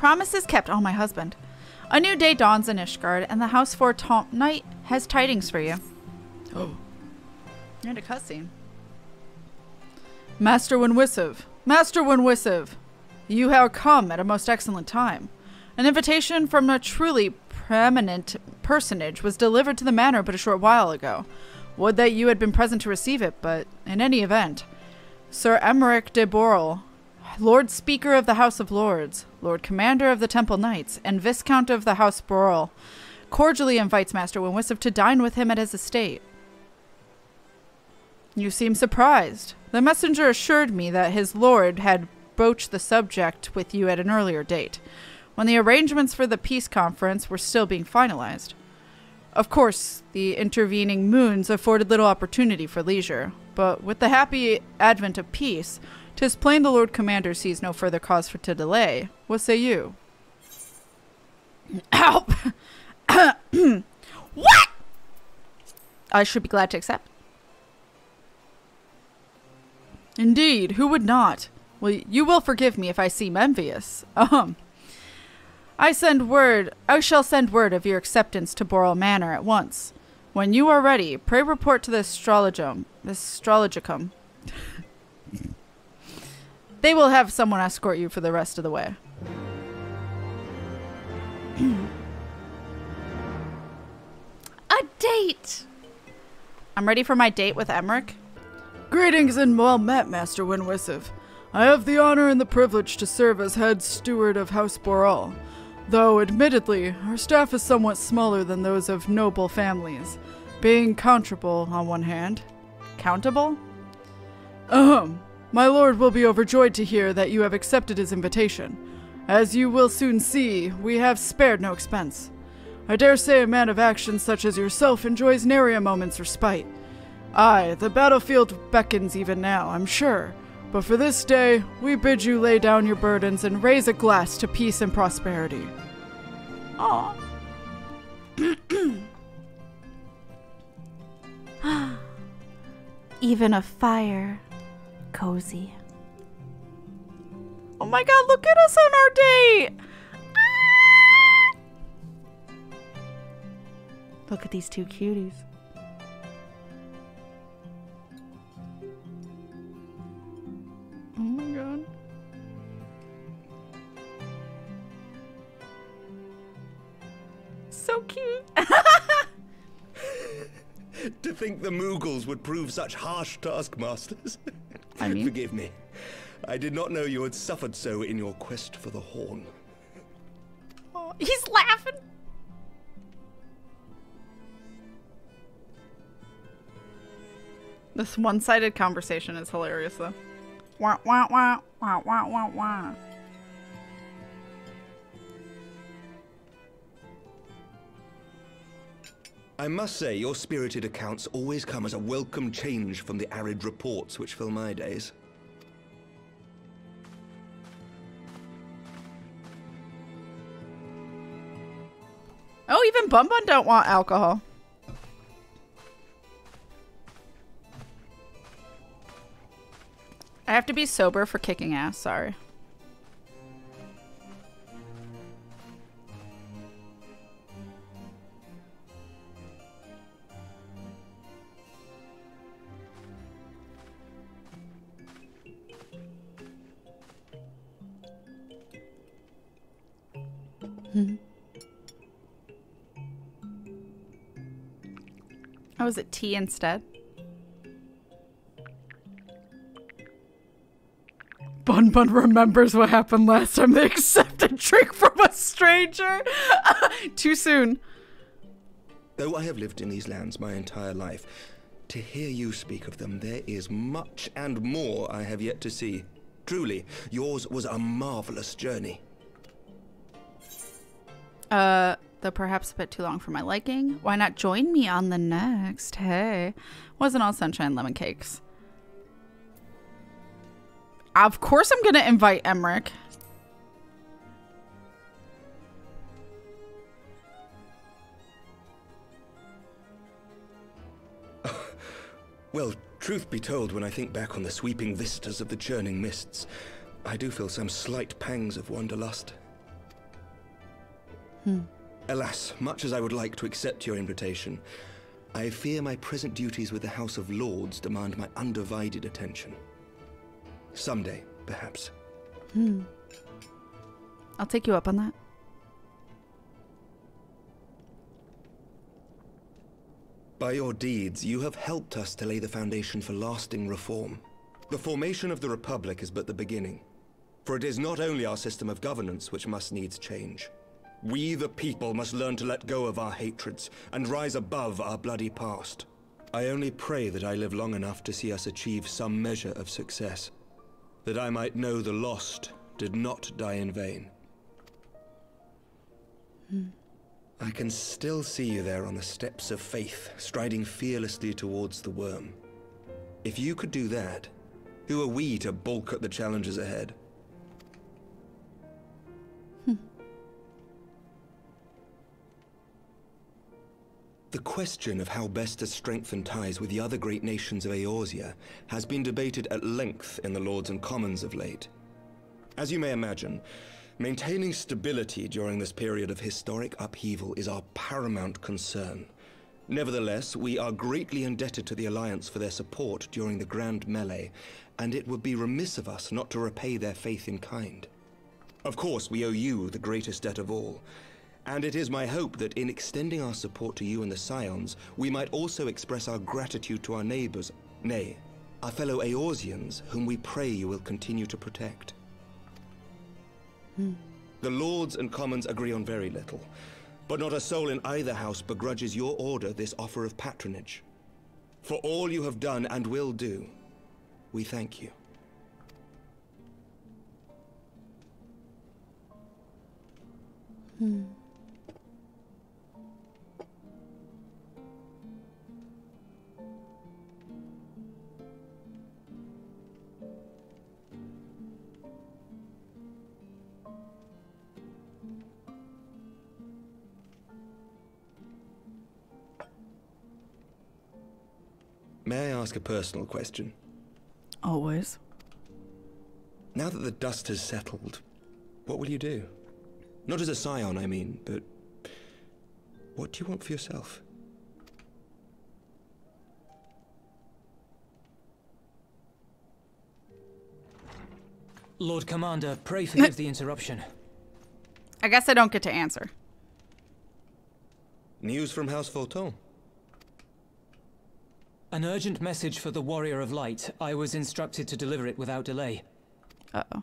Promise is kept, oh my husband. A new day dawns in Ishgard, and the House Fortemps Knight has tidings for you. Oh. And a cutscene. Master Winwissive, Master Winwissive, you have come at a most excellent time. An invitation from a truly preeminent personage was delivered to the manor but a short while ago. Would that you had been present to receive it, but in any event, Sir Emeric de Borel, Lord Speaker of the House of Lords, Lord Commander of the Temple Knights, and Viscount of the House Borel, cordially invites Master Winwissive to dine with him at his estate. You seem surprised. The messenger assured me that his lord had broached the subject with you at an earlier date, when the arrangements for the peace conference were still being finalized. Of course, the intervening moons afforded little opportunity for leisure, but with the happy advent of peace, 'tis plain the Lord Commander sees no further cause for to delay. What say you? Help! what? I should be glad to accept. Indeed, who would not? Well, you will forgive me if I seem envious. Um, I send word. I shall send word of your acceptance to Borel Manor at once. When you are ready, pray report to the astrologum. The astrologicum. They will have someone escort you for the rest of the way. A date. I'm ready for my date with Emeric. Greetings and well met, Master Winwissive. I have the honor and the privilege to serve as head steward of House Borel, though admittedly our staff is somewhat smaller than those of noble families, being countable on one hand. Countable? Ahem. My lord will be overjoyed to hear that you have accepted his invitation. As you will soon see, we have spared no expense. I dare say a man of action such as yourself enjoys nary a moment's respite. Aye, the battlefield beckons even now, I'm sure. But for this day, we bid you lay down your burdens and raise a glass to peace and prosperity. Aw. even a fire, cozy. Oh my god, look at us on our date! Ah! Look at these two cuties. Oh my god. So cute. to think the Moogles would prove such harsh taskmasters. I mean- Forgive me. I did not know you had suffered so in your quest for the horn. Oh, he's laughing. This one-sided conversation is hilarious, though. Wah wah wah wah wah wah wah. I must say, your spirited accounts always come as a welcome change from the arid reports which fill my days. Oh, even Bun Bun don't want alcohol. I have to be sober for kicking ass. Sorry. Mm-hmm. Oh, is it tea instead? Bun Bun remembers what happened last time they accepted a drink from a stranger. Too soon. Though I have lived in these lands my entire life, to hear you speak of them, there is much and more I have yet to see. Truly, yours was a marvelous journey. Uh, though perhaps a bit too long for my liking. Why not join me on the next? Hey, wasn't all sunshine lemon cakes. Of course, I'm gonna invite Emeric. Well, truth be told, when I think back on the sweeping vistas of the churning mists, I do feel some slight pangs of wanderlust. Alas, much as I would like to accept your invitation, I fear my present duties with the House of Lords demand my undivided attention. Someday, perhaps. Hmm. I'll take you up on that. By your deeds, you have helped us to lay the foundation for lasting reform. The formation of the Republic is but the beginning. For it is not only our system of governance which must needs change. We, the people, must learn to let go of our hatreds and rise above our bloody past. I only pray that I live long enough to see us achieve some measure of success. That I might know the lost did not die in vain. Hmm. I can still see you there on the steps of faith, striding fearlessly towards the worm. If you could do that, who are we to balk at the challenges ahead? The question of how best to strengthen ties with the other great nations of Eorzea has been debated at length in the Lords and Commons of late. As you may imagine, maintaining stability during this period of historic upheaval is our paramount concern. Nevertheless, we are greatly indebted to the Alliance for their support during the Grand Melee, and it would be remiss of us not to repay their faith in kind. Of course, we owe you the greatest debt of all, and it is my hope that in extending our support to you and the Scions, we might also express our gratitude to our neighbors, nay, our fellow Eorzeans, whom we pray you will continue to protect. Hmm. The Lords and Commons agree on very little, but not a soul in either house begrudges your order this offer of patronage. For all you have done and will do, we thank you. Hmm. May I ask a personal question? Always. Now that the dust has settled, what will you do? Not as a scion, I mean, but what do you want for yourself? Lord Commander, pray forgive the interruption. I guess I don't get to answer. News from House Fortemps. An urgent message for the Warrior of Light. I was instructed to deliver it without delay. Uh oh.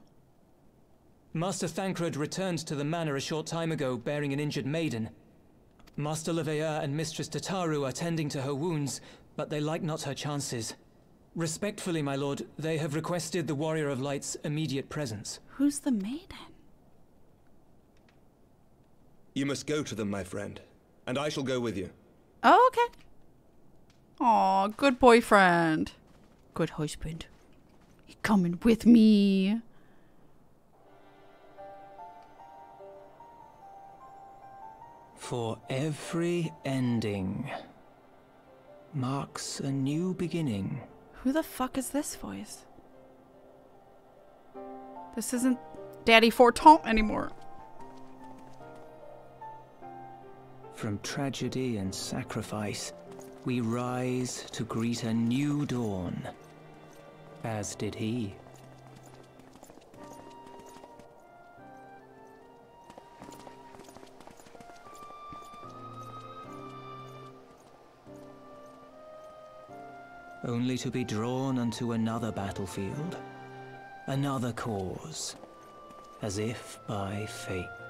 Master Thancred returned to the manor a short time ago bearing an injured maiden. Master Leveilleur and Mistress Tataru are tending to her wounds, but they like not her chances. Respectfully, my lord, they have requested the Warrior of Light's immediate presence. Who's the maiden? You must go to them, my friend, and I shall go with you. Oh, okay. Aw, good boyfriend. Good husband. You coming with me? For every ending marks a new beginning. Who the fuck is this voice? This isn't Daddy Fortemps anymore. From tragedy and sacrifice, we rise to greet a new dawn. As did he. Only to be drawn unto another battlefield, another cause, as if by fate.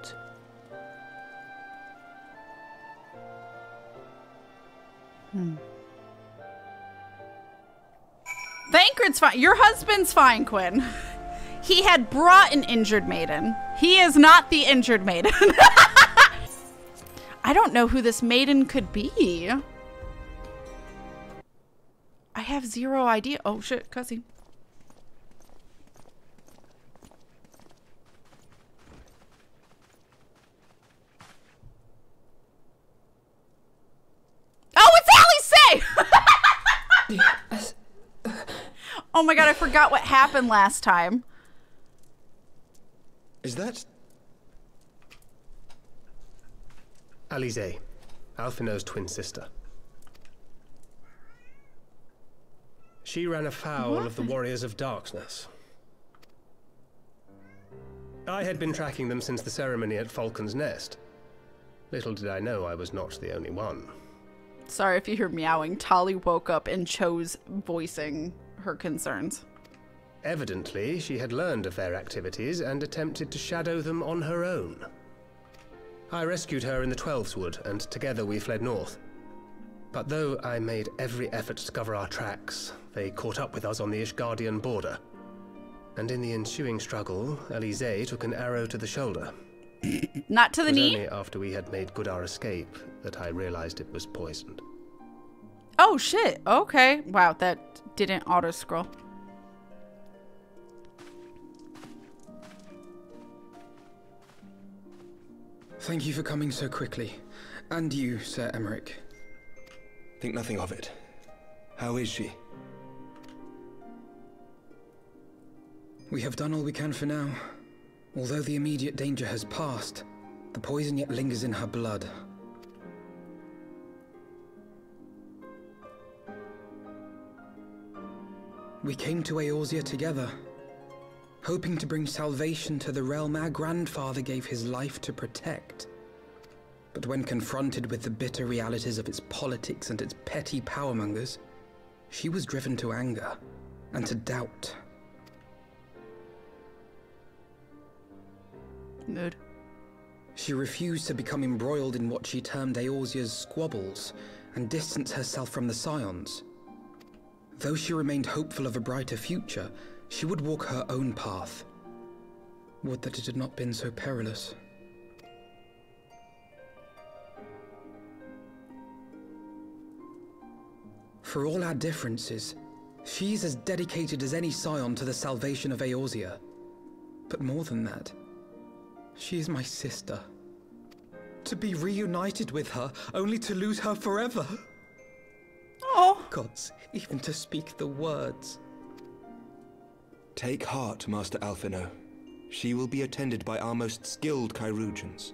Hmm. Thancred's fine. Your husband's fine, Quinn. He had brought an injured maiden. He is not the injured maiden. I don't know who this maiden could be. I have zero idea. Oh shit, cussing. Oh, it's Alice Say! Oh my god, I forgot what happened last time. Is that. Alisaie, Alphinaud's twin sister. She ran afoul of the Warriors of Darkness. I had been tracking them since the ceremony at Falcon's Nest. Little did I know I was not the only one. Sorry if you hear meowing. Tali woke up and chose voicing her concerns. Evidently, she had learned of their activities and attempted to shadow them on her own. I rescued her in the Twelves Twelveswood, and together we fled north. But though I made every effort to cover our tracks, they caught up with us on the Ishgardian border. And in the ensuing struggle, Alisaie took an arrow to the shoulder. Not to the It was knee? only after we had made good our escape that I realized it was poisoned. Oh shit. Okay. Wow, that didn't auto scroll. Thank you for coming so quickly. And you, Sir Emeric. Think nothing of it. How is she? We have done all we can for now. Although the immediate danger has passed, the poison yet lingers in her blood. We came to Eorzea together, hoping to bring salvation to the realm our grandfather gave his life to protect. But when confronted with the bitter realities of its politics and its petty powermongers, she was driven to anger and to doubt. Mood. She refused to become embroiled in what she termed Eorzea's squabbles and distance herself from the Scions. Though she remained hopeful of a brighter future, she would walk her own path. Would that it had not been so perilous. For all our differences, she's as dedicated as any Scion to the salvation of Eorzea. But more than that, she is my sister. To be reunited with her, only to lose her forever. Oh. Gods, even to speak the words. Take heart, Master Alphinaud. She will be attended by our most skilled Chirurgeons.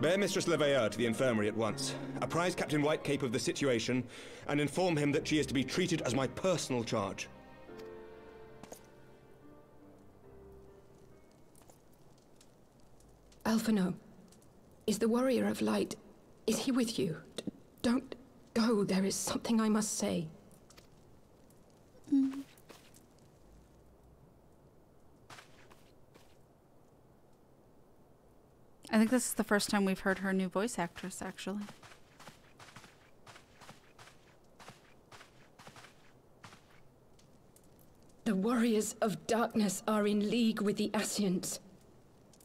Bear Mistress Leveilleur to the infirmary at once. Apprise Captain Whitecape of the situation, and inform him that she is to be treated as my personal charge. Alphinaud, is the Warrior of Light. Is he with you? D- don't go. There is something I must say. Hmm. I think this is the first time we've heard her new voice actress, actually. The Warriors of Darkness are in league with the Ascians.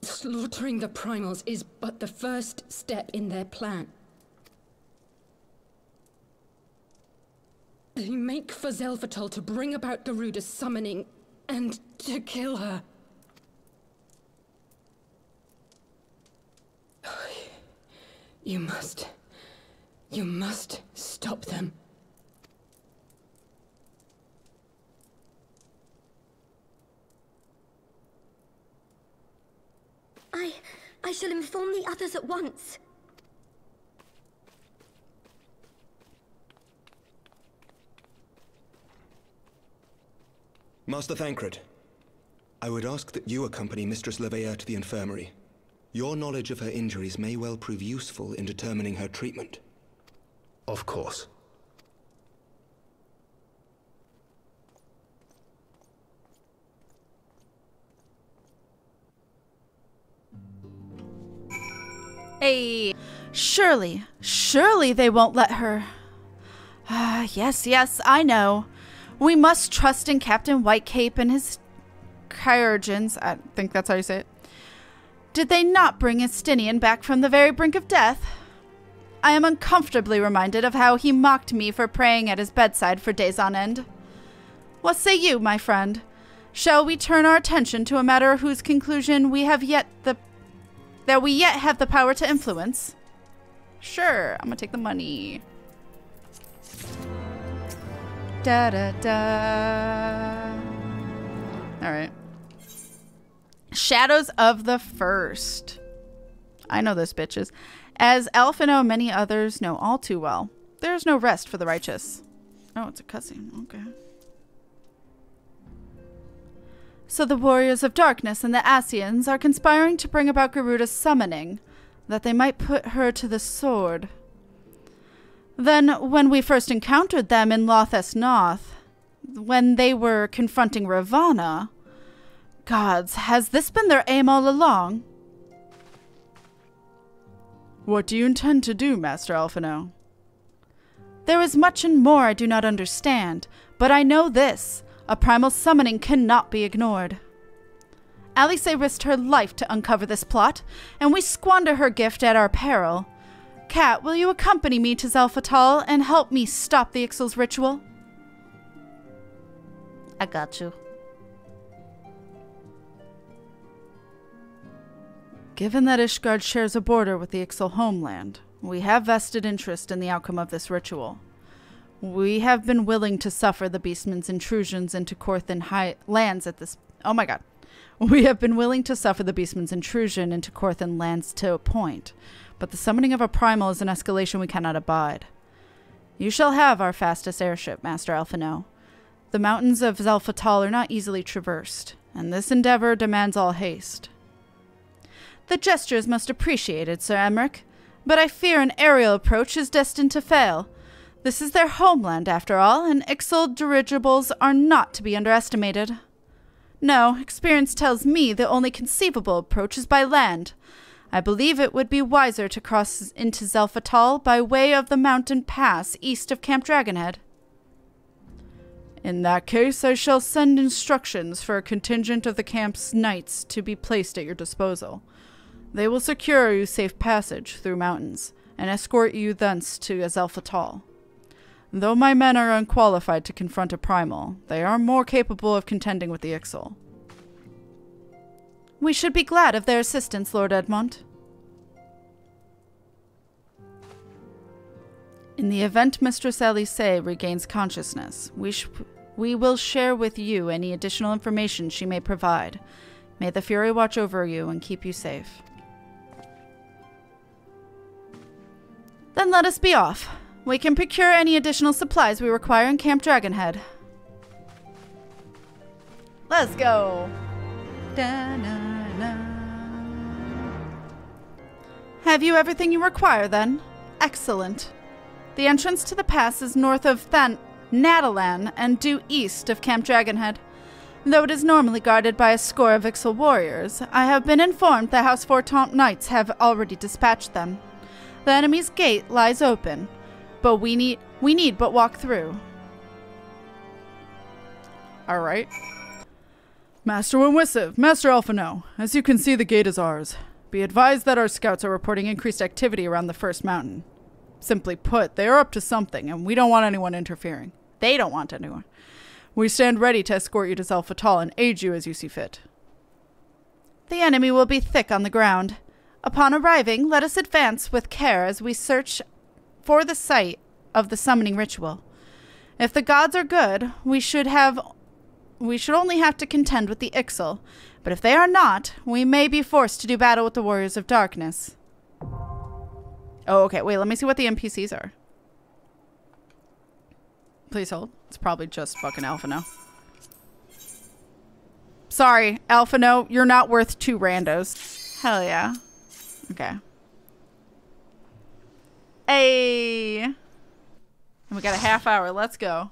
Slaughtering the Primals is but the first step in their plan. They make for Xelphatol to bring about Garuda's summoning and to kill her. You must. You must stop them. I. I shall inform the others at once. Master Thancred, I would ask that you accompany Mistress Leveilleur to the infirmary. Your knowledge of her injuries may well prove useful in determining her treatment. Of course. Hey, surely, surely they won't let her. Ah, yes, yes, I know. We must trust in Captain Whitecape and his chirurgeons. I think that's how you say it. Did they not bring Estinian back from the very brink of death? I am uncomfortably reminded of how he mocked me for praying at his bedside for days on end. What say you, my friend? Shall we turn our attention to a matter whose conclusion we have yet the that we yet have the power to influence? Sure, I'm gonna take the money. Da da da. All right. Shadows of the First. I know those bitches. As Alphinaud and many others know all too well, there is no rest for the righteous. Oh, it's a cussing. Okay. So the warriors of darkness and the Ascians are conspiring to bring about Garuda's summoning, that they might put her to the sword. Then, when we first encountered them in Loth ast Gnath, when they were confronting Ravana, gods, has this been their aim all along? What do you intend to do, Master Alphinaud? There is much and more I do not understand, but I know this. A primal summoning cannot be ignored. Alisaie risked her life to uncover this plot, and we squander her gift at our peril. Cat, will you accompany me to Xelphatol and help me stop the Ixal's ritual? I got you. Given that Ishgard shares a border with the Ixal homeland, we have vested interest in the outcome of this ritual. We have been willing to suffer the Beastman's intrusions into Coerthan high lands at this. Oh my god. We have been willing to suffer the Beastman's intrusion into Coerthan lands to a point, but the summoning of a primal is an escalation we cannot abide. You shall have our fastest airship, Master Alphinaud. The mountains of Xelphatol are not easily traversed, and this endeavor demands all haste. The gesture is most appreciated, Sir Emeric, but I fear an aerial approach is destined to fail. This is their homeland, after all, and Ixal dirigibles are not to be underestimated. No, experience tells me the only conceivable approach is by land. I believe it would be wiser to cross into Xelphatol by way of the mountain pass east of Camp Dragonhead. In that case, I shall send instructions for a contingent of the camp's knights to be placed at your disposal. They will secure you safe passage through mountains and escort you thence to Xelphatol. Though my men are unqualified to confront a primal, they are more capable of contending with the Ixal. We should be glad of their assistance, Lord Edmond. In the event Mistress Alisaie regains consciousness, we, we will share with you any additional information she may provide. May the Fury watch over you and keep you safe. Then let us be off. We can procure any additional supplies we require in Camp Dragonhead. Let's go. Da, na, na. Have you everything you require, then? Excellent. The entrance to the pass is north of Than Natalan and due east of Camp Dragonhead. Though it is normally guarded by a score of Ixal warriors, I have been informed the House Fortemps Knights have already dispatched them. The enemy's gate lies open, but we need we need but walk through. All right. Master Winwissive, Master Alphinaud, as you can see, the gate is ours. Be advised that our scouts are reporting increased activity around the first mountain. Simply put, they are up to something, and we don't want anyone interfering. They don't want anyone. We stand ready to escort you to Xelphatol and aid you as you see fit. The enemy will be thick on the ground. Upon arriving, let us advance with care as we search for the site of the summoning ritual. If the gods are good, we should have we should only have to contend with the Ixal, but if they are not, we may be forced to do battle with the warriors of darkness. Oh, okay. Wait, let me see what the NPCs are. Please hold. It's probably just fucking Alphinaud. Sorry, Alphinaud, you're not worth two randos. Hell yeah. Okay. Hey. And we got a half hour. Let's go.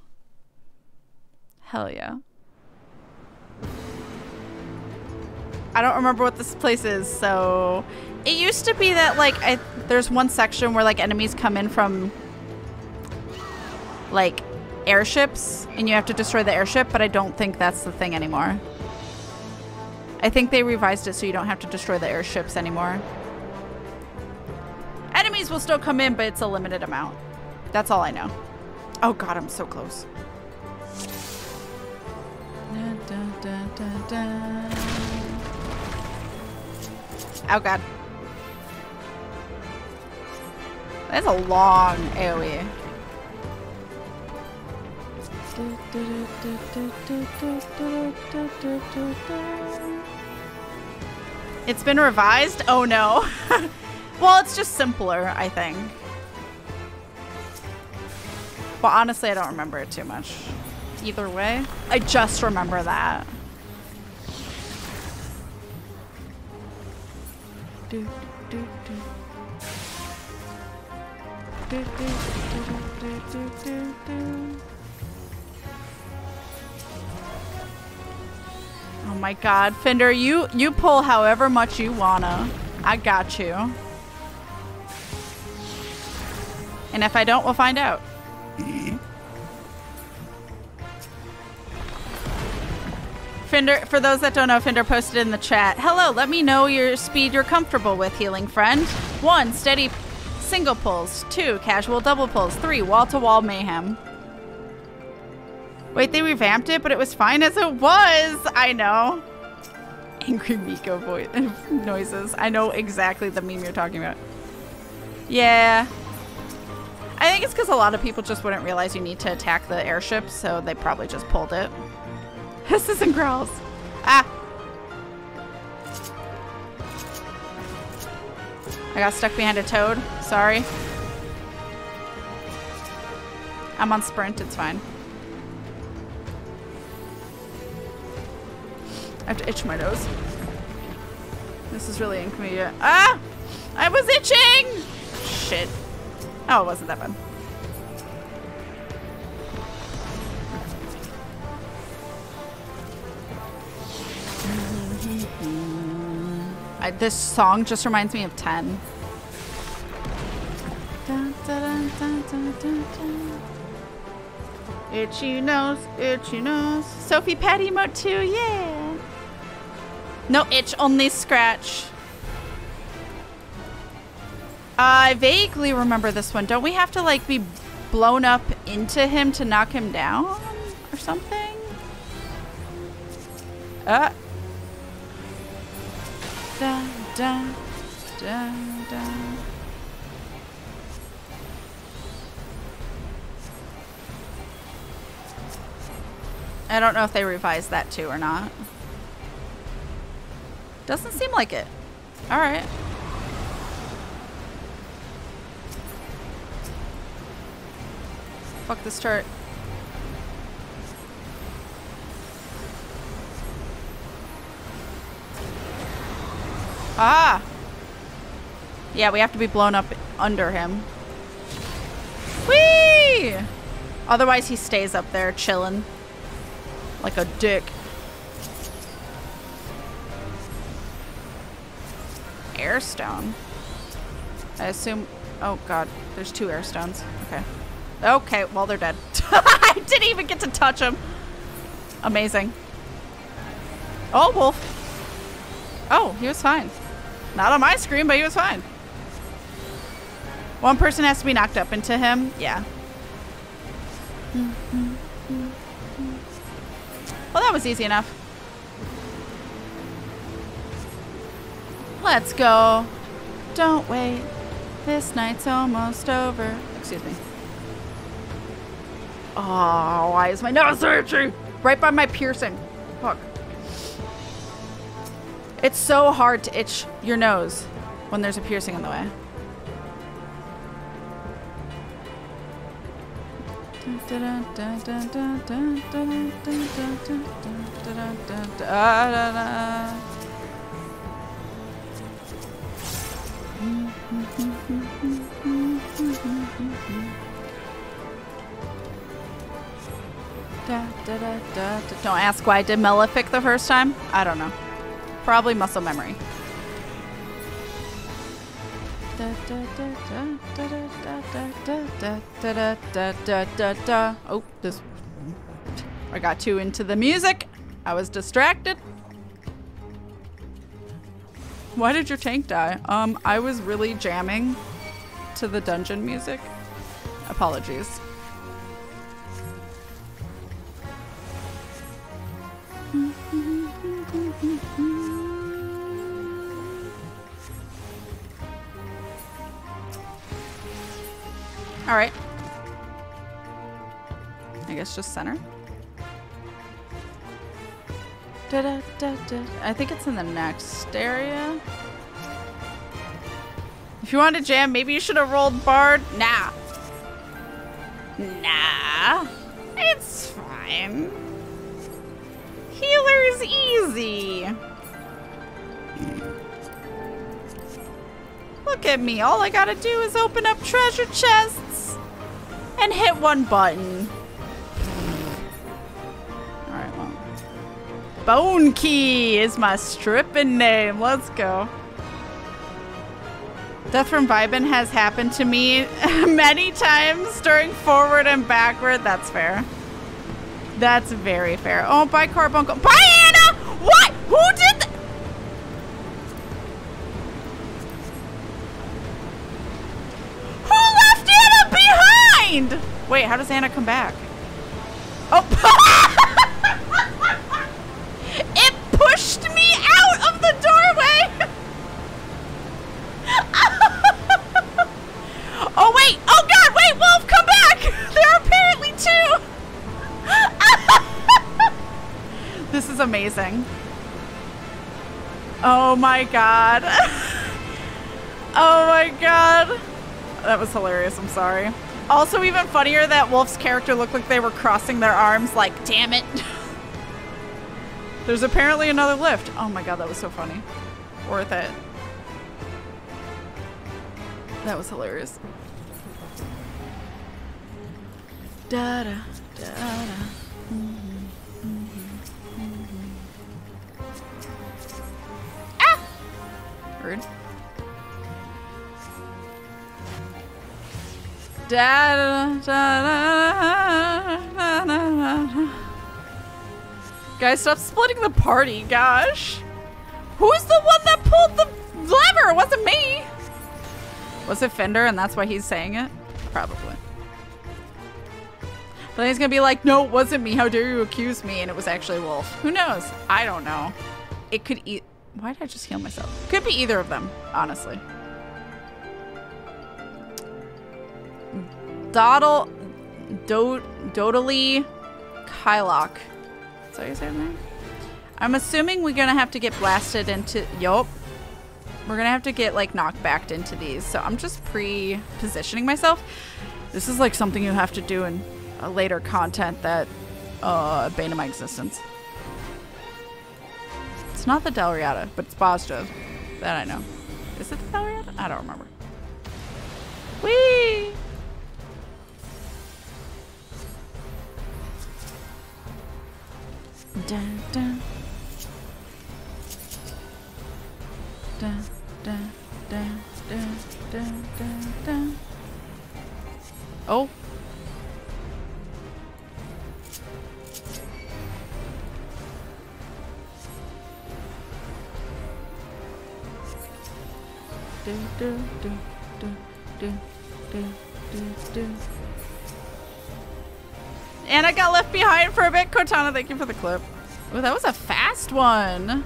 Hell yeah. I don't remember what this place is, so it used to be that like I there's one section where like enemies come in from like airships and you have to destroy the airship, but I don't think that's the thing anymore. I think they revised it so you don't have to destroy the airships anymore. Enemies will still come in, but it's a limited amount. That's all I know. Oh god, I'm so close. Oh god. That's a long AoE. It's been revised? Oh no. well, it's just simpler, I think. But honestly, I don't remember it too much. Either way, I just remember that. Do, do, do. Do, do, do, do, do, do. Oh my god, Fender, you you pull however much you wanna. I got you. And if I don't, we'll find out. Fender, for those that don't know, Fender posted in the chat. Hello, let me know your speed you're comfortable with, healing friend. One, steady single pulls. Two, casual double pulls. Three, wall-to-wall mayhem. Wait, they revamped it, but it was fine as it was. I know. Angry Miko voice noises. I know exactly the meme you're talking about. Yeah. I think it's because a lot of people just wouldn't realize you need to attack the airship, so they probably just pulled it. Hisses and growls. Ah! I got stuck behind a toad. Sorry. I'm on sprint. It's fine. I have to itch my nose. This is really inconvenient. Ah! I was itching! Shit. Oh, it wasn't that bad. I, this song just reminds me of 10. Dun, dun, dun, itchy nose, itchy nose. Sophie Patty mode 2, yeah. No itch, only scratch. I vaguely remember this one. Don't we have to like be blown up into him to knock him down or something? Uh. Da, da, da, da. I don't know if they revised that too or not. Doesn't seem like it. Alright. Fuck this chart. Ah! Yeah, we have to be blown up under him. Whee! Otherwise he stays up there chilling. Like a dick. Airstone. I assume... Oh god, there's two airstones. Okay. Okay, well they're dead. I didn't even get to touch them. Amazing. Oh, wolf. Oh, he was fine. Not on my screen, but he was fine. One person has to be knocked up into him. Yeah. Well, that was easy enough. Let's go. Don't wait. This night's almost over. Excuse me. Oh, why is my nose itchy? Right by my piercing. Fuck. It's so hard to itch your nose when there's a piercing in the way. Don't ask why I did Malefic the first time. I don't know. Probably muscle memory. Oh, this. I got too into the music. I was distracted. Why did your tank die? Um, I was really jamming to the dungeon music. Apologies. All right. I guess just center. Da -da -da -da. I think it's in the next area. If you want to jam, maybe you should have rolled Bard. Nah. Nah. It's fine. Healer's easy. Look at me. All I gotta do is open up treasure chests and hit one button. Alright, well. Bone Key is my stripping name. Let's go. Death from Vibin has happened to me many times during forward and backward. That's fair. That's very fair. Oh, bye, Carbuncle. Bye, Anna! What? Who did th Who left Anna behind? Wait, how does Anna come back? Oh. it pushed me out of the doorway. oh, wait. Oh, God. Wait, Wolf, come back. There are apparently two. this is amazing. Oh, my God. oh, my God. That was hilarious. I'm sorry. Also, even funnier that Wolf's character looked like they were crossing their arms like, damn it. There's apparently another lift. Oh my god, that was so funny. Worth it. That was hilarious. Da da da da. Ah! Da da. Guys, stop splitting the party, gosh. Who's the one that pulled the lever? It wasn't me. Was it Fender and that's why he's saying it? Probably. But then he's gonna be like, no, it wasn't me. How dare you accuse me? And it was actually Wolf. Who knows? I don't know. It could eat. Why did I just heal myself? Could be either of them, honestly. Doddle, Do, Dodally, Kylock. Is that you say name? I'm assuming we're gonna have to get blasted into. Yup. We're gonna have to get like knocked back into these. So I'm just pre-positioning myself. This is like something you have to do in later content that uh bane of my existence. It's not the Dalriada, but it's Bozja. That I know. Is it the Dalriada? I don't remember. Whee! Dun. Dun, dun, dun, dun, dun, dun, dun. Oh. And I got left behind for a bit. Cortana, thank you for the clip. Oh, that was a fast one.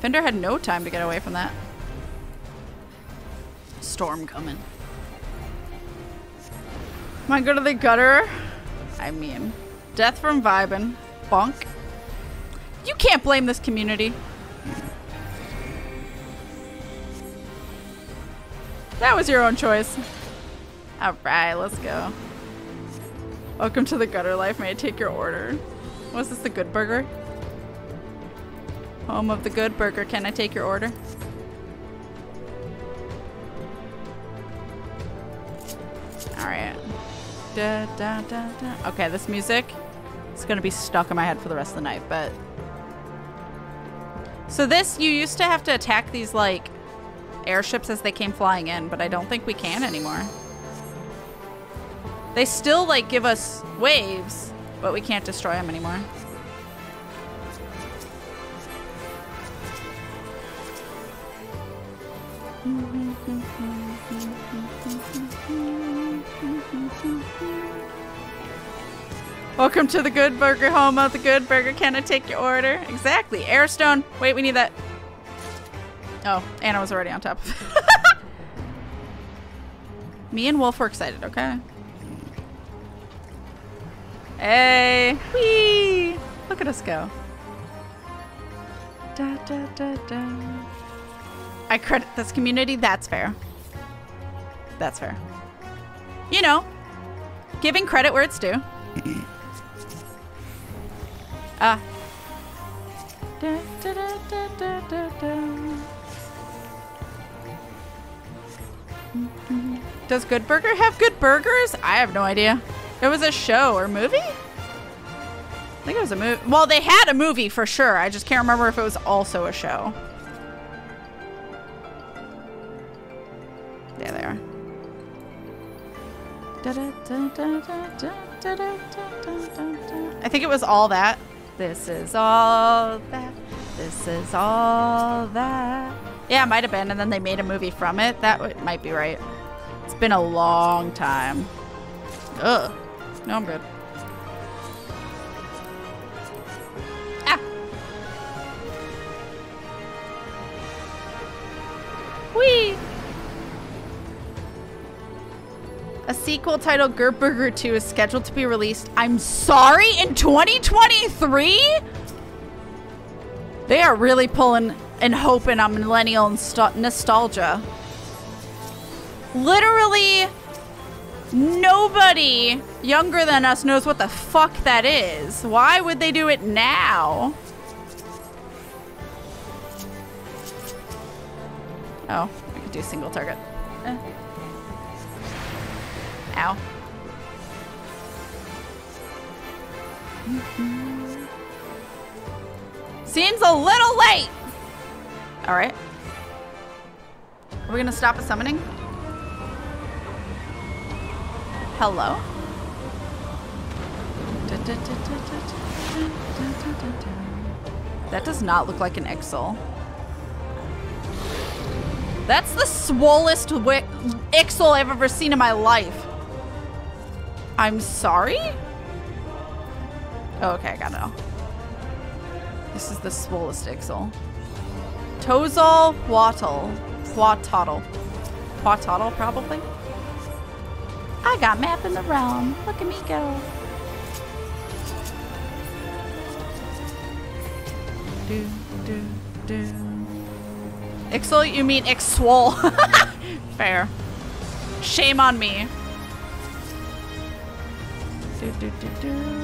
Fender had no time to get away from that. Storm coming. Am I go to the gutter? I mean, death from vibin. Bonk. You can't blame this community. That was your own choice. Alright, let's go. Welcome to the gutter life. May I take your order? Was this the good burger? Home of the good burger. Can I take your order? Alright. Da, da, da, da. Okay, this music is gonna be stuck in my head for the rest of the night, but... So this, you used to have to attack these, like, airships as they came flying in, but I don't think we can anymore. They still, like, give us waves, but we can't destroy them anymore. Welcome to the Good Burger home of the Good Burger. Can I take your order? Exactly. Airstone. Wait, we need that. Oh, Anna was already on top of it. Me and Wolf were excited, okay? Hey, wee! Look at us go. Da, da, da, da. I credit this community. That's fair. That's fair. You know, giving credit where it's due. ah. Da, Does Good Burger have good burgers? I have no idea. It was a show or movie? I think it was a movie. Well, they had a movie for sure. I just can't remember if it was also a show. There they are. I think it was all that. This is all that. This is all that. Yeah, it might have been, and then they made a movie from it. That might be right. It's been a long time. Ugh. No, I'm good. Ah! Whee! A sequel titled Good Burger 2 is scheduled to be released. I'm sorry, in 2023? They are really pulling and hoping on millennial nostalgia. Literally, nobody younger than us knows what the fuck that is. Why would they do it now? Oh, I could do single target. Eh. Ow. Seems a little late. All right. Are we gonna stop a summoning? Hello? That does not look like an Ixal. That's the swollest Ixal I've ever seen in my life. I'm sorry? Oh, okay, I got it all. This is the swollest Ixal. Tozal Wattle. Quatoddle. Quatoddle, probably? I got map in the realm. Look at me go. Do, do, do. Ixel, you mean Ixwol. Fair. Shame on me. Do, do, do, do,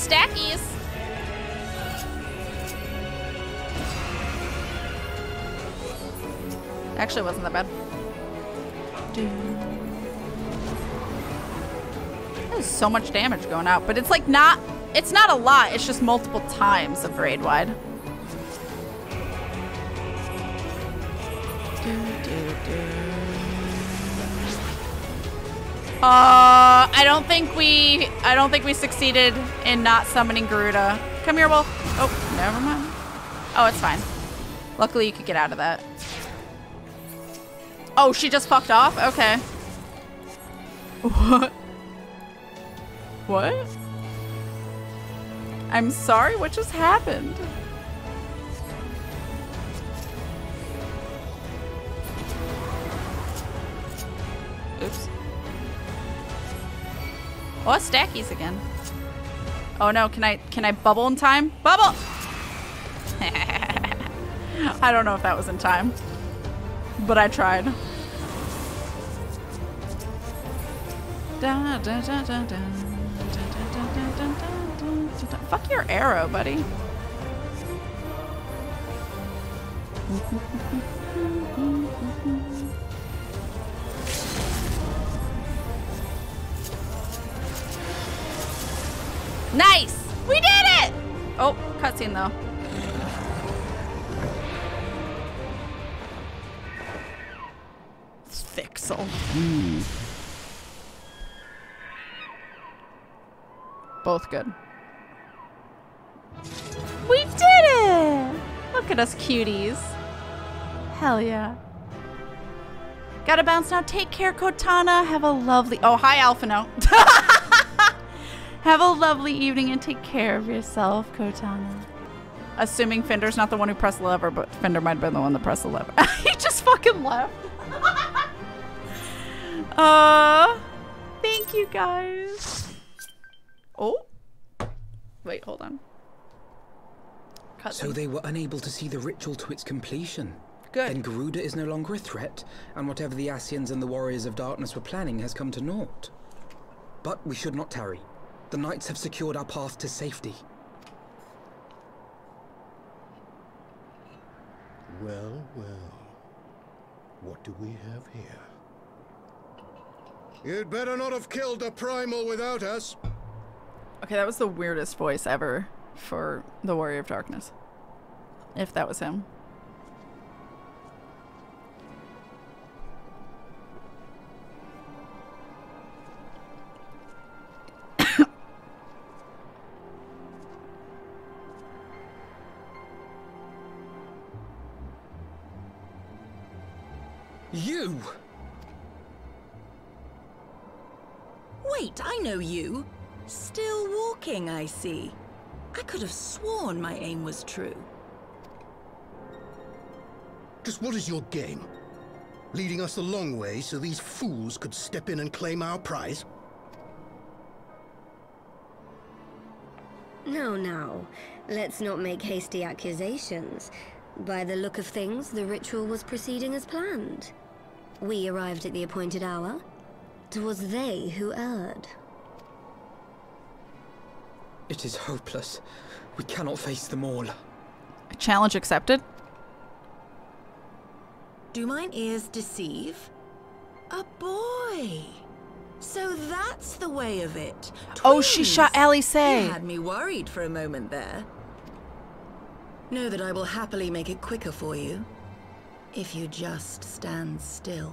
stackies. Actually, wasn't that bad. There's so much damage going out, but it's like not, it's not a lot. It's just multiple times of raid wide. Uh, I don't think we, I don't think we succeeded in not summoning Garuda. Come here, Wolf. Oh, never mind. Oh, it's fine. Luckily, you could get out of that. Oh, she just fucked off? Okay. What? What? I'm sorry, what just happened? Oops. Oh, stackies again. Oh no, can I can I bubble in time? Bubble! I don't know if that was in time. But I tried. Fuck your arrow, buddy. Nice! We did it! Oh, cutscene though. Fixel. Both good. We did it! Look at us cuties. Hell yeah. Gotta bounce now. Take care, Kotana. Have a lovely. Oh, hi, Alphinaud. Have a lovely evening and take care of yourself, Kotana. Assuming Fender's not the one who pressed the lever, but Fender might have been the one that pressed the lever. he just fucking left. uh, thank you guys. Oh. Wait, hold on. Cut so they were unable to see the ritual to its completion. Good. Then Garuda is no longer a threat, and whatever the Ascians and the Warriors of Darkness were planning has come to naught. But we should not tarry. The Knights have secured our path to safety. Well, well. What do we have here? You'd better not have killed the Primal without us. Okay, that was the weirdest voice ever for the Warrior of Darkness. If that was him. You! Wait, I know you. Still walking, I see. I could have sworn my aim was true. Just what is your game? Leading us the long way so these fools could step in and claim our prize? No, no. Let's not make hasty accusations. By the look of things, the ritual was proceeding as planned. We arrived at the appointed hour. It was they who erred. It is hopeless. We cannot face them all. Challenge accepted. Do mine ears deceive? A boy! So that's the way of it. Twins. Oh, she shot Alisaie. You had me worried for a moment there. Know that I will happily make it quicker for you. If you just stand still.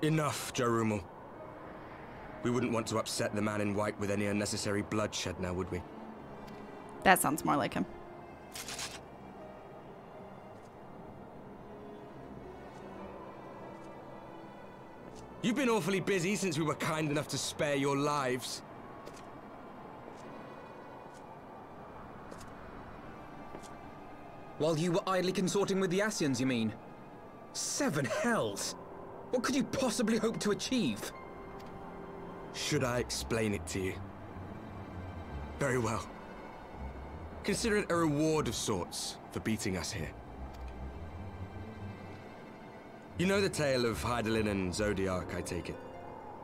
Enough, Jarumal. We wouldn't want to upset the man in white with any unnecessary bloodshed now, would we? That sounds more like him. You've been awfully busy since we were kind enough to spare your lives. While you were idly consorting with the Ascians, you mean? Seven hells! What could you possibly hope to achieve? Should I explain it to you? Very well. Consider it a reward of sorts for beating us here. You know the tale of Hydaelyn and Zodiac, I take it?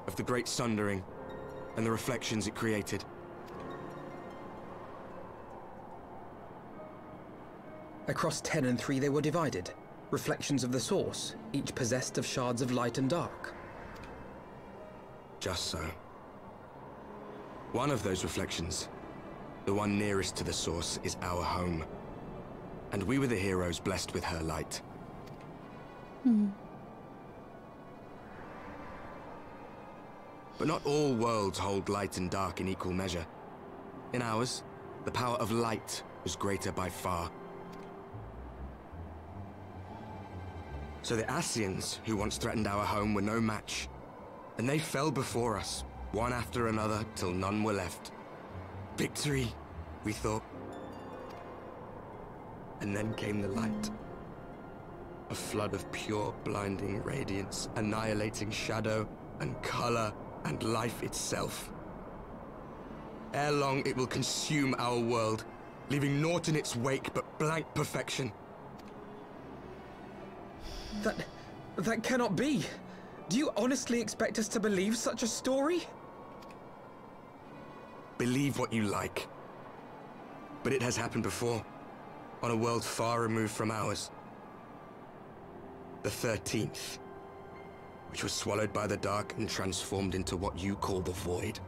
Of the Great Sundering, and the reflections it created? Across ten and three they were divided. Reflections of the source, each possessed of shards of light and dark. Just so. One of those reflections, the one nearest to the source, is our home. And we were the heroes blessed with her light. Hmm. But not all worlds hold light and dark in equal measure. In ours, the power of light was greater by far. So the Ascians, who once threatened our home, were no match. And they fell before us, one after another, till none were left. Victory, we thought. And then came the light. A flood of pure, blinding radiance, annihilating shadow and color and life itself. Ere long, it will consume our world, leaving naught in its wake but blank perfection. That... that cannot be. Do you honestly expect us to believe such a story? Believe what you like. But it has happened before, on a world far removed from ours. The 13th, which was swallowed by the dark and transformed into what you call the Void.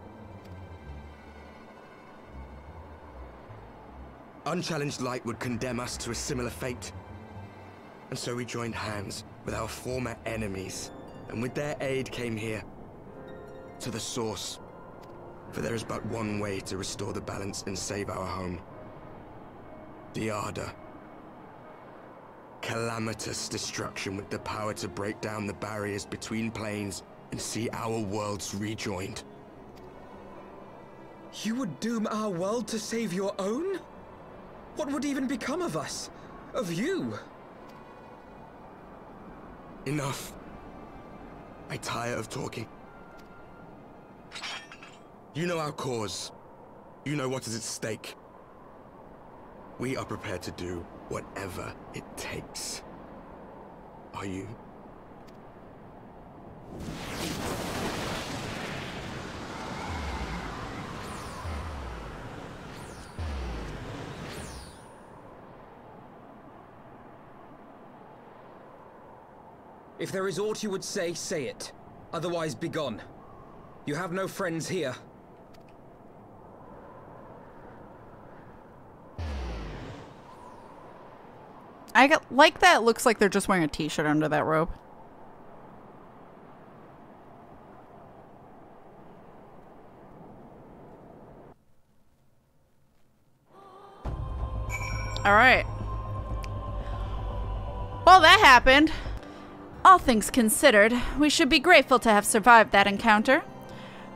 Unchallenged light would condemn us to a similar fate. And so we joined hands with our former enemies, and with their aid came here, to the Source. For there is but one way to restore the balance and save our home. Diada. Calamitous destruction with the power to break down the barriers between planes and see our worlds rejoined. You would doom our world to save your own? What would even become of us? Of you? Enough. I tire of talking. You know our cause. You know what is at stake. We are prepared to do whatever it takes. Are you? If there is aught you would say, say it. Otherwise, begone. You have no friends here. I like that. Looks like they're just wearing a t-shirt under that robe. All right. Well, that happened. All things considered, we should be grateful to have survived that encounter.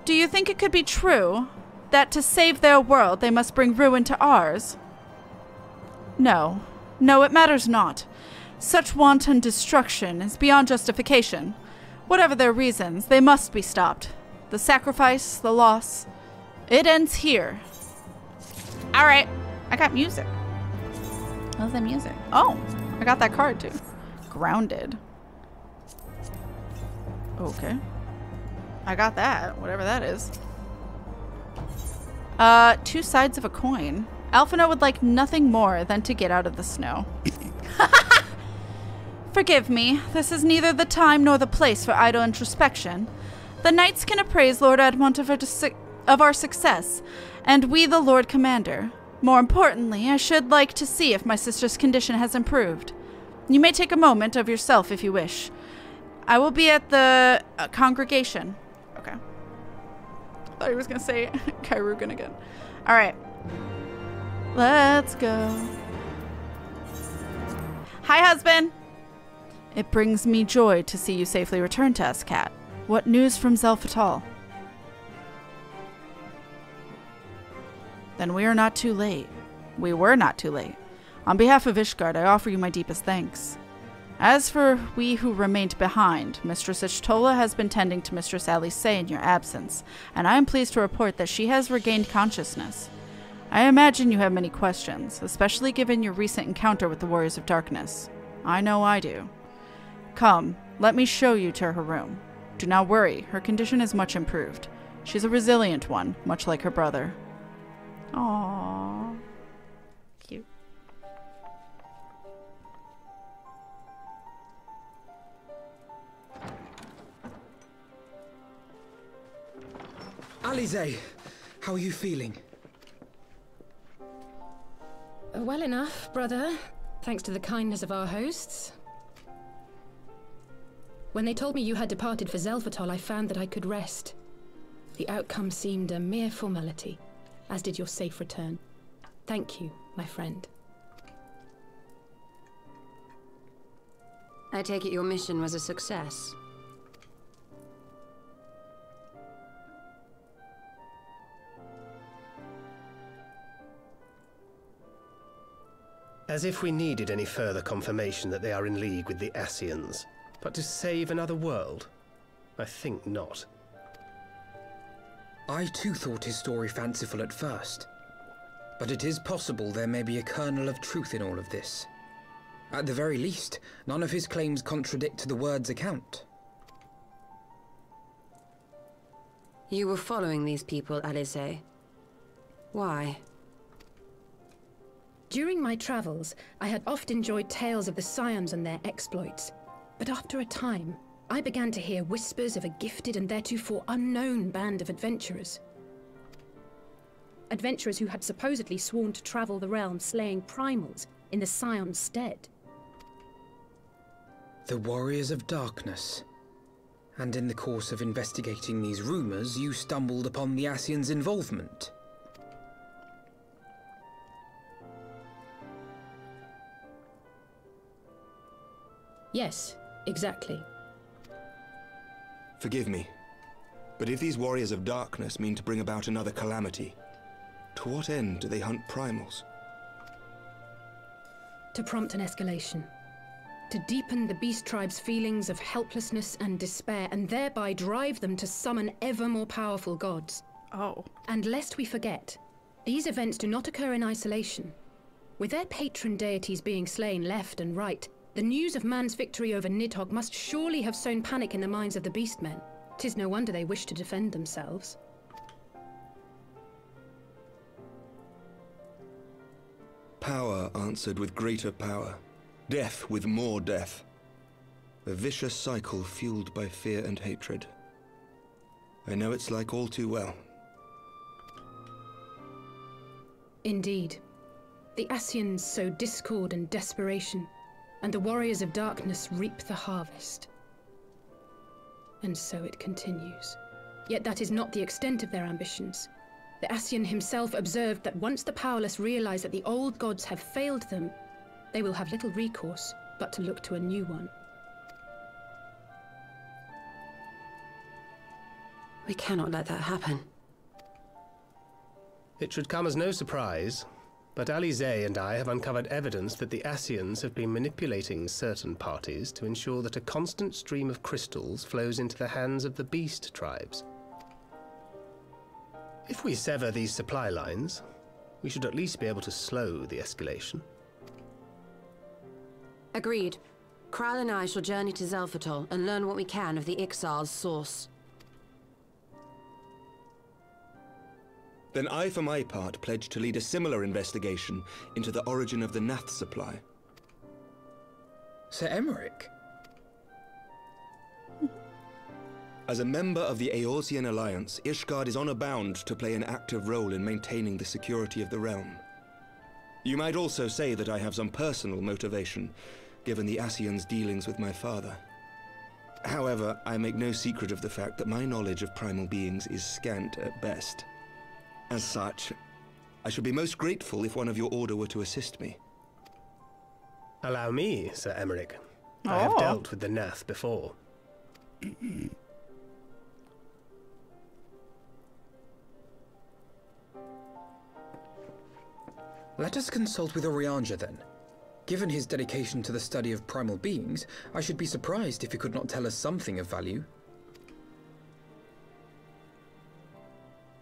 Do you think it could be true that to save their world they must bring ruin to ours? No. No, it matters not. Such wanton destruction is beyond justification. Whatever their reasons, they must be stopped. The sacrifice, the loss, it ends here. Alright, I got music. How's that music? Oh, I got that card too. Grounded. Okay. I got that, whatever that is. Uh, two sides of a coin. Alphinaud would like nothing more than to get out of the snow. Forgive me, this is neither the time nor the place for idle introspection. The knights can appraise Lord Edmont of our, of our success, and we the Lord Commander. More importantly, I should like to see if my sister's condition has improved. You may take a moment of yourself if you wish. I will be at the uh, congregation. Okay. I thought he was going to say Kairugan again. All right. Let's go. Hi, husband. It brings me joy to see you safely return to us, Cat. What news from Xelphatol? Then we are not too late. We were not too late. On behalf of Ishgard, I offer you my deepest thanks. As for we who remained behind, Mistress Y'shtola has been tending to Mistress Alisaie in your absence, and I am pleased to report that she has regained consciousness. I imagine you have many questions, especially given your recent encounter with the Warriors of Darkness. I know I do. Come, let me show you to her room. Do not worry, her condition is much improved. She's a resilient one, much like her brother. Aww. Alisaie, how are you feeling? Uh, well enough, brother. Thanks to the kindness of our hosts. When they told me you had departed for Xelphatol, I found that I could rest. The outcome seemed a mere formality, as did your safe return. Thank you, my friend. I take it your mission was a success. As if we needed any further confirmation that they are in league with the Ascians. But to save another world? I think not. I too thought his story fanciful at first. But it is possible there may be a kernel of truth in all of this. At the very least, none of his claims contradict the word's account. You were following these people, Alisaie. Why? During my travels, I had oft enjoyed tales of the Scions and their exploits. But after a time, I began to hear whispers of a gifted and theretofore unknown band of adventurers. Adventurers who had supposedly sworn to travel the realm slaying primals in the Scion's stead. The Warriors of Darkness. And in the course of investigating these rumors, you stumbled upon the Ascians' involvement. Yes, exactly. Forgive me, but if these warriors of darkness mean to bring about another calamity, to what end do they hunt primals? To prompt an escalation. To deepen the beast tribe's feelings of helplessness and despair, and thereby drive them to summon ever more powerful gods. Oh. And lest we forget, these events do not occur in isolation. With their patron deities being slain left and right, the news of man's victory over Nidhogg must surely have sown panic in the minds of the beastmen. Tis no wonder they wish to defend themselves. Power answered with greater power, death with more death. A vicious cycle fueled by fear and hatred. I know it's like all too well. Indeed. The Ascians sow discord and desperation, and the warriors of darkness reap the harvest. And so it continues. Yet that is not the extent of their ambitions. The Ascian himself observed that once the powerless realize that the old gods have failed them, they will have little recourse but to look to a new one. We cannot let that happen. It should come as no surprise, but Alisaie and I have uncovered evidence that the Ascians have been manipulating certain parties to ensure that a constant stream of crystals flows into the hands of the beast tribes. If we sever these supply lines, we should at least be able to slow the escalation. Agreed. Krile and I shall journey to Xelphatol and learn what we can of the Ixal's source. Then I, for my part, pledge to lead a similar investigation into the origin of the Gnath supply. Sir Emeric? As a member of the Eorzean Alliance, Ishgard is honor bound to play an active role in maintaining the security of the realm. You might also say that I have some personal motivation, given the Ascian's dealings with my father. However, I make no secret of the fact that my knowledge of primal beings is scant at best. As such, I should be most grateful if one of your order were to assist me. Allow me, Sir Emeric. I have Oh. dealt with the Gnath before. Let us consult with Urianger then. Given his dedication to the study of primal beings, I should be surprised if he could not tell us something of value.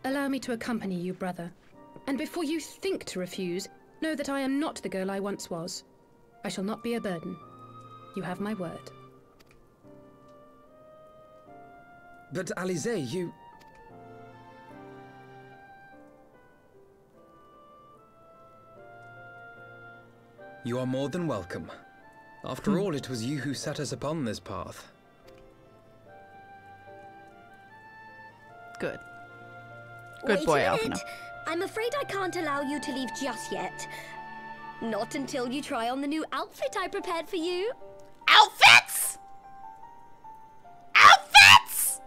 Allow me to accompany you, brother. And before you think to refuse, know that I am not the girl I once was. I shall not be a burden. You have my word. But Alisaie, you... You are more than welcome. After hmm. all, it was you who set us upon this path. Good. Good Wait boy, a minute. I'm afraid I can't allow you to leave just yet. Not until you try on the new outfit I prepared for you. Outfits! Outfits!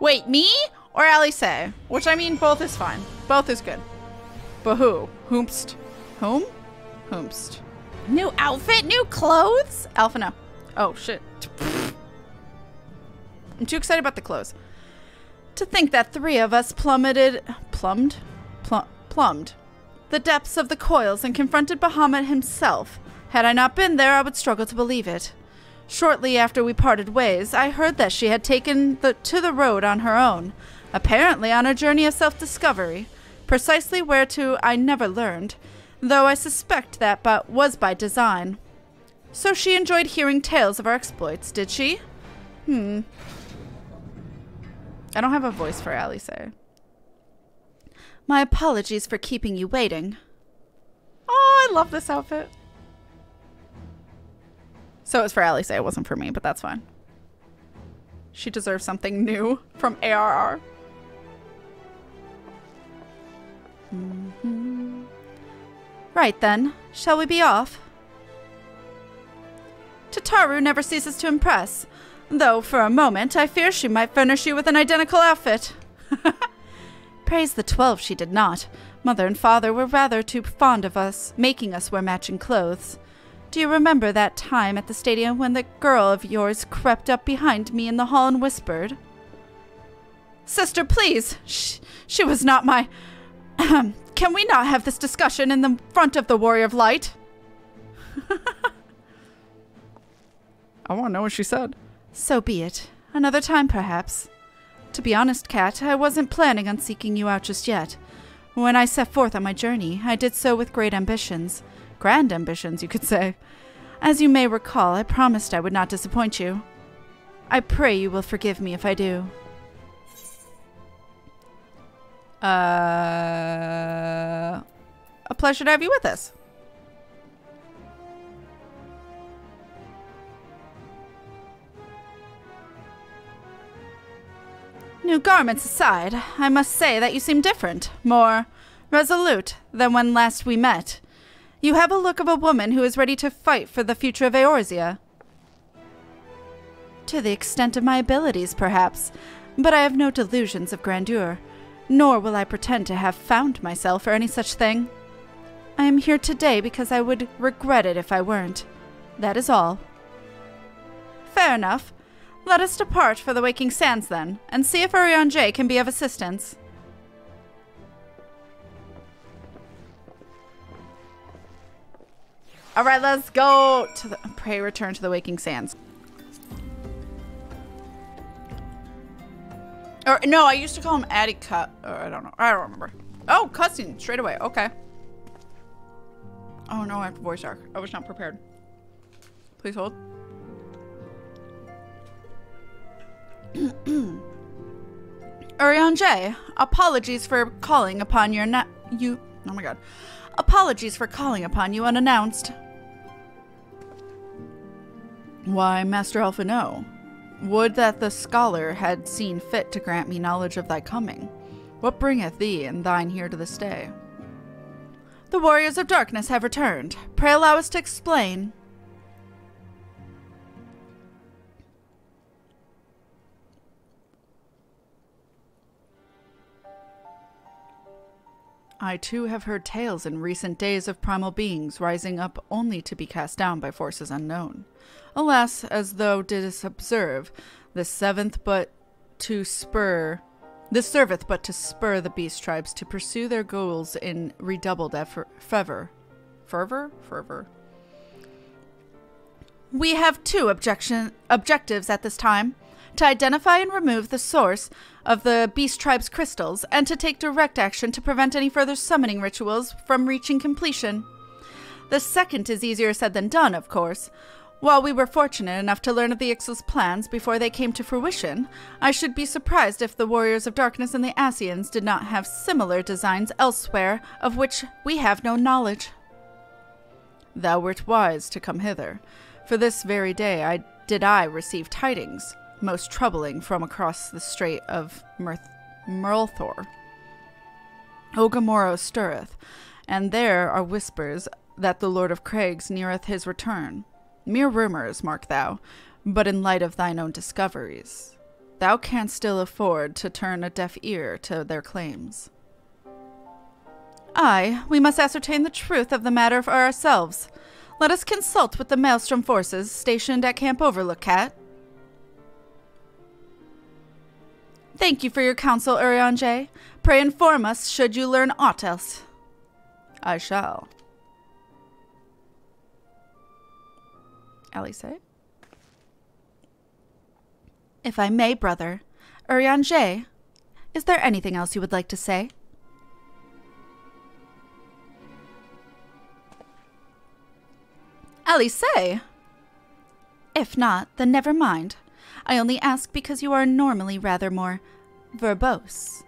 Wait, me or Alisaie? Which I mean, both is fine. Both is good. But who? Whomst? Whom? Whomst. New outfit? New clothes? Alpha, no. Oh, shit. I'm too excited about the clothes. To think that three of us plummeted, plumbed, Pl- plumbed the depths of the coils and confronted Bahamut himself. Had I not been there, I would struggle to believe it. Shortly after we parted ways, I heard that she had taken the, to the road on her own, apparently on a journey of self discovery, precisely where to I never learned, though I suspect that but was by design. So she enjoyed hearing tales of our exploits, did she? Hmm. I don't have a voice for Alisaie. My apologies for keeping you waiting. Oh, I love this outfit. So it's for Alisaie, it wasn't for me, but that's fine. She deserves something new from ARR. Mhm. Right then, shall we be off? Tataru never ceases to impress, though for a moment I fear she might furnish you with an identical outfit. Praise the twelve, she did not. Mother and father were rather too fond of us, making us wear matching clothes. Do you remember that time at the stadium when the girl of yours crept up behind me in the hall and whispered? Sister, please! She, she was not my. Can we not have this discussion in the front of the Warrior of Light? I want to know what she said. So be it. Another time, perhaps. To be honest, Cat, I wasn't planning on seeking you out just yet. When I set forth on my journey, I did so with great ambitions. Grand ambitions, you could say. As you may recall, I promised I would not disappoint you. I pray you will forgive me if I do. Uh, a pleasure to have you with us. New garments aside, I must say that you seem different, more resolute than when last we met. You have a look of a woman who is ready to fight for the future of Eorzea. To the extent of my abilities, perhaps, but I have no delusions of grandeur, nor will I pretend to have found myself or any such thing. I am here today because I would regret it if I weren't. That is all. Fair enough. Let us depart for the Waking Sands then, and see if Urianger can be of assistance. All right, let's go to the pray return to the Waking Sands. Or no, I used to call him Addy Cut. Or I don't know. I don't remember. Oh, cussing straight away. Okay. Oh no, I have to voice arc. I was not prepared. Please hold. Urianger, apologies for calling upon your na- you. Oh my god. Apologies for calling upon you unannounced. Why, Master Alphinaud, would that the scholar had seen fit to grant me knowledge of thy coming. What bringeth thee and thine here to this day? The warriors of darkness have returned. Pray allow us to explain. I too have heard tales in recent days of primal beings rising up only to be cast down by forces unknown. Alas, as thou didst observe, the seventh but to spur this serveth but to spur the beast tribes to pursue their goals in redoubled effort fervor. Fervor? Fervor. We have two objection objectives at this time to identify and remove the source of the Beast Tribe's crystals, and to take direct action to prevent any further summoning rituals from reaching completion. The second is easier said than done, of course. While we were fortunate enough to learn of the Ixal's plans before they came to fruition, I should be surprised if the Warriors of Darkness and the Ascians did not have similar designs elsewhere of which we have no knowledge. Thou wert wise to come hither, for this very day I did I receive tidings most troubling from across the strait of Mirth- Merlthor. U'Ghamaro stirreth, and there are whispers that the Lord of Crags neareth his return. Mere rumours, mark thou, but in light of thine own discoveries, thou canst still afford to turn a deaf ear to their claims. Aye, we must ascertain the truth of the matter for ourselves. Let us consult with the Maelstrom forces stationed at Camp Overlook, Cat. Thank you for your counsel, Urianger. Pray inform us should you learn aught else. I shall. Alice? If I may, brother. Urianger, is there anything else you would like to say? Alice? If not, then never mind. I only ask because you are normally rather more verbose.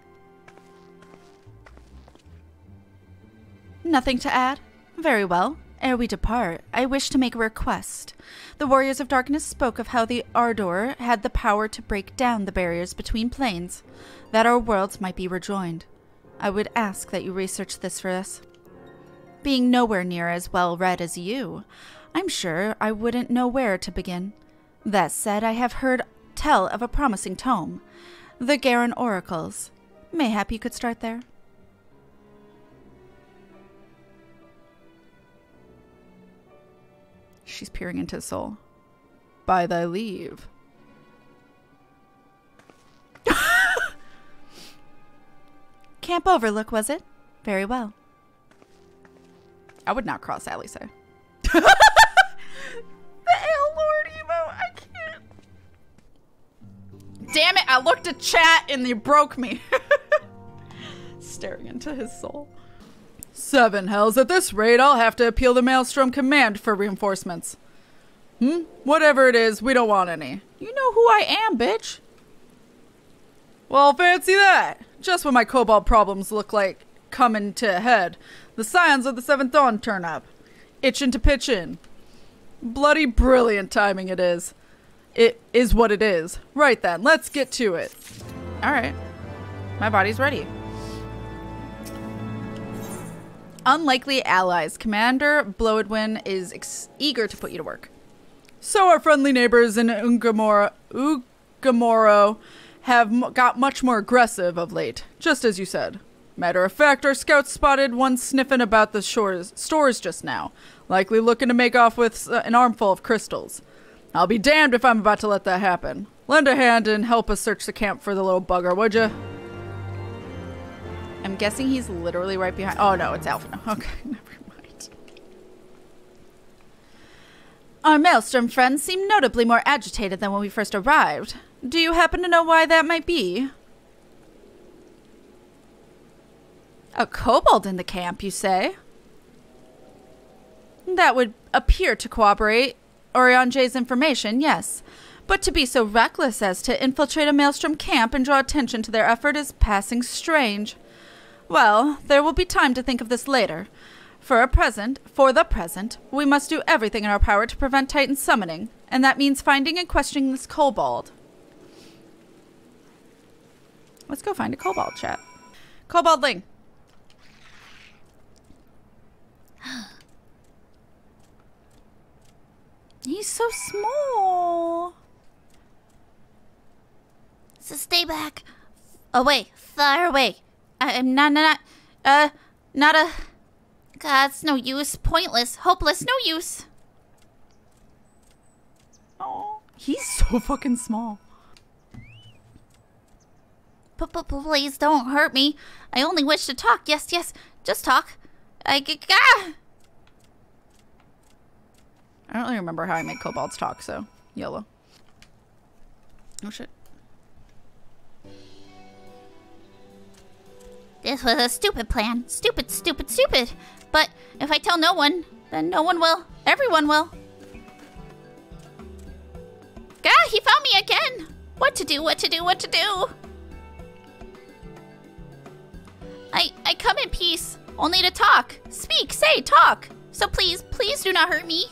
Nothing to add? Very well. Ere we depart, I wish to make a request. The Warriors of Darkness spoke of how the Ardor had the power to break down the barriers between planes, that our worlds might be rejoined. I would ask that you research this for us. Being nowhere near as well read as you, I'm sure I wouldn't know where to begin. That said, I have heard tell of a promising tome, the Garan Oracles. Mayhap you could start there. She's peering into his soul. By thy leave. Camp Overlook, was it? Very well. I would not cross Alisaie. the Ale Lord emo. I can't. Damn it! I looked at chat and you broke me. Staring into his soul. Seven hells. At this rate, I'll have to appeal the Maelstrom Command for reinforcements. Hmm? Whatever it is, we don't want any. You know who I am, bitch. Well, fancy that. Just when my cobalt problems look like coming to a head, the scions of the Seventh Dawn turn up. Itching to pitch in. Bloody brilliant timing it is. It is what it is. Right then, let's get to it. Alright. My body's ready. Unlikely allies. Commander Bloodwind is eager to put you to work. So our friendly neighbors in Ungamoro, U'Ghamaro have got much more aggressive of late, just as you said. Matter of fact, our scouts spotted one sniffing about the shores, stores just now, likely looking to make off with an armful of crystals. I'll be damned if I'm about to let that happen. Lend a hand and help us search the camp for the little bugger, would you? Guessing he's literally right behind. Oh no, it's Alpha. Okay, never mind. Our Maelstrom friends seem notably more agitated than when we first arrived. Do you happen to know why that might be? A kobold in the camp, you say? That would appear to corroborate Urianger's information, yes. But to be so reckless as to infiltrate a Maelstrom camp and draw attention to their effort is passing strange. Well, there will be time to think of this later. For a present, for the present, we must do everything in our power to prevent Titan summoning, and that means finding and questioning this kobold. Let's go find a kobold chat. Koboldling. He's so small. So stay back. Away. Far away. I, am not, not, uh, not a... God, it's no use. Pointless. Hopeless. No use. Oh, he's so fucking small. Please don't hurt me. I only wish to talk. Yes, yes. Just talk. I... Ah! I don't really remember how I made kobolds talk, so YOLO. Oh shit. This was a stupid plan. Stupid, stupid, stupid. But if I tell no one, then no one will. Everyone will. Ah, he found me again! What to do, what to do, what to do? I, I come in peace, only to talk. Speak, say, talk. So please, please do not hurt me.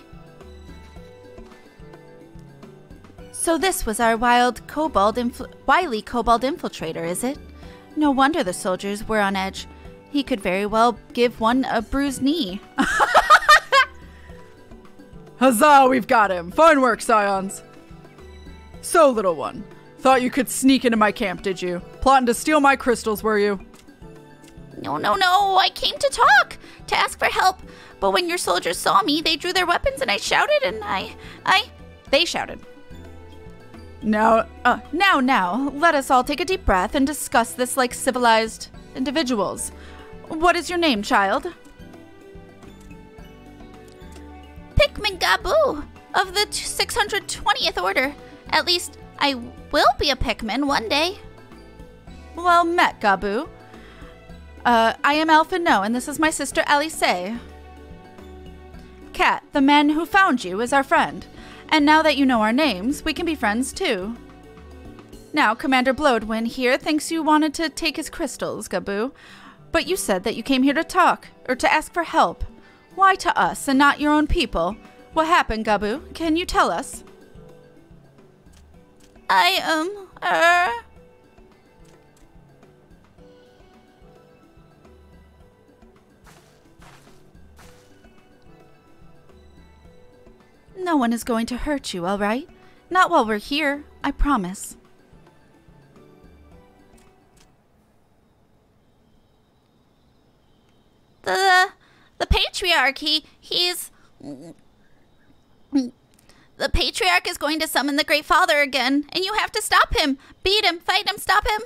So this was our wild kobold wily kobold infiltrator, is it? No wonder the soldiers were on edge. He could very well give one a bruised knee. Huzzah, we've got him. Fine work, Scions. So, little one, thought you could sneak into my camp, did you? Plotting to steal my crystals, were you? No, no, no, I came to talk, to ask for help. But when your soldiers saw me, they drew their weapons and I shouted and I. I. They shouted. Now, uh, now, now, let us all take a deep breath and discuss this like civilized individuals. What is your name, child? Pickman Gabu of the 620th Order. At least, I will be a Pickman one day. Well met, Ga Bu. Uh, I am Alphinaud, and this is my sister Alisaie. Cat, the man who found you, is our friend. And now that you know our names, we can be friends too. Now, Commander Bloodwind here thinks you wanted to take his crystals, Ga Bu. But you said that you came here to talk, or to ask for help. Why to us and not your own people? What happened, Ga Bu? Can you tell us? I, um, er... No one is going to hurt you, all right? Not while we're here, I promise. The, the patriarchy, he's... The patriarch is going to summon the Great Father again, and you have to stop him. Beat him, fight him, stop him.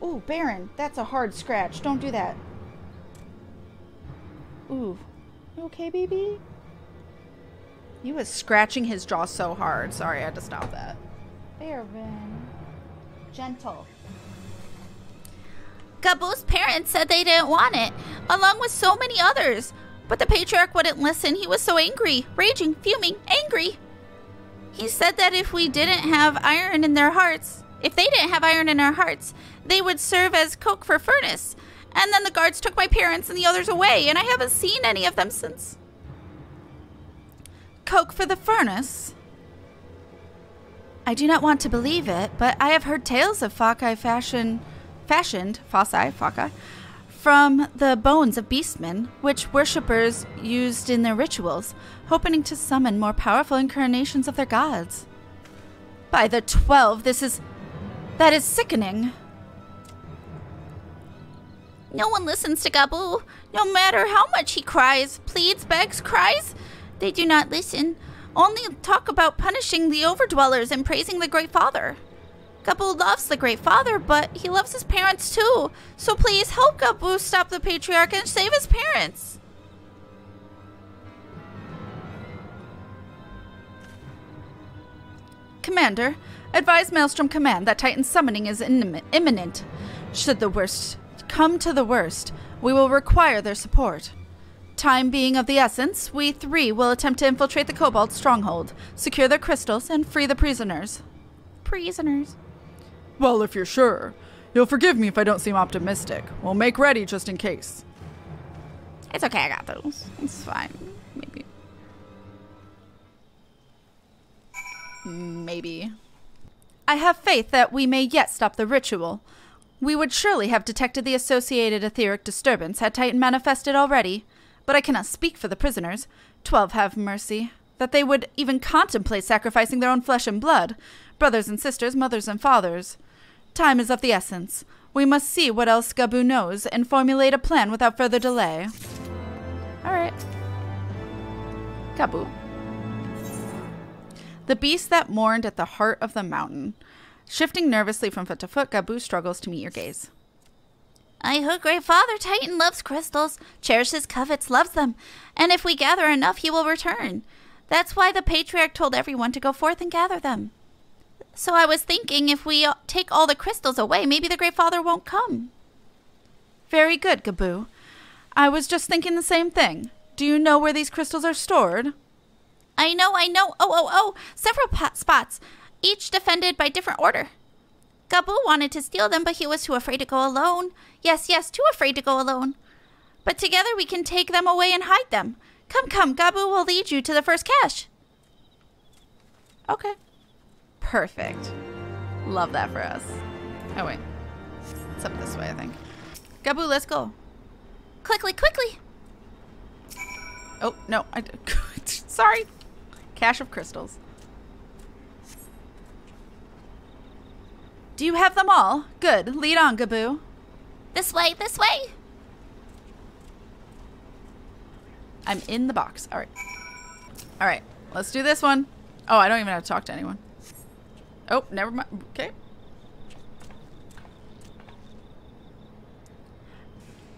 Ooh, Baron, that's a hard scratch. Don't do that. Ooh. You okay, baby? He was scratching his jaw so hard. Sorry, I had to stop that. Baron. Gentle. Ga Bu's parents said they didn't want it, along with so many others. But the patriarch wouldn't listen. He was so angry, raging, fuming, angry. He said that if we didn't have iron in their hearts, if they didn't have iron in their hearts, they would serve as coke for furnace. And then the guards took my parents and the others away, and I haven't seen any of them since. Coke for the furnace? I do not want to believe it, but I have heard tales of Focke fashion, fashioned, Fossi, Focke, from the bones of beastmen, which worshippers used in their rituals, hoping to summon more powerful incarnations of their gods. By the twelve, this is. that is sickening. No one listens to Ga Bu, no matter how much he cries, pleads, begs, cries. They do not listen, only talk about punishing the overdwellers and praising the Great Father. Ga Bu loves the Great Father, but he loves his parents too. So please help Ga Bu stop the Patriarch and save his parents. Commander, advise Maelstrom Command that Titan summoning is imminent. Should the worst come to the worst, we will require their support. Time being of the essence, we three will attempt to infiltrate the Kobold stronghold, secure their crystals, and free the prisoners. Prisoners? Well, if you're sure. You'll forgive me if I don't seem optimistic. We'll make ready just in case. It's okay, I got those. It's fine. Maybe. Maybe. I have faith that we may yet stop the ritual. We would surely have detected the associated etheric disturbance had Titan manifested already, but I cannot speak for the prisoners. Twelve have mercy. That they would even contemplate sacrificing their own flesh and blood, brothers and sisters, mothers and fathers. Time is of the essence. We must see what else Ga Bu knows and formulate a plan without further delay. Alright. Ga Bu. The beast that mourned at the heart of the mountain. Shifting nervously from foot to foot, Ga Bu struggles to meet your gaze. I heard Great Father Titan loves crystals, cherishes, covets, loves them, and if we gather enough, he will return. That's why the Patriarch told everyone to go forth and gather them. So I was thinking if we take all the crystals away, maybe the Great Father won't come. Very good, Ga Bu. I was just thinking the same thing. Do you know where these crystals are stored? I know, I know. Oh, oh, oh. Several spots each defended by different order. Ga Bu wanted to steal them, but he was too afraid to go alone. Yes, yes, too afraid to go alone. But together we can take them away and hide them. Come, come, Ga Bu will lead you to the first cache. Okay. Perfect. Love that for us. Oh, wait. It's up this way, I think. Ga Bu, let's go. Quickly, quickly. Oh, no. I, sorry. Cache of crystals. Do you have them all? Good. Lead on, Ga Bu. This way, this way. I'm in the box. All right. All right. Let's do this one. Oh, I don't even have to talk to anyone. Oh, never mind. Okay.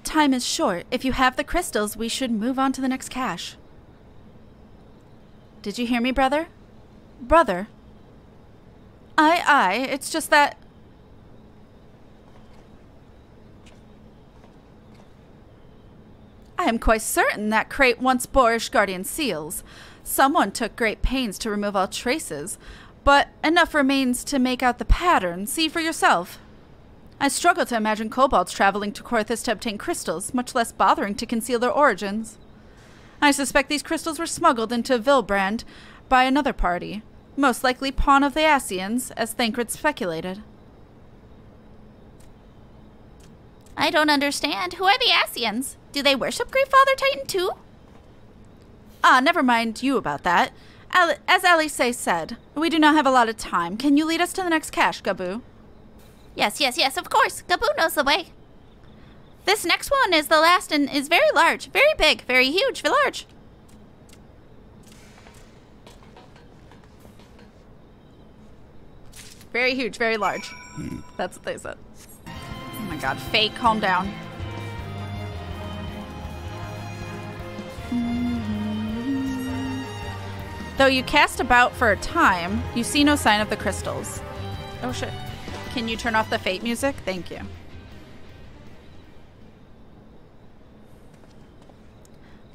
Time is short. If you have the crystals, we should move on to the next cache. Did you hear me, brother? Brother? Aye, aye. It's just that I am quite certain that crate once bore Ishgardian seals. Someone took great pains to remove all traces, but enough remains to make out the pattern. See for yourself. I struggle to imagine kobolds traveling to Coerthas to obtain crystals, much less bothering to conceal their origins. I suspect these crystals were smuggled into Vylbrand by another party, most likely pawn of the Ascians, as Thancred speculated. I don't understand. Who are the Ascians? Do they worship Great Father Titan too? Ah, never mind you about that. As Alisaie said, we do not have a lot of time. Can you lead us to the next cache, Ga Bu? Yes, yes, yes, of course. Ga Bu knows the way. This next one is the last and is very large, very big, very huge, very large. Very huge, very large. That's what they said. Oh my god, fake, calm down. Though you cast about for a time, you see no sign of the crystals. Oh shit. Can you turn off the fate music? Thank you.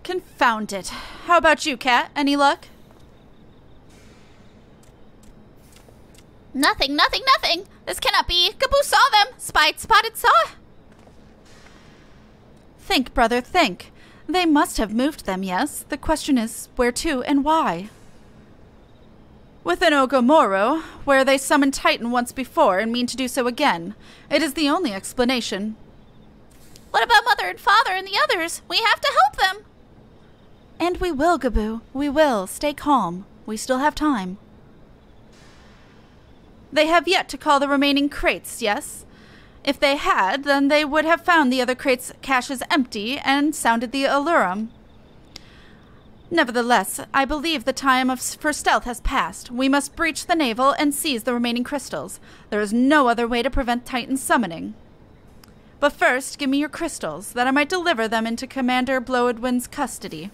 Confound it. How about you, Cat? Any luck? Nothing, nothing, nothing. This cannot be. Ga Bu saw them. Spied, spotted, saw. Think, brother, think. They must have moved them, yes. The question is, where to and why? Within O'Ghomoro, where they summoned Titan once before and mean to do so again. It is the only explanation. What about Mother and Father and the others? We have to help them. And we will, Ga Bu. We will. Stay calm. We still have time. They have yet to call the remaining crates, yes? If they had, then they would have found the other crates' caches empty and sounded the alarum. Nevertheless, I believe the time of, for stealth has passed. We must breach the navel and seize the remaining crystals. There is no other way to prevent Titan's summoning. But first, give me your crystals, that I might deliver them into Commander Bloodwind's custody.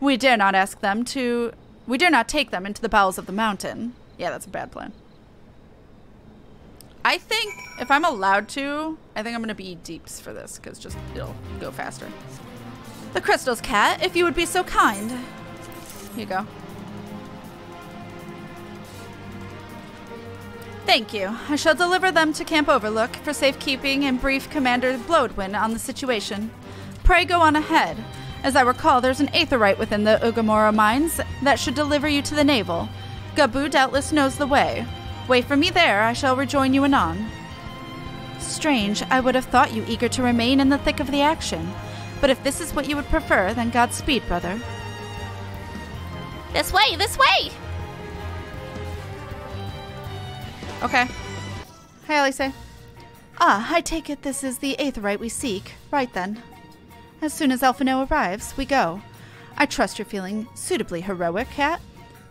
We dare not ask them to. We dare not take them into the bowels of the mountain. Yeah, that's a bad plan. I think if I'm allowed to, I think I'm gonna be deeps for this because just it'll go faster. The crystals, cat, if you would be so kind. Here you go. Thank you. I shall deliver them to Camp Overlook for safekeeping and brief Commander Bloodwind on the situation. Pray go on ahead. As I recall, there's an aetheryte within the U'Ghamaro mines that should deliver you to the navel. Ga Bu doubtless knows the way. Wait for me there, I shall rejoin you anon. Strange, I would have thought you eager to remain in the thick of the action. But if this is what you would prefer, then Godspeed, brother. This way, this way! Okay. Hi, Alice. Ah, I take it this is the aetheryte we seek. Right then. As soon as Alphinaud arrives, we go. I trust you're feeling suitably heroic, Cat.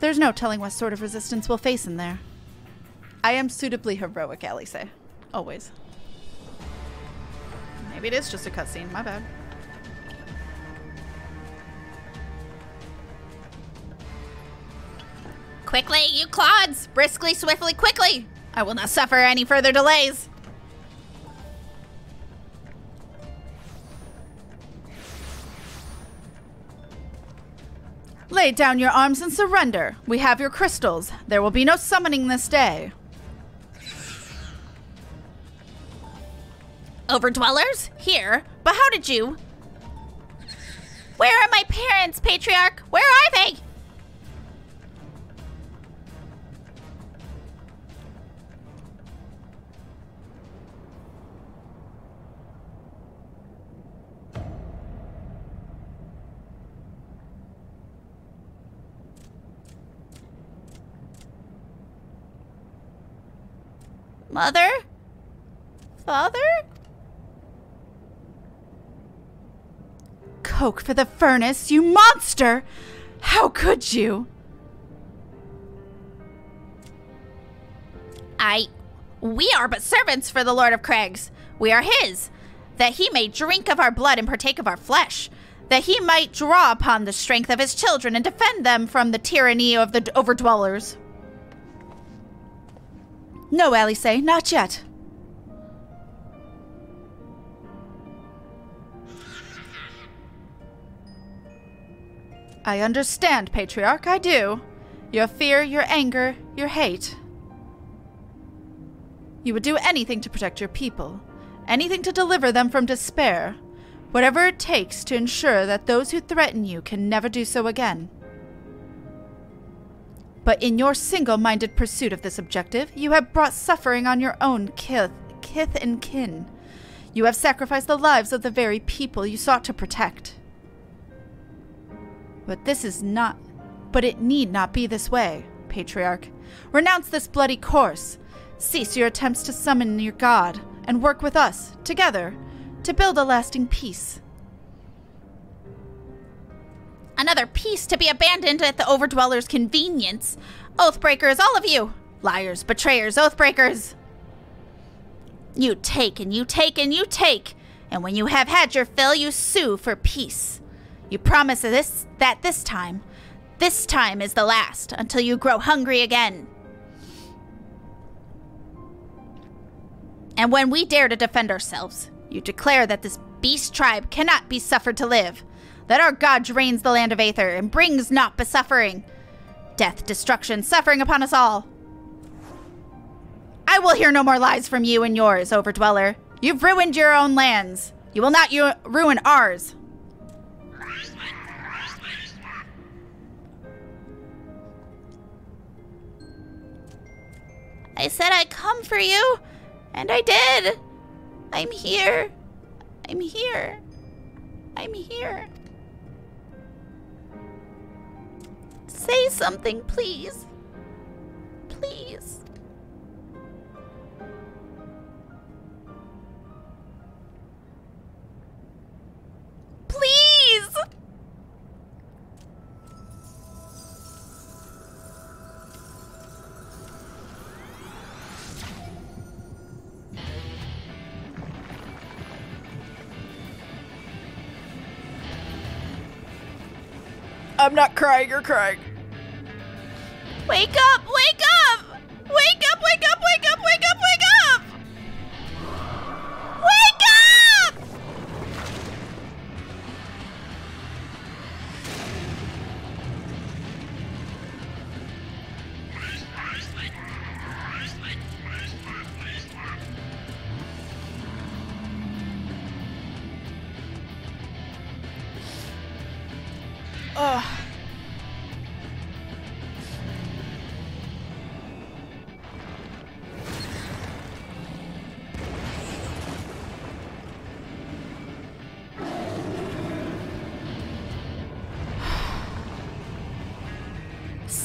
There's no telling what sort of resistance we'll face in there. I am suitably heroic, Alice. Always. Maybe it is just a cutscene. My bad. Quickly, you clods! Briskly, swiftly, quickly! I will not suffer any further delays. Lay down your arms and surrender. We have your crystals. There will be no summoning this day. Overdwellers? Here? But how did you? Where are my parents, Patriarch? Where are they? Mother? Father? Coke for the furnace, you monster! How could you? I. We are but servants for the Lord of Crags. We are his, that he may drink of our blood and partake of our flesh, that he might draw upon the strength of his children and defend them from the tyranny of the overdwellers. No, Alisaie, not yet. I understand, Patriarch, I do. Your fear, your anger, your hate. You would do anything to protect your people, anything to deliver them from despair, whatever it takes to ensure that those who threaten you can never do so again. But in your single minded pursuit of this objective, you have brought suffering on your own kith, kith and kin. You have sacrificed the lives of the very people you sought to protect. But this is not. But it need not be this way, Patriarch. Renounce this bloody course. Cease your attempts to summon your god, and work with us, together. to build a lasting peace. Another peace to be abandoned at the Overdweller's convenience. Oathbreakers, all of you! Liars, betrayers, oathbreakers! You take and you take and you take, and when you have had your fill, you sue for peace. You promise this that this time, this time is the last, until you grow hungry again. And when we dare to defend ourselves, you declare that this beast tribe cannot be suffered to live, that our God drains the land of Aether and brings not but suffering, death, destruction, suffering upon us all. I will hear no more lies from you and yours, Overdweller. You've ruined your own lands. You will not ruin ours. I said I'd come for you, and I did. I'm here. I'm here. I'm here. Say something, please. Please. Please! I'm not crying, you're crying. Wake up! Wake up! Wake up! Wake up! Wake up! Wake up! Wake up!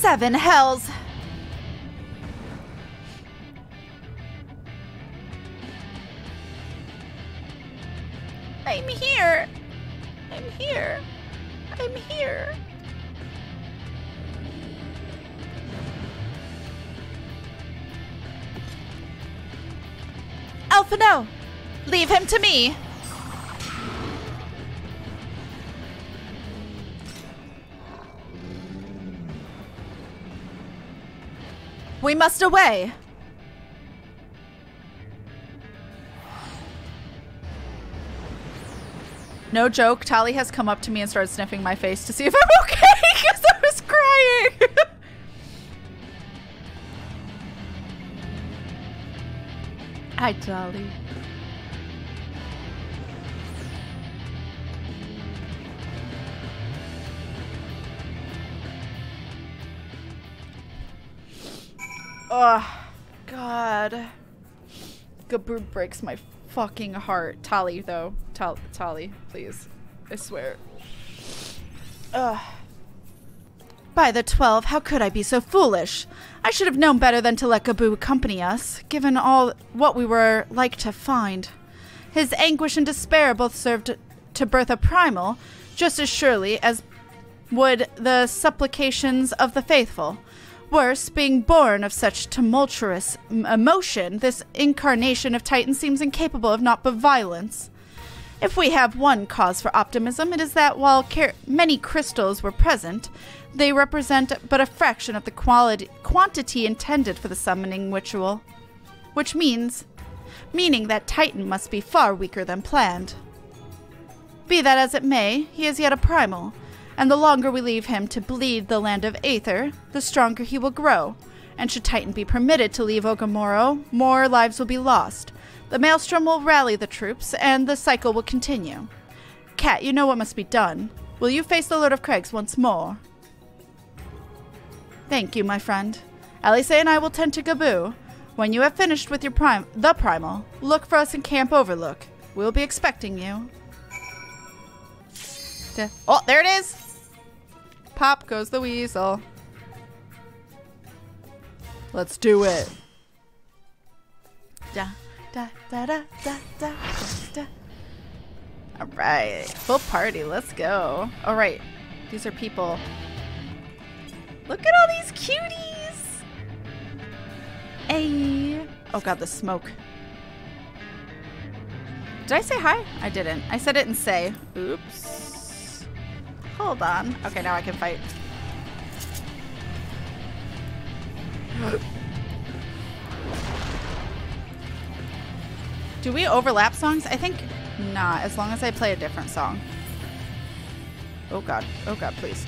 Seven hells! I'm here. I'm here. I'm here. Alphinaud! Leave him to me! Must away! No joke, Tali has come up to me and started sniffing my face to see if I'm okay because I was crying. Hi, Tali. God. Ga Bu breaks my fucking heart. Tali, though. Tal- Tali, please. I swear. Ugh. By the twelve, how could I be so foolish? I should have known better than to let Ga Bu accompany us, given all what we were like to find. His anguish and despair both served to birth a primal, just as surely as would the supplications of the faithful. Worse, being born of such tumultuous emotion, this incarnation of Titan seems incapable of naught but violence. If we have one cause for optimism, it is that while many crystals were present, they represent but a fraction of the quality- quantity intended for the summoning ritual. Which means, meaning that Titan must be far weaker than planned. Be that as it may, he is yet a primal, and the longer we leave him to bleed the land of Aether, the stronger he will grow. And should Titan be permitted to leave O'Ghomoro, more lives will be lost. The Maelstrom will rally the troops, and the cycle will continue. Cat, you know what must be done. Will you face the Lord of Crags once more? Thank you, my friend. Alisaie and I will tend to Ga Bu. When you have finished with your prime, the primal, look for us in Camp Overlook. We'll be expecting you. Oh, there it is! Pop goes the weasel. Let's do it. Da, da, da, da, da, da, da. All right. Full party. Let's go. All right. These are people. Look at all these cuties. Hey. Oh god, the smoke. Did I say hi? I didn't. I said it and say. Oops. Hold on. Okay, now I can fight. Do we overlap songs? I think not, as long as I play a different song. Oh god. Oh god, please.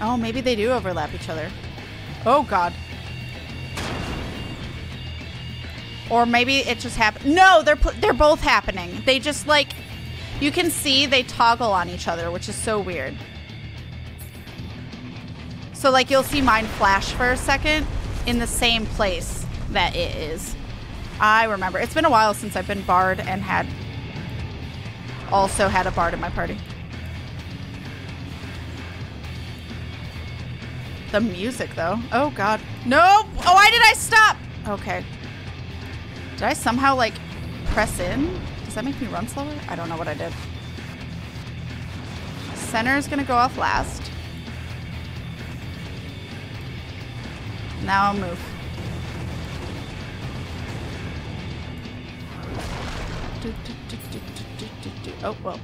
Oh, maybe they do overlap each other. Oh god. Or maybe it just happened. No, they're they're both happening. They just like you can see they toggle on each other, which is so weird. So like you'll see mine flash for a second in the same place that it is. I remember. It's been a while since I've been bard and had also had a bard in my party. The music though. Oh god. No! Oh, why did I stop? Okay. Did I somehow like press in? Does that make me run slower? I don't know what I did. Center is gonna go off last. Now I'll move. Oh, well.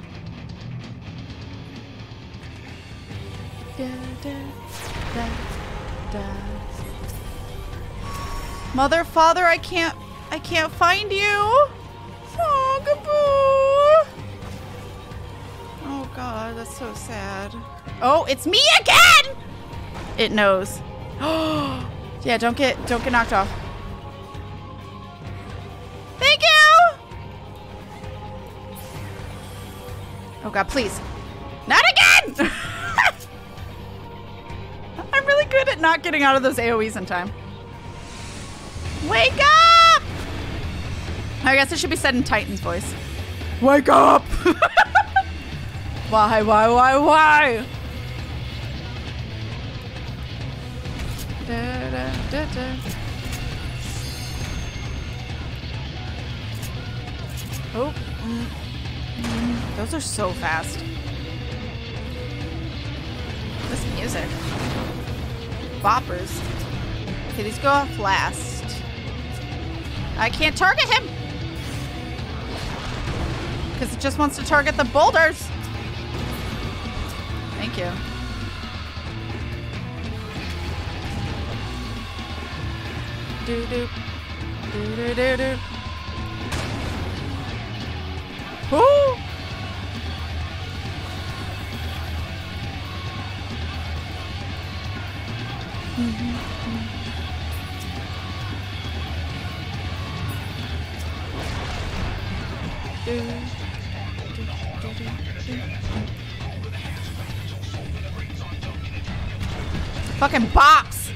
Mother, father, I can't, I can't find you. Oh, Oh God, that's so sad. Oh, it's me again. It knows. Oh, yeah. Don't get, don't get knocked off. Thank you. Oh God, please. Not again. I'm really good at not getting out of those AoEs in time. Wake up! I guess it should be said in Titan's voice. Wake up! why, why, why, why? Da, da, da. Oh, mm, mm, those are so fast. This music. Boppers. Okay, these go off last. I can't target him! Because it just wants to target the boulders. Thank you. Do do. Do do do do. Woo! Fucking box!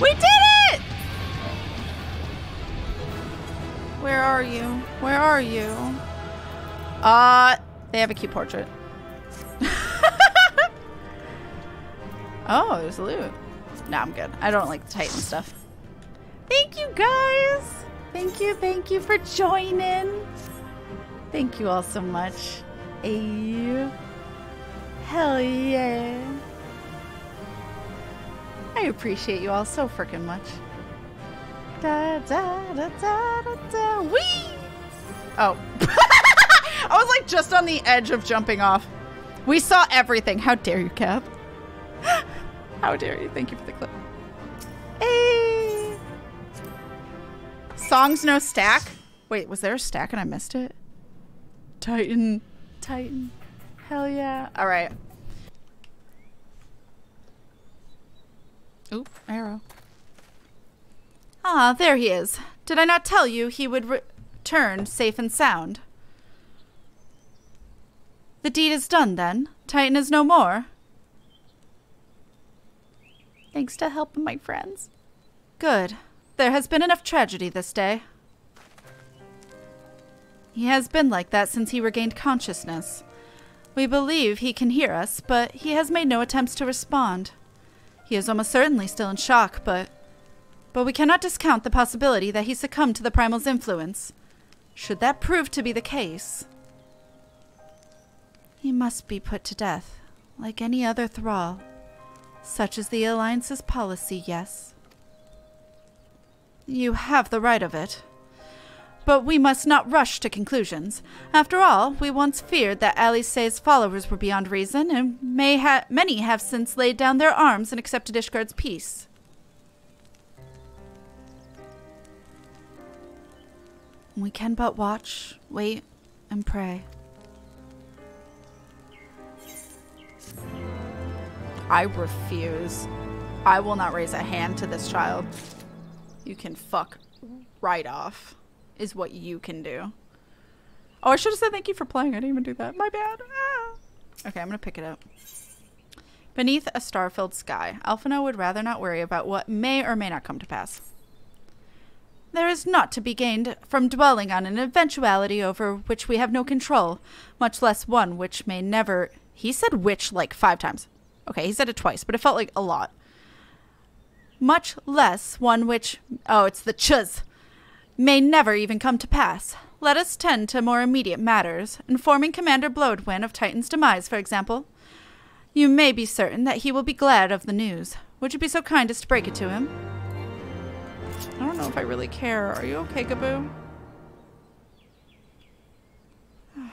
We did it! Where are you? Where are you? Uh, they have a cute portrait. oh, there's loot. No, I'm good. I don't like Titan stuff. Thank you, guys. Thank you, thank you for joining. Thank you all so much. Hey. Hell yeah. I appreciate you all so freaking much. Da da da da da da. Wee! Oh. I was like just on the edge of jumping off. We saw everything. How dare you, Cap? How dare you? Thank you for the clip. Hey. Songs no stack. Wait, was there a stack and I missed it? Titan. Titan. Hell yeah. All right. Oop, arrow. Ah, there he is. Did I not tell you he would return safe and sound? The deed is done, then? Titan is no more? Thanks to help of my friends. Good. There has been enough tragedy this day. He has been like that since he regained consciousness. We believe he can hear us, but he has made no attempts to respond. He is almost certainly still in shock, but but we cannot discount the possibility that he succumbed to the primal's influence. Should that prove to be the case, he must be put to death, like any other thrall. Such is the Alliance's policy, yes. You have the right of it. But we must not rush to conclusions. After all, we once feared that Ysayle's followers were beyond reason, and may ha many have since laid down their arms and accepted Ishgard's peace. We can but watch, wait, and pray. I refuse. I will not raise a hand to this child. You can fuck right off, is what you can do. Oh, I should have said thank you for playing. I didn't even do that. My bad. Ah. Okay, I'm going to pick it up. Beneath a star-filled sky, Alphinaud would rather not worry about what may or may not come to pass. There is naught to be gained from dwelling on an eventuality over which we have no control, much less one which may never. He said which like five times. Okay, he said it twice, but it felt like a lot. Much less one which. Oh, it's the chuz. May never even come to pass. Let us tend to more immediate matters, informing Commander Blodwyn of Titan's demise, for example. You may be certain that he will be glad of the news. Would you be so kind as to break it to him? I don't know if I really care. Are you okay, Ga Bu?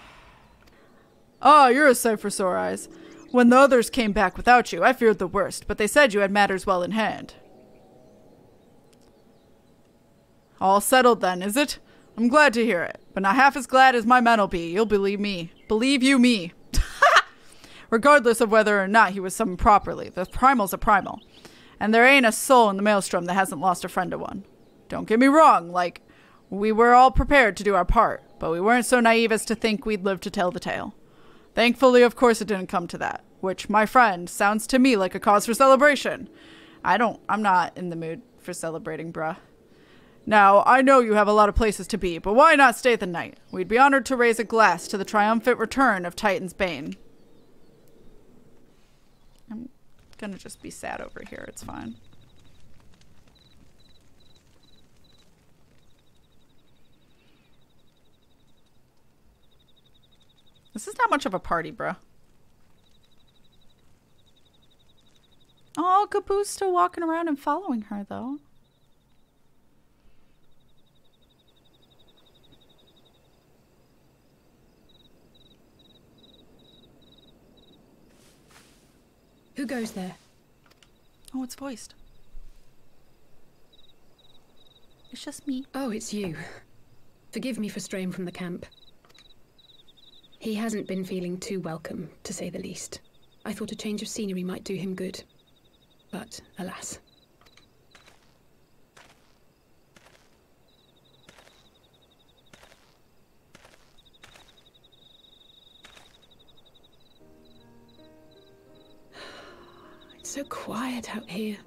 Ah, you're a sight for sore eyes. When the others came back without you, I feared the worst, but they said you had matters well in hand. All settled then, is it? I'm glad to hear it, but not half as glad as my men'll be, you'll believe me. Believe you me. Regardless of whether or not he was summoned properly, the primal's a primal. And there ain't a soul in the maelstrom that hasn't lost a friend to one. Don't get me wrong, like, we were all prepared to do our part, but we weren't so naive as to think we'd live to tell the tale. Thankfully, of course, it didn't come to that, which, my friend, sounds to me like a cause for celebration. I don't, I'm not in the mood for celebrating, bruh. Now, I know you have a lot of places to be, but why not stay the night? We'd be honored to raise a glass to the triumphant return of Titan's Bane. I'm gonna just be sad over here, it's fine. This is not much of a party, bruh. Oh, still walking around and following her, though. Who goes there? Oh, it's voiced. It's just me. Oh, it's you. Forgive me for straying from the camp. He hasn't been feeling too welcome, to say the least. I thought a change of scenery might do him good. But, alas. So quiet out here.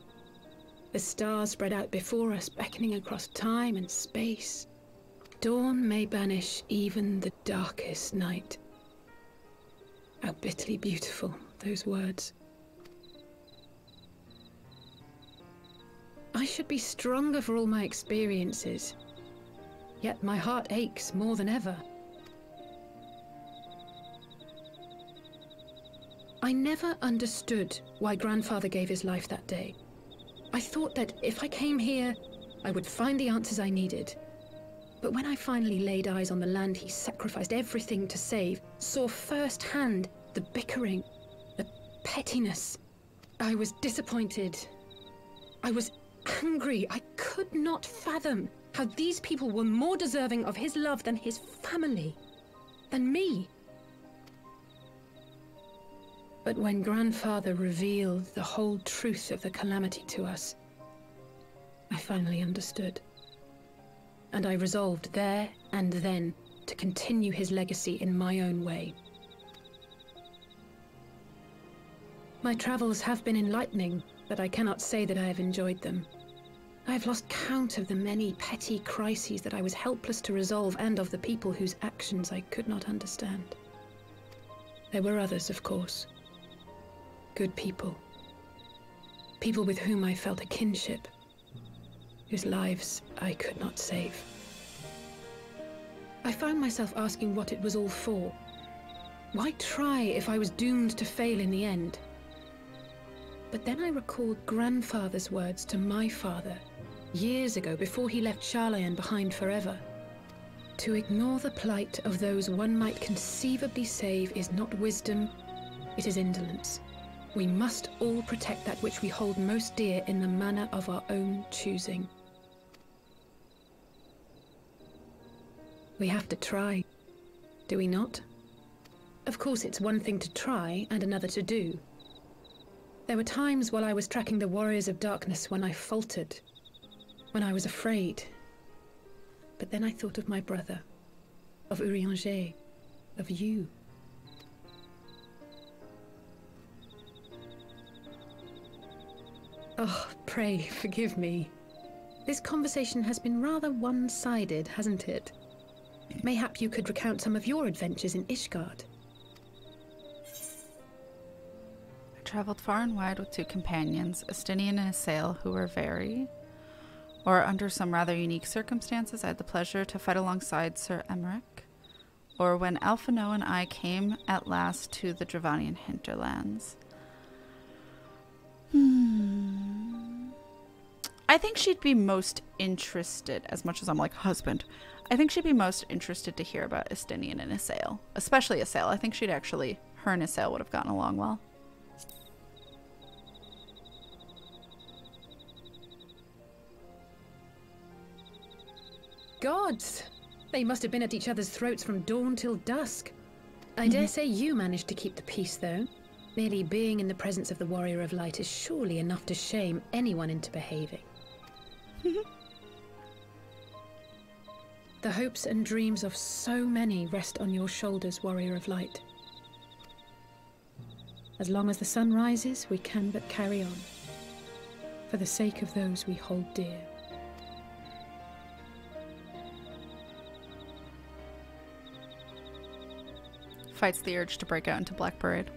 The stars spread out before us, beckoning across time and space. Dawn may banish even the darkest night. How bitterly beautiful, those words. I should be stronger for all my experiences. Yet my heart aches more than ever. I never understood why Grandfather gave his life that day. I thought that if I came here, I would find the answers I needed. But when I finally laid eyes on the land he sacrificed everything to save, saw firsthand the bickering, the pettiness, I was disappointed. I was angry. I could not fathom how these people were more deserving of his love than his family, than me. But when Grandfather revealed the whole truth of the calamity to us, I finally understood. And I resolved there and then to continue his legacy in my own way. My travels have been enlightening, but I cannot say that I have enjoyed them. I have lost count of the many petty crises that I was helpless to resolve and of the people whose actions I could not understand. There were others, of course. Good people. People with whom I felt a kinship, whose lives I could not save. I found myself asking what it was all for. Why try if I was doomed to fail in the end? But then I recalled grandfather's words to my father years ago before he left Sharlayan behind forever. To ignore the plight of those one might conceivably save is not wisdom, it is indolence. We must all protect that which we hold most dear in the manner of our own choosing. We have to try, do we not? Of course, it's one thing to try and another to do. There were times while I was tracking the Warriors of Darkness when I faltered, when I was afraid. But then I thought of my brother, of Urianger, of you. Oh, pray forgive me. This conversation has been rather one sided, hasn't it? Mayhap you could recount some of your adventures in Ishgard. I traveled far and wide with two companions, Estinian and Ysayle, who were very, or under some rather unique circumstances, I had the pleasure to fight alongside Sir Aymeric, or when Alphinaud and I came at last to the Dravanian hinterlands. Hmm. I think she'd be most interested, as much as I'm like husband. I think she'd be most interested to hear about Estinian and Ysayle, especially Ysayle. I think she'd actually, her and Ysayle would have gotten along well. Gods! They must have been at each other's throats from dawn till dusk. I dare say you managed to keep the peace, though. Merely being in the presence of the Warrior of Light is surely enough to shame anyone into behaving. the hopes and dreams of so many rest on your shoulders, Warrior of Light. As long as the sun rises, we can but carry on. For the sake of those we hold dear. Fights the urge to break out into Black Parade.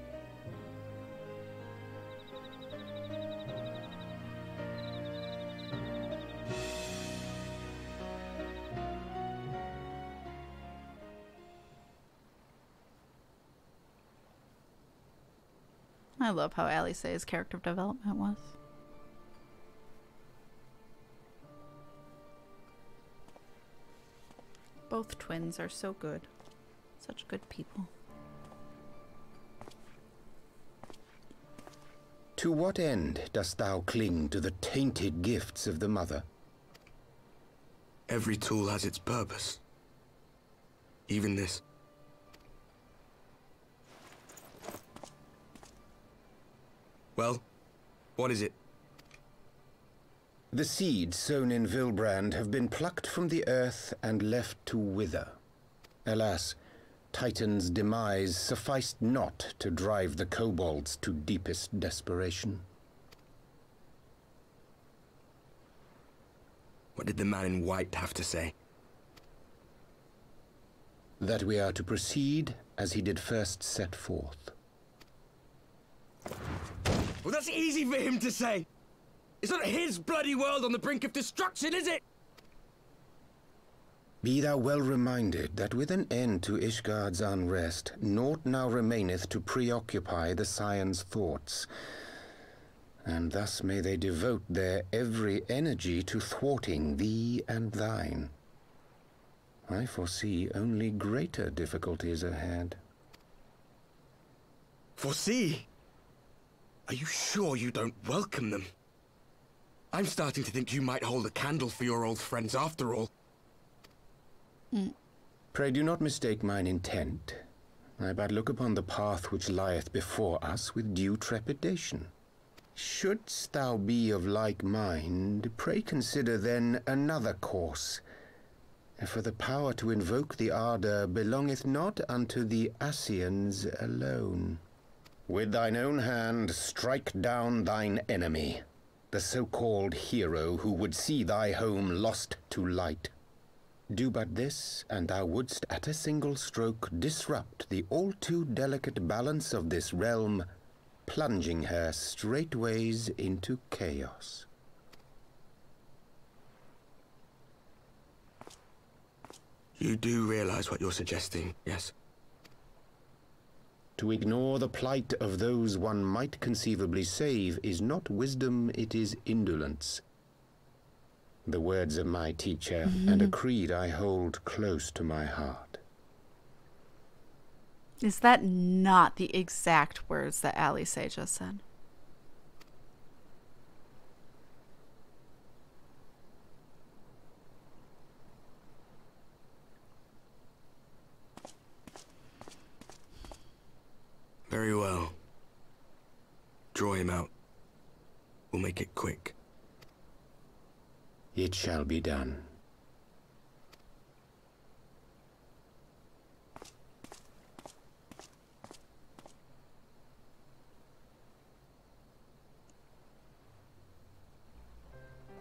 I love how Alisaie's character development was. Both twins are so good. Such good people. To what end dost thou cling to the tainted gifts of the Mother? Every tool has its purpose. Even this. Well, what is it? The seeds sown in Vylbrand have been plucked from the earth and left to wither. Alas, Titan's demise sufficed not to drive the kobolds to deepest desperation. What did the man in white have to say? That we are to proceed as he did first set forth. Well, that's easy for him to say. It's not his bloody world on the brink of destruction, is it? Be thou well reminded that with an end to Ishgard's unrest, naught now remaineth to preoccupy the Scion's thoughts. And thus may they devote their every energy to thwarting thee and thine. I foresee only greater difficulties ahead. Foresee? Are you sure you don't welcome them? I'm starting to think you might hold a candle for your old friends after all. Mm. Pray do not mistake mine intent. I but look upon the path which lieth before us with due trepidation. Shouldst thou be of like mind, pray consider then another course. For the power to invoke the ardour belongeth not unto the Ascians alone. With thine own hand strike down thine enemy, the so-called hero who would see thy home lost to light. Do but this, and thou wouldst at a single stroke disrupt the all too delicate balance of this realm, plunging her straightways into chaos. You do realize what you're suggesting, yes? To ignore the plight of those one might conceivably save is not wisdom, it is indolence. The words of my teacher, and a mm-hmm. creed I hold close to my heart. Is that not the exact words that Alisaie just said? Very well. Draw him out. We'll make it quick. It shall be done.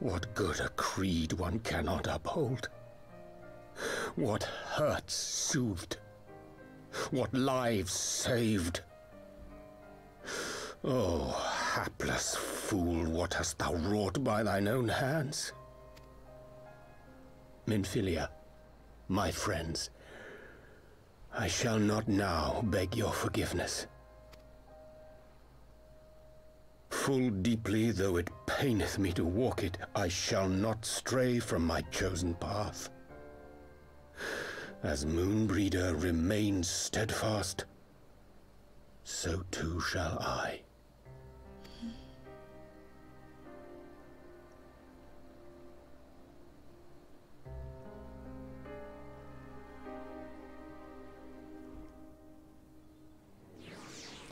What good a creed one cannot uphold? What hurts soothed? What lives saved? Oh, hapless fool, what hast thou wrought by thine own hands? Minfilia, my friends, I shall not now beg your forgiveness. Full deeply though it paineth me to walk it, I shall not stray from my chosen path. As Moenbryda remains steadfast, so too shall I.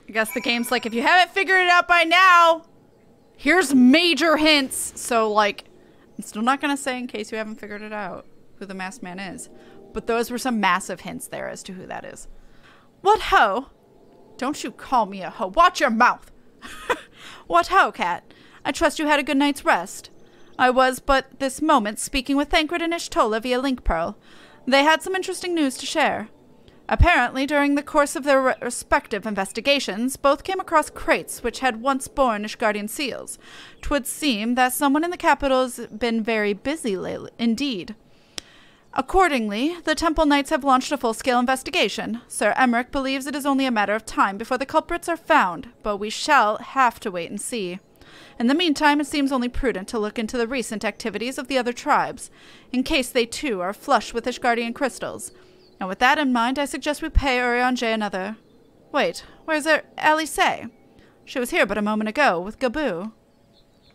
I guess the game's like, if you haven't figured it out by now, here's major hints. So, like, I'm still not going to say, in case you haven't figured it out, who the masked man is. But those were some massive hints there as to who that is. What ho? Don't you call me a ho. Watch your mouth. what ho, cat? I trust you had a good night's rest. I was but this moment speaking with Thancred and Y'shtola via link pearl. They had some interesting news to share. Apparently, during the course of their respective investigations, both came across crates which had once borne Ishgardian seals. Twould seem that someone in the capital's been very busy lately, indeed. Accordingly, the Temple Knights have launched a full-scale investigation. Sir Aymeric believes it is only a matter of time before the culprits are found, but we shall have to wait and see. In the meantime, it seems only prudent to look into the recent activities of the other tribes, in case they too are flush with Ishgardian crystals. And with that in mind, I suggest we pay Urianger another. Wait, where's her Alisaie? She was here but a moment ago with Ga Bu.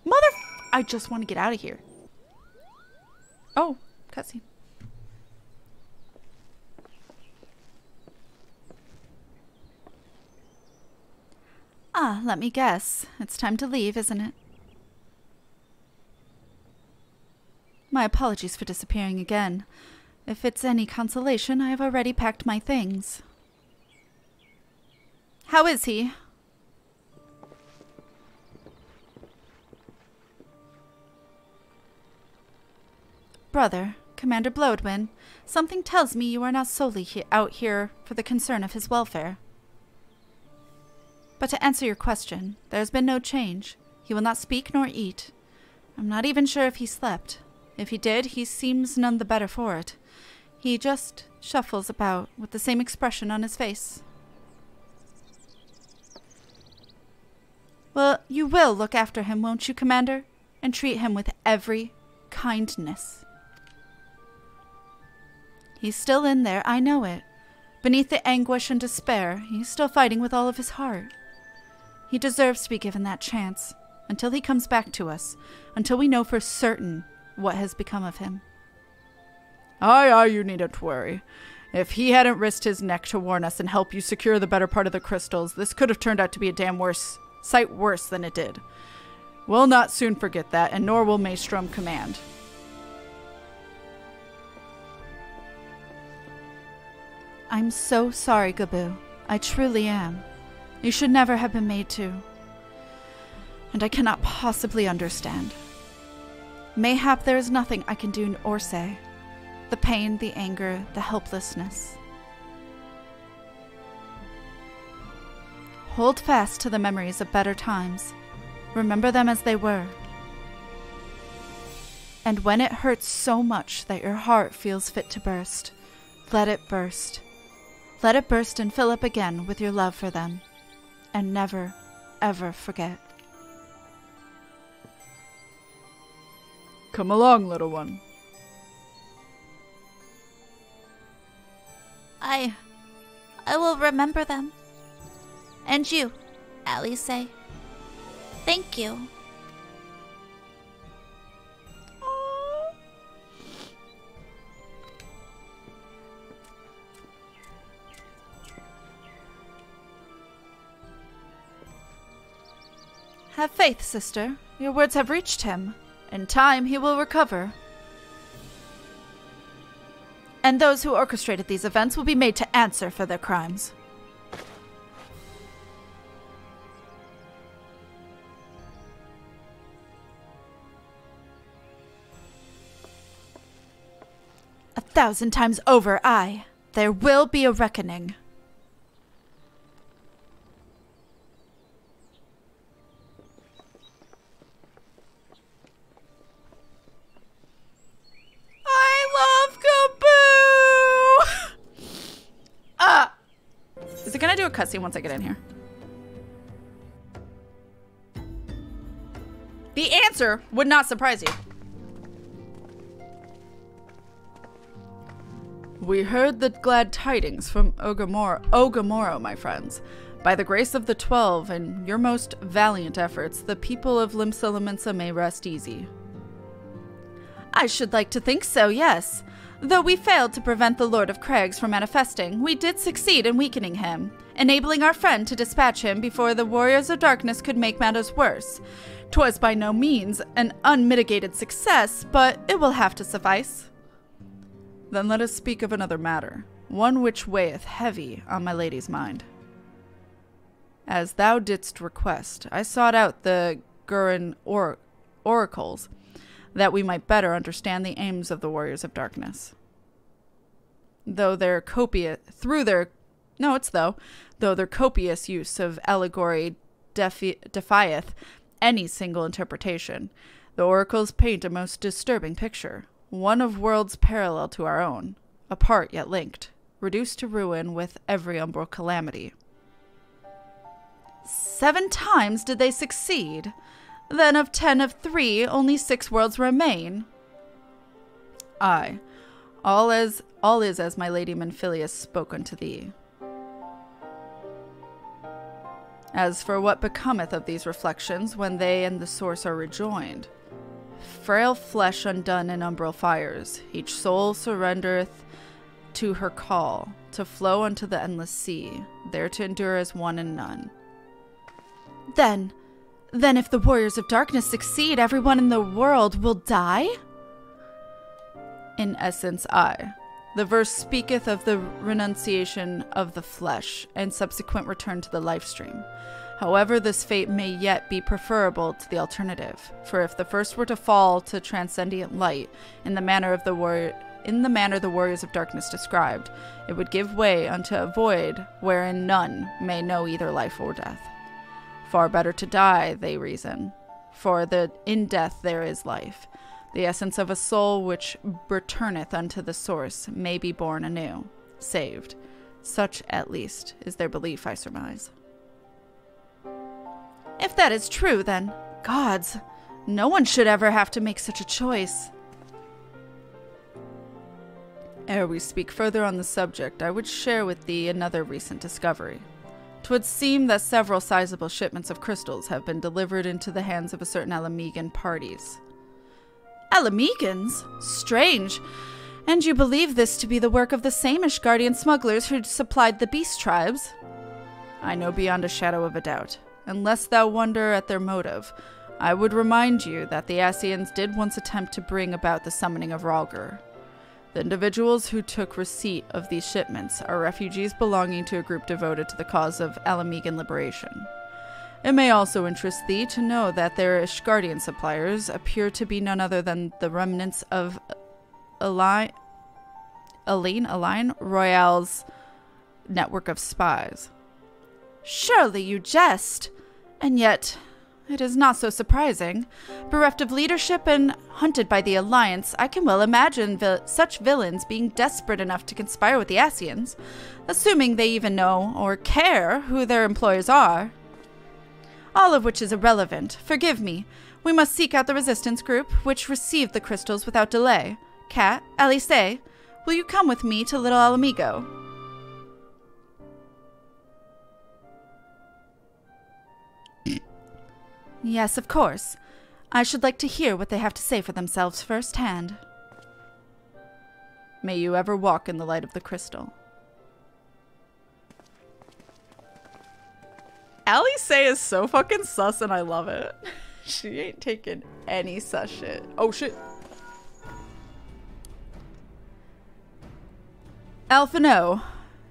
Mother, I just want to get out of here. Oh, cutscene. Ah, let me guess. It's time to leave, isn't it? My apologies for disappearing again. If it's any consolation, I have already packed my things. How is he? Brother, Commander Bloodwin, something tells me you are not solely he- out here for the concern of his welfare. But to answer your question, there has been no change. He will not speak nor eat. I'm not even sure if he slept. If he did, he seems none the better for it. He just shuffles about with the same expression on his face. Well, you will look after him, won't you, Commander? And treat him with every kindness. He's still in there, I know it. Beneath the anguish and despair, he's still fighting with all of his heart. He deserves to be given that chance until he comes back to us, until we know for certain what has become of him. Aye, aye, you needn't worry. If he hadn't risked his neck to warn us and help you secure the better part of the crystals, this could have turned out to be a damn worse sight worse than it did. We'll not soon forget that, and nor will Maelstrom command. I'm so sorry, Ga Bu. I truly am. You should never have been made to. And I cannot possibly understand. Mayhap there is nothing I can do or say. The pain, the anger, the helplessness. Hold fast to the memories of better times. Remember them as they were. And when it hurts so much that your heart feels fit to burst, let it burst. Let it burst and fill up again with your love for them. And never, ever forget. Come along, little one. I. I will remember them. And you, Alisaie thank you. Have faith, sister. Your words have reached him. In time, he will recover. And those who orchestrated these events will be made to answer for their crimes. A thousand times over, I. There will be a reckoning. I love Kaboo! Ah! Is it gonna do a cutscene once I get in here? The answer would not surprise you. We heard the glad tidings from Ogamoro, Ogamoro, my friends. By the grace of the Twelve and your most valiant efforts, the people of Limsa Lominsa may rest easy. I should like to think so, yes. Though we failed to prevent the Lord of Crags from manifesting, we did succeed in weakening him, enabling our friend to dispatch him before the Warriors of Darkness could make matters worse. 'Twas by no means an unmitigated success, but it will have to suffice. Then let us speak of another matter, one which weigheth heavy on my lady's mind. As thou didst request, I sought out the Gurren or- oracles, that we might better understand the aims of the warriors of darkness. Though their copious through their no, it's though though their copious use of allegory defi- defieth any single interpretation, the oracles paint a most disturbing picture, one of worlds parallel to our own, apart yet linked, reduced to ruin with every umbral calamity. Seven times did they succeed. Then of ten of three, only six worlds remain. Aye, all as all is as my lady Minfilia spoke unto thee. As for what becometh of these reflections when they and the source are rejoined, frail flesh undone in umbral fires, each soul surrendereth to her call, to flow unto the endless sea, there to endure as one and none. Then, then if the warriors of darkness succeed, everyone in the world will die? In essence, I. The verse speaketh of the renunciation of the flesh and subsequent return to the life stream. However, this fate may yet be preferable to the alternative, for if the first were to fall to transcendent light in the manner of the warrior in the manner the warriors of darkness described, it would give way unto a void wherein none may know either life or death. Far better to die, they reason, for the in death there is life. The essence of a soul which returneth unto the source may be born anew, saved. Such, at least, is their belief, I surmise. If that is true, then, gods, no one should ever have to make such a choice. Ere we speak further on the subject, I would share with thee another recent discovery. Twould seem that several sizable shipments of crystals have been delivered into the hands of a certain Ala Mhigan parties. Ala Mhigans? Strange. And you believe this to be the work of the same Ishgardian smugglers who supplied the beast tribes? I know beyond a shadow of a doubt. Unless thou wonder at their motive, I would remind you that the Ascians did once attempt to bring about the summoning of Rhalgr. The individuals who took receipt of these shipments are refugees belonging to a group devoted to the cause of Ala Mhigan liberation. It may also interest thee to know that their Ishgardian suppliers appear to be none other than the remnants of Eli- Eline, Eline Roaille's network of spies. Surely you jest. And yet, it is not so surprising. Bereft of leadership and hunted by the Alliance, I can well imagine such villains being desperate enough to conspire with the Ascians, assuming they even know or care who their employers are. All of which is irrelevant. Forgive me. We must seek out the resistance group, which received the crystals without delay. Cat, Alice, will you come with me to Little Ala Mhigo? Yes, of course. I should like to hear what they have to say for themselves firsthand. May you ever walk in the light of the crystal. Alice is so fucking sus and I love it. she ain't taking any sus shit. Oh shit. Alphinaud,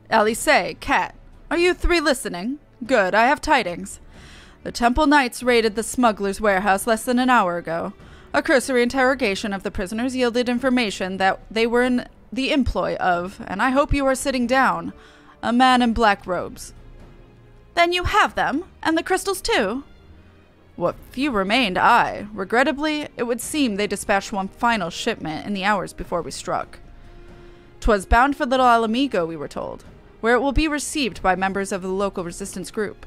Alice, Cat, are you three listening? Good, I have tidings. The Temple Knights raided the smuggler's warehouse less than an hour ago. A cursory interrogation of the prisoners yielded information that they were in the employ of, and I hope you are sitting down, a man in black robes. Then you have them, and the crystals too? What few remained, aye. Regrettably, it would seem they dispatched one final shipment in the hours before we struck. 'Twas bound for Little Ala Mhigo, we were told, where it will be received by members of the local resistance group.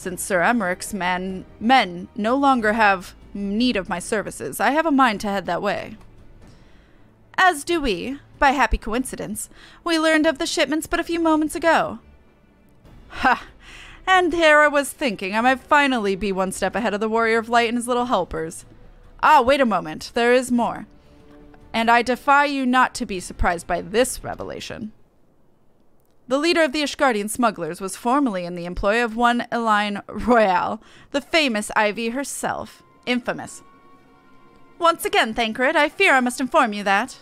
Since Sir Aymeric's man, men no longer have need of my services, I have a mind to head that way. As do we. By happy coincidence, we learned of the shipments but a few moments ago. Ha! And here I was thinking I might finally be one step ahead of the Warrior of Light and his little helpers. Ah, wait a moment. There is more. And I defy you not to be surprised by this revelation. The leader of the Ishgardian smugglers was formerly in the employ of one Eline Roaille, the famous Ivy herself. Infamous. Once again, Thancred, I fear I must inform you that.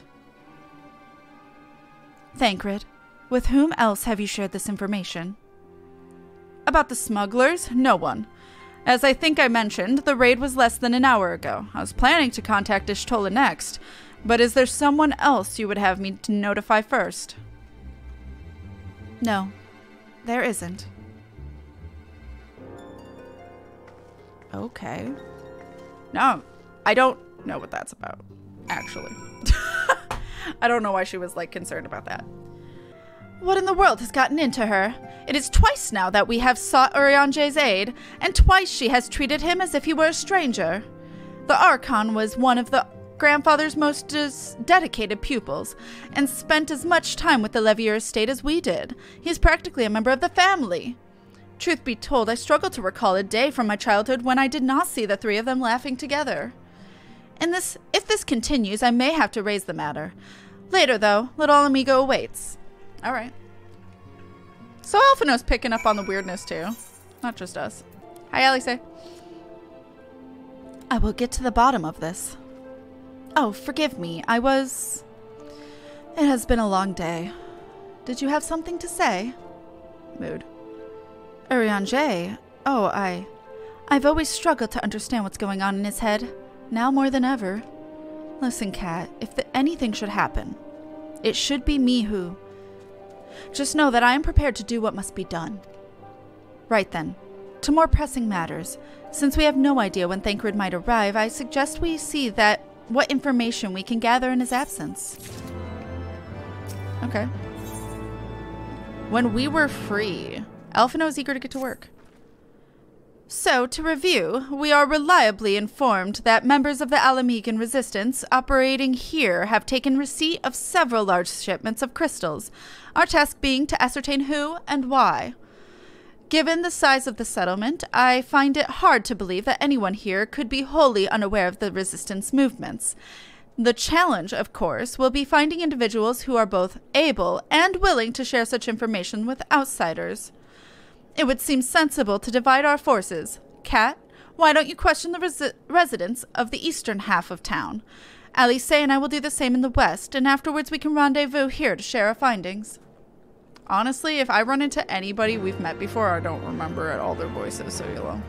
Thancred, with whom else have you shared this information? About the smugglers? No one. As I think I mentioned, the raid was less than an hour ago. I was planning to contact Y'shtola next, but is there someone else you would have me to notify first? No, there isn't. Okay. No, I don't know what that's about, actually. I don't know why she was, like, concerned about that. What in the world has gotten into her? It is twice now that we have sought Urianger's aid, and twice she has treated him as if he were a stranger. The Archon was one of the grandfather's most dedicated pupils, and spent as much time with the Leveilleur estate as we did. He's practically a member of the family. Truth be told, I struggle to recall a day from my childhood when I did not see the three of them laughing together. And this, if this continues, I may have to raise the matter. Later, though, little amigo awaits. All right. So Alphinaud's picking up on the weirdness too, not just us. Hi, Alice. I will get to the bottom of this. Oh, forgive me. I was. It has been a long day. Did you have something to say? Mood. Urianger. Oh, I. I've always struggled to understand what's going on in his head. Now more than ever. Listen, Cat, if the, anything should happen, it should be me who. Just know that I am prepared to do what must be done. Right then, to more pressing matters. Since we have no idea when Thancred might arrive, I suggest we see that what information we can gather in his absence. Okay. When we were free, Alphinaud is eager to get to work. So, to review, we are reliably informed that members of the Ala Mhigan resistance operating here have taken receipt of several large shipments of crystals, our task being to ascertain who and why. Given the size of the settlement, I find it hard to believe that anyone here could be wholly unaware of the resistance movements. The challenge, of course, will be finding individuals who are both able and willing to share such information with outsiders. It would seem sensible to divide our forces. Cat, why don't you question the resi- residents of the eastern half of town? Alice and I will do the same in the west, and afterwards we can rendezvous here to share our findings. Honestly, if I run into anybody we've met before, I don't remember at all their voices, so you know.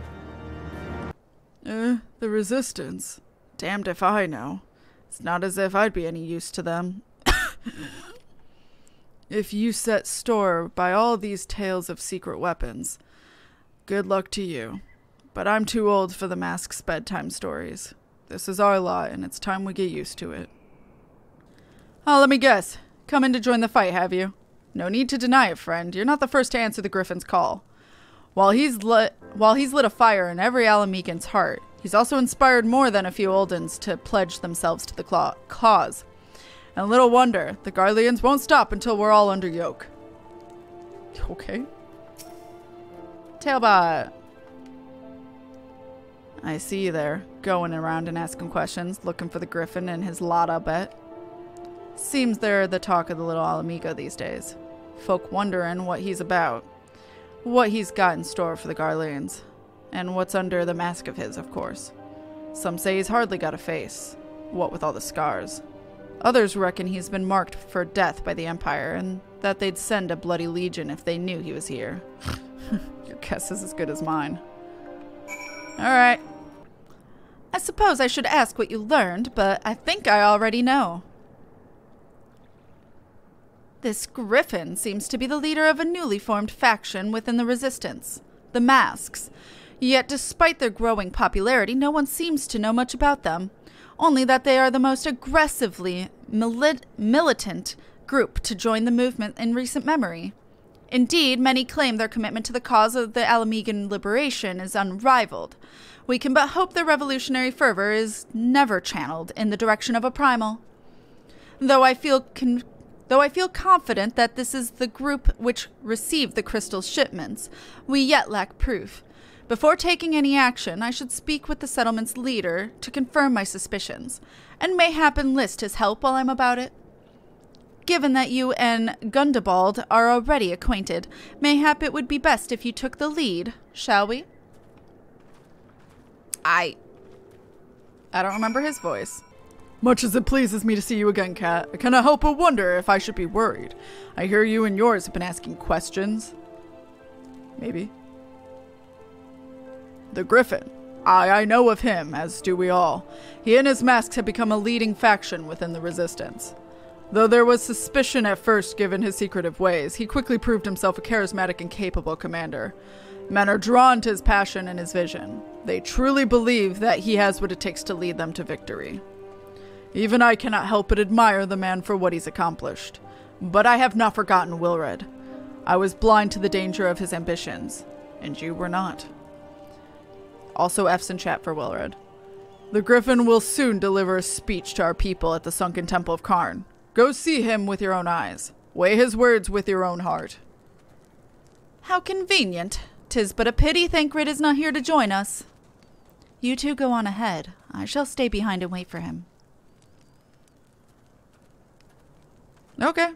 Eh, the resistance. Damned if I know. It's not as if I'd be any use to them. If you set store by all these tales of secret weapons, good luck to you. But I'm too old for the mask's bedtime stories. This is our lot, and it's time we get used to it. Oh, let me guess. Come in to join the fight, have you? No need to deny it, friend. You're not the first to answer the Griffin's call. While he's lit, while he's lit a fire in every Ala Mhigan's heart, he's also inspired more than a few Oldens to pledge themselves to the claw- cause. And little wonder, the Garleans won't stop until we're all under yoke. Okay. Talbot. I see you there, going around and asking questions, looking for the Griffin and his lot, I bet. Seems they're the talk of the little Ala Mhigo these days. Folk wondering what he's about. What he's got in store for the Garleans. And what's under the mask of his, of course. Some say he's hardly got a face, what with all the scars. Others reckon he's been marked for death by the Empire, and that they'd send a bloody legion if they knew he was here. Your guess is as good as mine. Alright. I suppose I should ask what you learned, but I think I already know. This Griffin seems to be the leader of a newly formed faction within the Resistance, the Masks. Yet, despite their growing popularity, no one seems to know much about them, only that they are the most aggressively mili- militant group to join the movement in recent memory. Indeed, many claim their commitment to the cause of the Ala Mhigan liberation is unrivaled. We can but hope their revolutionary fervor is never channeled in the direction of a primal. Though I feel con- Though I feel confident that this is the group which received the crystal shipments, we yet lack proof. Before taking any action, I should speak with the settlement's leader to confirm my suspicions, and mayhap enlist his help while I'm about it. Given that you and Gundobald are already acquainted, mayhap it would be best if you took the lead, shall we? I. I don't remember his voice. Much as it pleases me to see you again, Cat, I cannot help but wonder if I should be worried. I hear you and yours have been asking questions. Maybe. The Griffin. I, I know of him, as do we all. He and his masks have become a leading faction within the Resistance. Though there was suspicion at first given his secretive ways, he quickly proved himself a charismatic and capable commander. Men are drawn to his passion and his vision. They truly believe that he has what it takes to lead them to victory. Even I cannot help but admire the man for what he's accomplished. But I have not forgotten Wilred. I was blind to the danger of his ambitions, and you were not. Also F's in chat for Wilred. The Griffin will soon deliver a speech to our people at the sunken temple of Qarn. Go see him with your own eyes. Weigh his words with your own heart. How convenient. Tis but a pity Thancred is not here to join us. You two go on ahead. I shall stay behind and wait for him. Okay.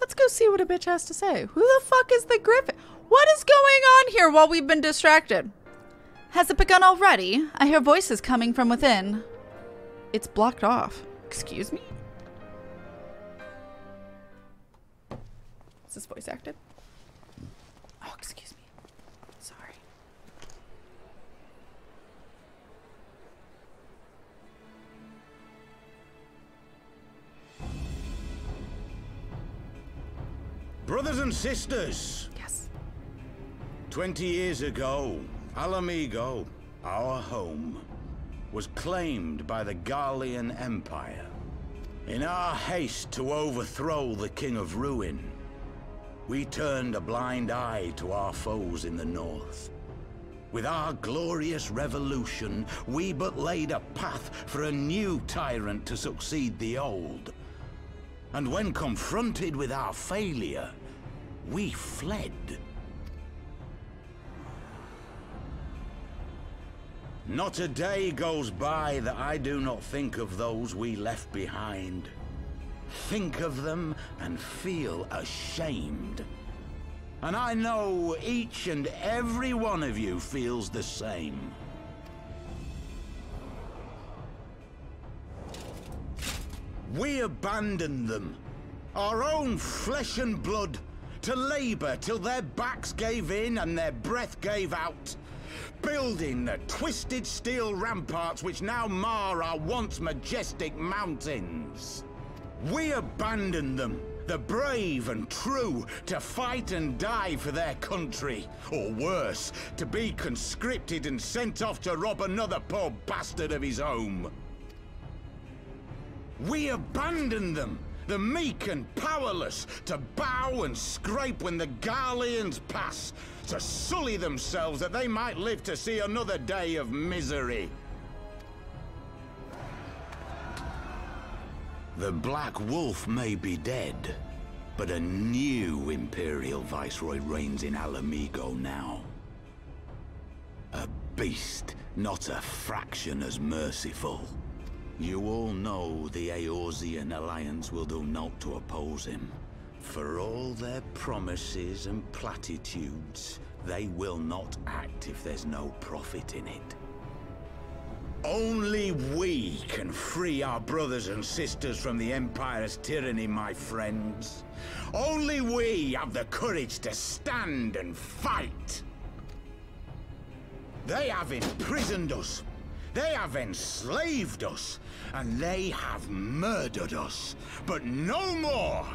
Let's go see what a bitch has to say. Who the fuck is the Griffin? What is going on here while we've been distracted? Has it begun already? I hear voices coming from within. It's blocked off. Excuse me? Is this voice acted? Oh, excuse me. Brothers and sisters. Yes. Twenty years ago, Ala Mhigo, our home, was claimed by the Garlean Empire. In our haste to overthrow the King of Ruin, we turned a blind eye to our foes in the north. With our glorious revolution, we but laid a path for a new tyrant to succeed the old. And when confronted with our failure, we fled. Not a day goes by that I do not think of those we left behind. Think of them and feel ashamed. And I know each and every one of you feels the same. We abandoned them, our own flesh and blood, to labor till their backs gave in and their breath gave out. Building the twisted steel ramparts which now mar our once majestic mountains. We abandoned them, the brave and true, to fight and die for their country. Or worse, to be conscripted and sent off to rob another poor bastard of his home. We abandoned them, the meek and powerless, to bow and scrape when the Garleans pass, to sully themselves that they might live to see another day of misery. The Black Wolf may be dead, but a new Imperial Viceroy reigns in Ala Mhigo now. A beast, not a fraction as merciful. You all know the Eorzean Alliance will do naught to oppose him. For all their promises and platitudes, they will not act if there's no profit in it. Only we can free our brothers and sisters from the Empire's tyranny, my friends. Only we have the courage to stand and fight. They have imprisoned us. They have enslaved us. And they have murdered us. But no more!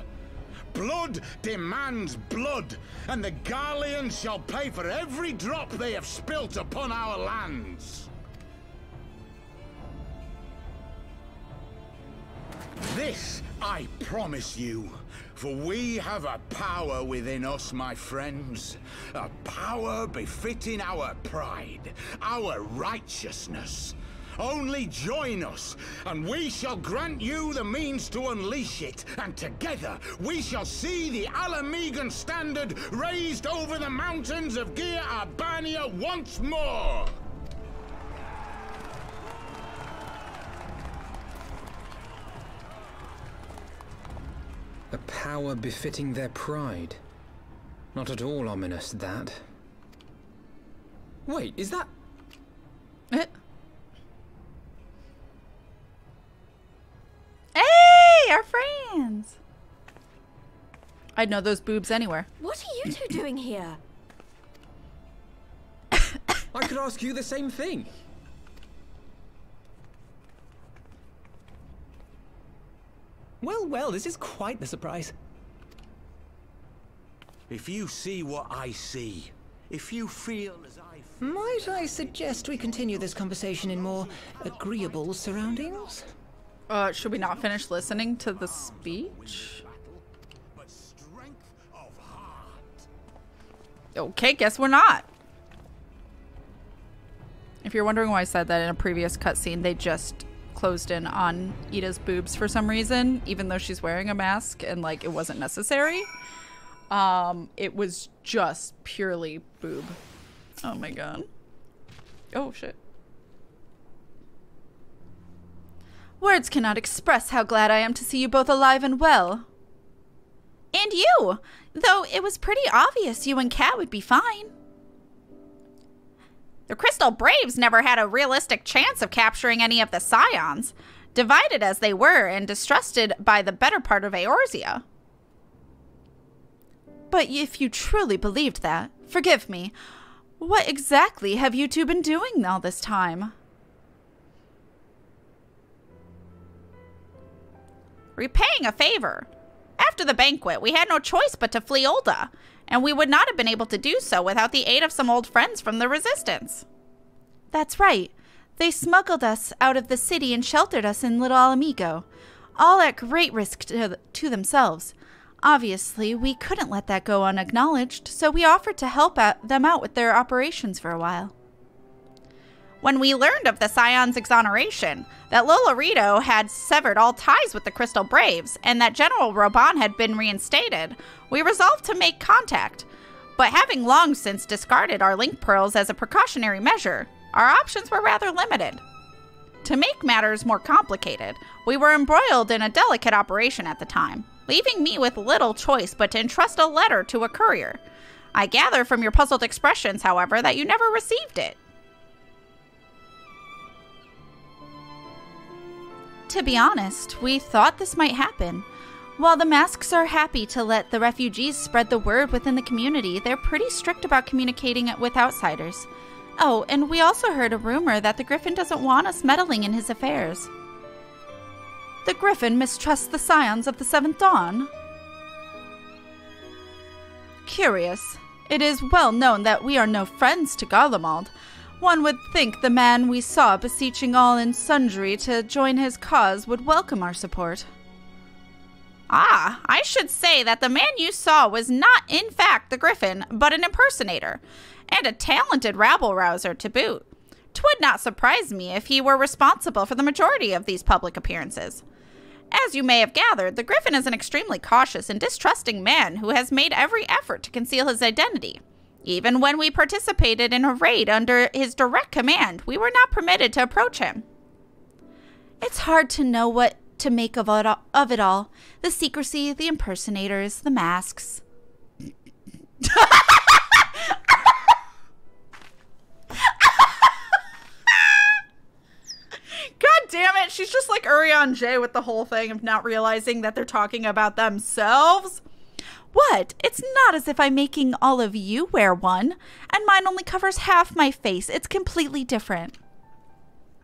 Blood demands blood, and the Garleans shall pay for every drop they have spilt upon our lands. This I promise you, for we have a power within us, my friends. A power befitting our pride, our righteousness. Only join us, and we shall grant you the means to unleash it, and together we shall see the Ala Mhigan standard raised over the mountains of Gyr Abania once more! A power befitting their pride. Not at all ominous, that. Wait, is that... Eh? Hey, our friends! I'd know those boobs anywhere. What are you two doing here? I could ask you the same thing. Well, well, this is quite the surprise. If you see what I see, if you feel as I feel... Might I suggest we continue this conversation in more agreeable surroundings? Uh, should we not finish listening to the speech? Okay, guess we're not. If you're wondering why I said that in a previous cutscene, they just closed in on Yda's boobs for some reason, even though she's wearing a mask and like it wasn't necessary. Um, it was just purely boob. Oh my god. Oh shit. Words cannot express how glad I am to see you both alive and well. And you! Though it was pretty obvious you and Cat would be fine. The Crystal Braves never had a realistic chance of capturing any of the Scions, divided as they were and distrusted by the better part of Eorzea. But if you truly believed that, forgive me, what exactly have you two been doing all this time? Repaying a favor. After the banquet, we had no choice but to flee Ul'dah, and we would not have been able to do so without the aid of some old friends from the Resistance. That's right. They smuggled us out of the city and sheltered us in Little Ala Mhigo, all at great risk to, to themselves. Obviously, we couldn't let that go unacknowledged, so we offered to help out them out with their operations for a while. When we learned of the Scion's exoneration, that Lolorito had severed all ties with the Crystal Braves, and that General Raubahn had been reinstated, we resolved to make contact. But having long since discarded our link pearls as a precautionary measure, our options were rather limited. To make matters more complicated, we were embroiled in a delicate operation at the time, leaving me with little choice but to entrust a letter to a courier. I gather from your puzzled expressions, however, that you never received it. To be honest, we thought this might happen. While the masks are happy to let the refugees spread the word within the community, they're pretty strict about communicating it with outsiders. Oh, and we also heard a rumor that the Griffin doesn't want us meddling in his affairs. The Griffin mistrusts the scions of the Seventh Dawn? Curious. It is well known that we are no friends to Garlemald. One would think the man we saw beseeching all and sundry to join his cause would welcome our support. Ah, I should say that the man you saw was not, in fact, the Griffin, but an impersonator, and a talented rabble rouser to boot. Twould not surprise me if he were responsible for the majority of these public appearances. As you may have gathered, the Griffin is an extremely cautious and distrusting man who has made every effort to conceal his identity. Even when we participated in a raid under his direct command, we were not permitted to approach him. It's hard to know what to make of it all. Of it all. The secrecy, the impersonators, the masks. God damn it. She's just like Urianger with the whole thing of not realizing that they're talking about themselves. What? It's not as if I'm making all of you wear one, and mine only covers half my face. It's completely different.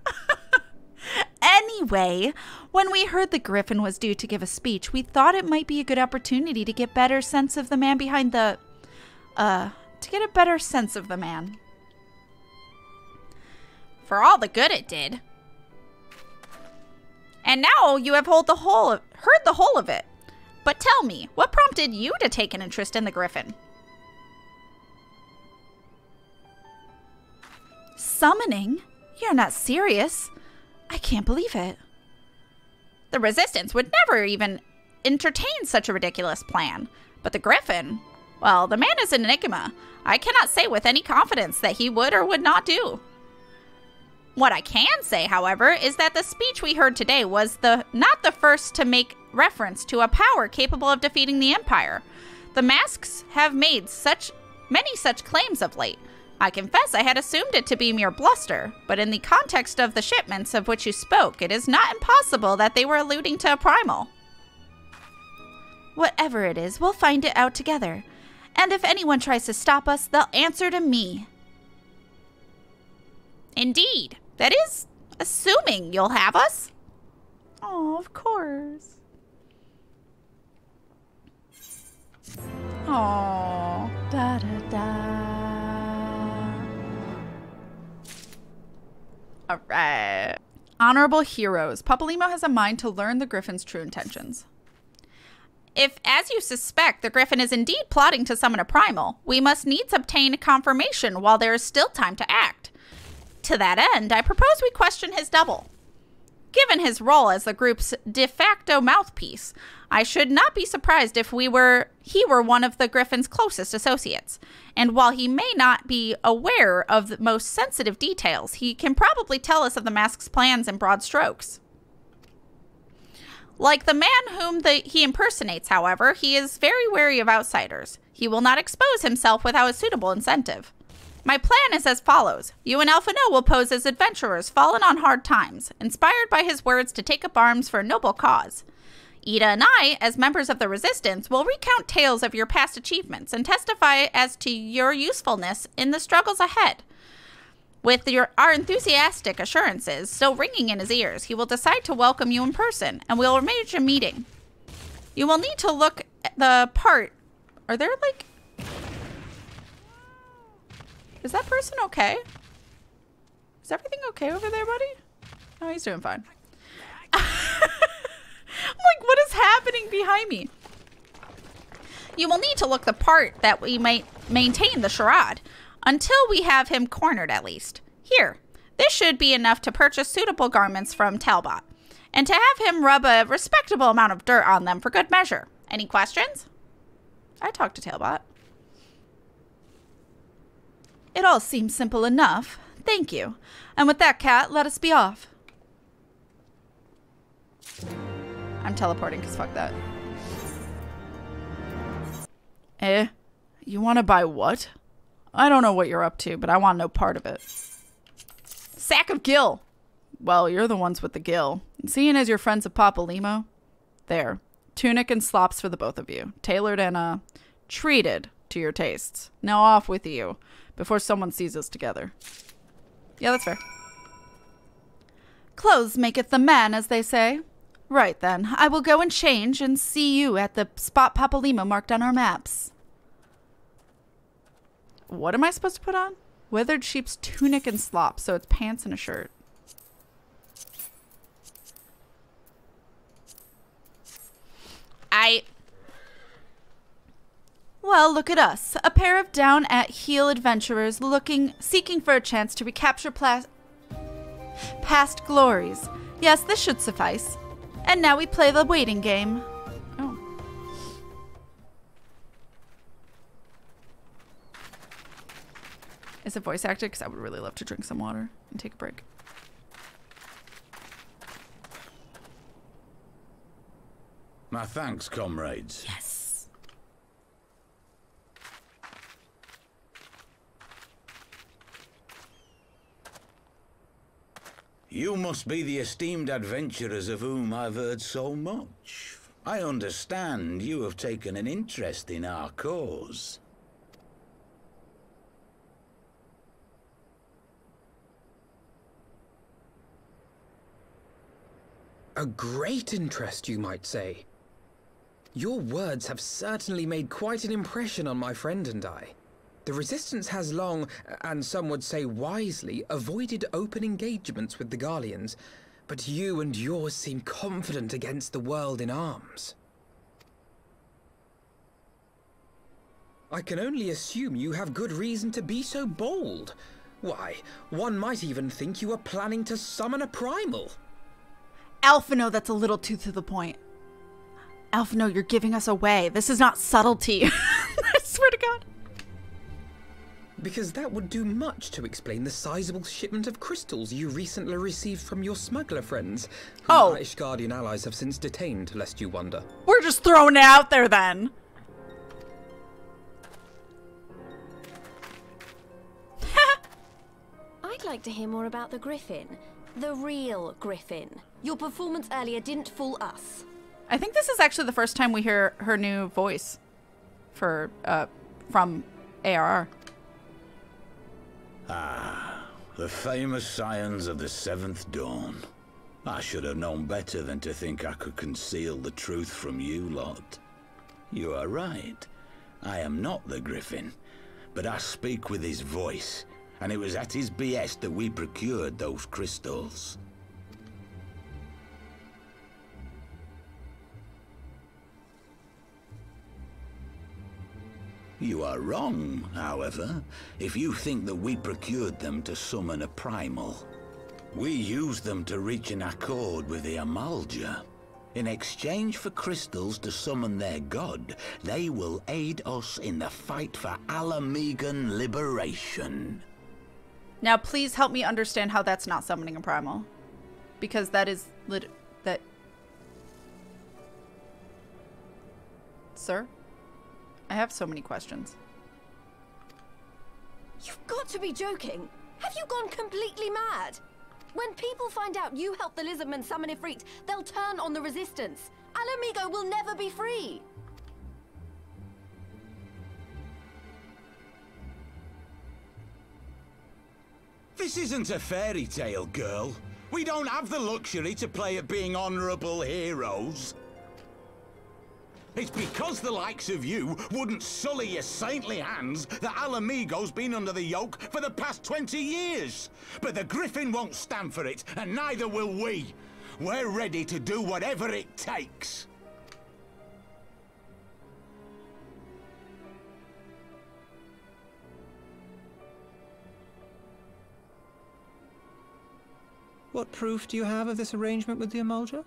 anyway, when we heard the Griffin was due to give a speech, we thought it might be a good opportunity to get better sense of the man behind the uh to get a better sense of the man. For all the good it did. And now you have hold the whole of, heard the whole of it. But tell me, what prompted you to take an interest in the Griffin? Summoning? You're not serious. I can't believe it. The Resistance would never even entertain such a ridiculous plan. But the Griffin, well, the man is an enigma. I cannot say with any confidence that he would or would not do. What I can say, however, is that the speech we heard today was the not the first to make reference to a power capable of defeating the Empire. The masks have made such many such claims of late. I confess I had assumed it to be mere bluster, but in the context of the shipments of which you spoke, it is not impossible that they were alluding to a primal. Whatever it is, we'll find it out together. And if anyone tries to stop us, they'll answer to me. Indeed. That is assuming you'll have us. Oh, of course. Oh, da da da. All right. Honorable heroes. Papalymo has a mind to learn the Griffin's true intentions. If, as you suspect, the Griffin is indeed plotting to summon a primal, we must needs obtain confirmation while there is still time to act. To that end, I propose we question his double. Given his role as the group's de facto mouthpiece, I should not be surprised if we were he were one of the Griffin's closest associates. And while he may not be aware of the most sensitive details, he can probably tell us of the mask's plans in broad strokes. Like the man whom the, he impersonates, however, he is very wary of outsiders. He will not expose himself without a suitable incentive. My plan is as follows. You and Alphinaud will pose as adventurers fallen on hard times, inspired by his words to take up arms for a noble cause. Yda and I, as members of the Resistance, will recount tales of your past achievements and testify as to your usefulness in the struggles ahead. With your, our enthusiastic assurances still ringing in his ears, he will decide to welcome you in person, and we'll arrange a meeting. You will need to look the part. Are there like is that person okay? Is everything okay over there, buddy? Oh, he's doing fine. I'm like, what is happening behind me? You will need to look the part that we might maintain the charade until we have him cornered at least. Here, this should be enough to purchase suitable garments from Talbot, and to have him rub a respectable amount of dirt on them for good measure. Any questions? I talked to Talbot. It all seems simple enough. Thank you. And with that, cat, let us be off. I'm teleporting because fuck that. Eh? You want to buy what? I don't know what you're up to, but I want no part of it. Sack of gill! Well, you're the ones with the gill. Seeing as you're friends of Papalymo, there. Tunic and slops for the both of you. Tailored and, uh, treated to your tastes. Now off with you before someone sees us together. Yeah, that's fair. Clothes maketh the man, as they say. Right then, I will go and change and see you at the spot Papalymo marked on our maps. What am I supposed to put on? Withered sheep's tunic and slop, so it's pants and a shirt. I. Well, look at us. A pair of down at heel adventurers looking, seeking for a chance to recapture past glories. Yes, this should suffice. And now we play the waiting game. Oh. Is it voice acted? Because I would really love to drink some water and take a break. My thanks, comrades. Yes. You must be the esteemed adventurers of whom I've heard so much. I understand you have taken an interest in our cause. A great interest, you might say. Your words have certainly made quite an impression on my friend and I. The Resistance has long, and some would say wisely, avoided open engagements with the Garleans, but you and yours seem confident against the world in arms. I can only assume you have good reason to be so bold. Why, one might even think you are planning to summon a primal. Alphinaud, that's a little too to the point. Alphinaud, you're giving us away. This is not subtlety. I swear to God. Because that would do much to explain the sizable shipment of crystals you recently received from your smuggler friends, whom Oh. our Ishgardian allies have since detained, lest you wonder. We're just throwing it out there then. I'd like to hear more about the Griffin. The real Griffin. Your performance earlier didn't fool us. I think this is actually the first time we hear her new voice for uh from ARR. Ah, the famous scions of the Seventh Dawn. I should have known better than to think I could conceal the truth from you lot. You are right. I am not the Griffin, but I speak with his voice, and it was at his behest that we procured those crystals. You are wrong, however, if you think that we procured them to summon a primal. We used them to reach an accord with the Amalj'aa. In exchange for crystals to summon their god, they will aid us in the fight for Ala Mhigan liberation. Now, please help me understand how that's not summoning a primal, because that is lit. That, sir, I have so many questions. You've got to be joking. Have you gone completely mad? When people find out you helped the Lizardmen summon Ifrit, they'll turn on the Resistance. Ala Mhigo will never be free. This isn't a fairy tale, girl. We don't have the luxury to play at being honourable heroes. It's because the likes of you wouldn't sully your saintly hands that Ala Mhigo's been under the yoke for the past 20 years. But the Griffin won't stand for it, and neither will we. We're ready to do whatever it takes. What proof do you have of this arrangement with the Amalj'aa?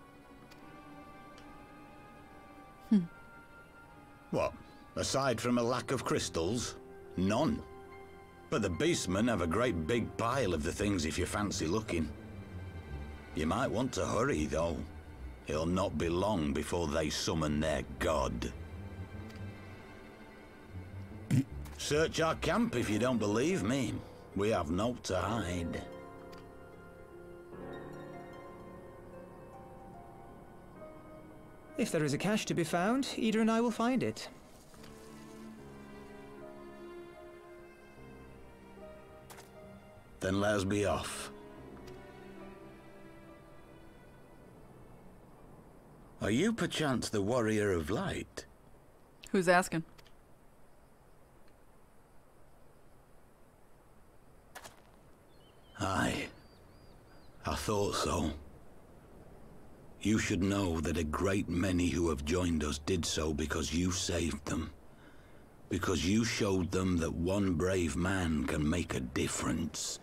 What? Aside from a lack of crystals? None. But the beastmen have a great big pile of the things if you fancy looking. You might want to hurry, though. It'll not be long before they summon their god. Search our camp if you don't believe me. We have naught to hide. If there is a cache to be found, Yda and I will find it. Then let us be off. Are you perchance the Warrior of Light? Who's asking? Aye. I thought so. You should know that a great many who have joined us did so because you saved them. Because you showed them that one brave man can make a difference.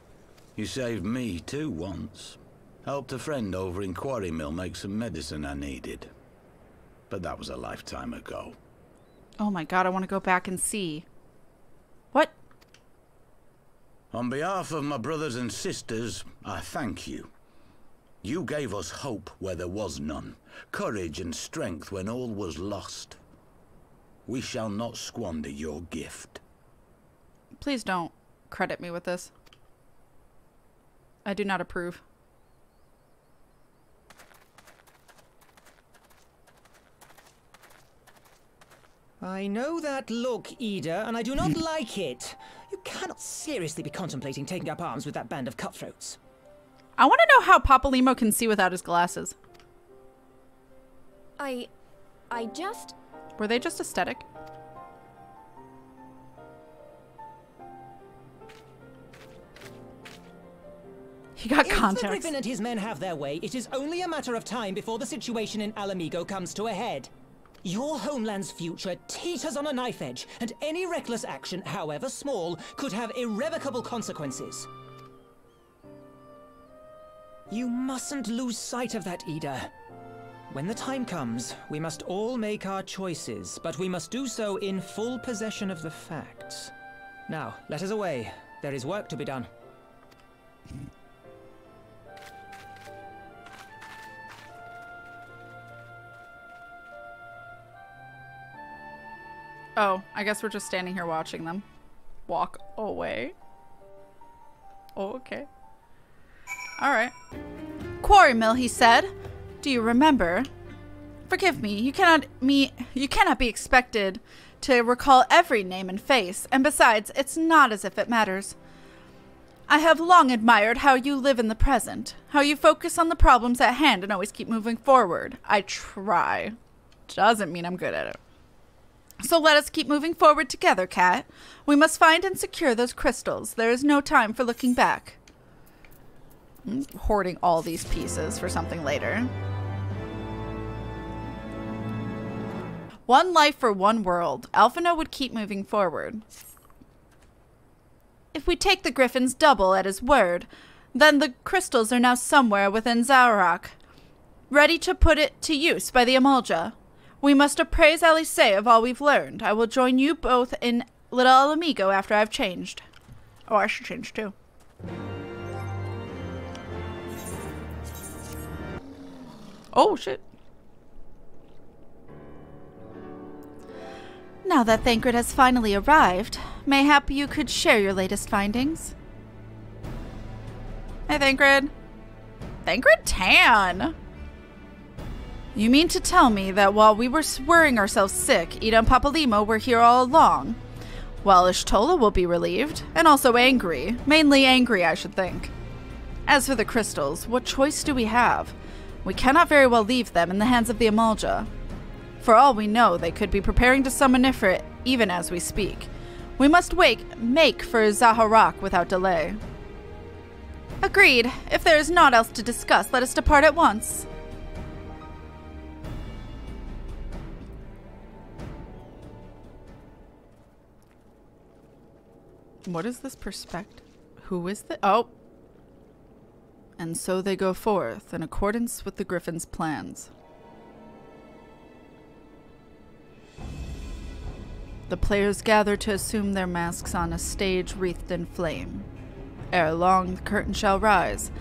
You saved me too once. Helped a friend over in Quarrymill make some medicine I needed. But that was a lifetime ago. Oh my god, I want to go back and see. What? On behalf of my brothers and sisters, I thank you. You gave us hope where there was none, courage and strength when all was lost. We shall not squander your gift. Please don't credit me with this. I do not approve. I know that look, Yda, and I do not like it. You cannot seriously be contemplating taking up arms with that band of cutthroats. I want to know how Papalymo can see without his glasses. I... I just... Were they just aesthetic? He got if the context. Griffin and his men have their way, it is only a matter of time before the situation in Ala Mhigo comes to a head. Your homeland's future teeters on a knife edge, and any reckless action, however small, could have irrevocable consequences. You mustn't lose sight of that, Yda. When the time comes, we must all make our choices, but we must do so in full possession of the facts. Now, let us away. There is work to be done. Oh, I guess we're just standing here watching them walk away. Oh, okay. Alright. Quarrymill, he said. Do you remember? Forgive me, you cannot me you cannot be expected to recall every name and face, and besides, it's not as if it matters. I have long admired how you live in the present, how you focus on the problems at hand and always keep moving forward. I try. Doesn't mean I'm good at it. So let us keep moving forward together, Cat. We must find and secure those crystals. There is no time for looking back. Hoarding all these pieces for something later. One life for one world. Alphinaud would keep moving forward. If we take the Griffin's double at his word, then the crystals are now somewhere within Zahar'ak, ready to put it to use by the Amalj'aa. We must appraise Alisaie of all we've learned. I will join you both in Little Ala Mhigo after I've changed. Oh, I should change too. Oh, shit. Now that Thancred has finally arrived, mayhap you could share your latest findings. Hey, Thancred. Thancred Tan! You mean to tell me that while we were worrying ourselves sick, Yda and Papalymo were here all along? Well, Y'shtola will be relieved, and also angry. Mainly angry, I should think. As for the crystals, what choice do we have? We cannot very well leave them in the hands of the Amalj'aa. For all we know, they could be preparing to summon Ifrit even as we speak. We must wake, make for Zahar'ak without delay. Agreed. If there is naught else to discuss, let us depart at once. What is this perspective? Who is the? Oh. And so they go forth in accordance with the Griffin's plans. The players gather to assume their masks on a stage wreathed in flame. Ere long, the curtain shall rise,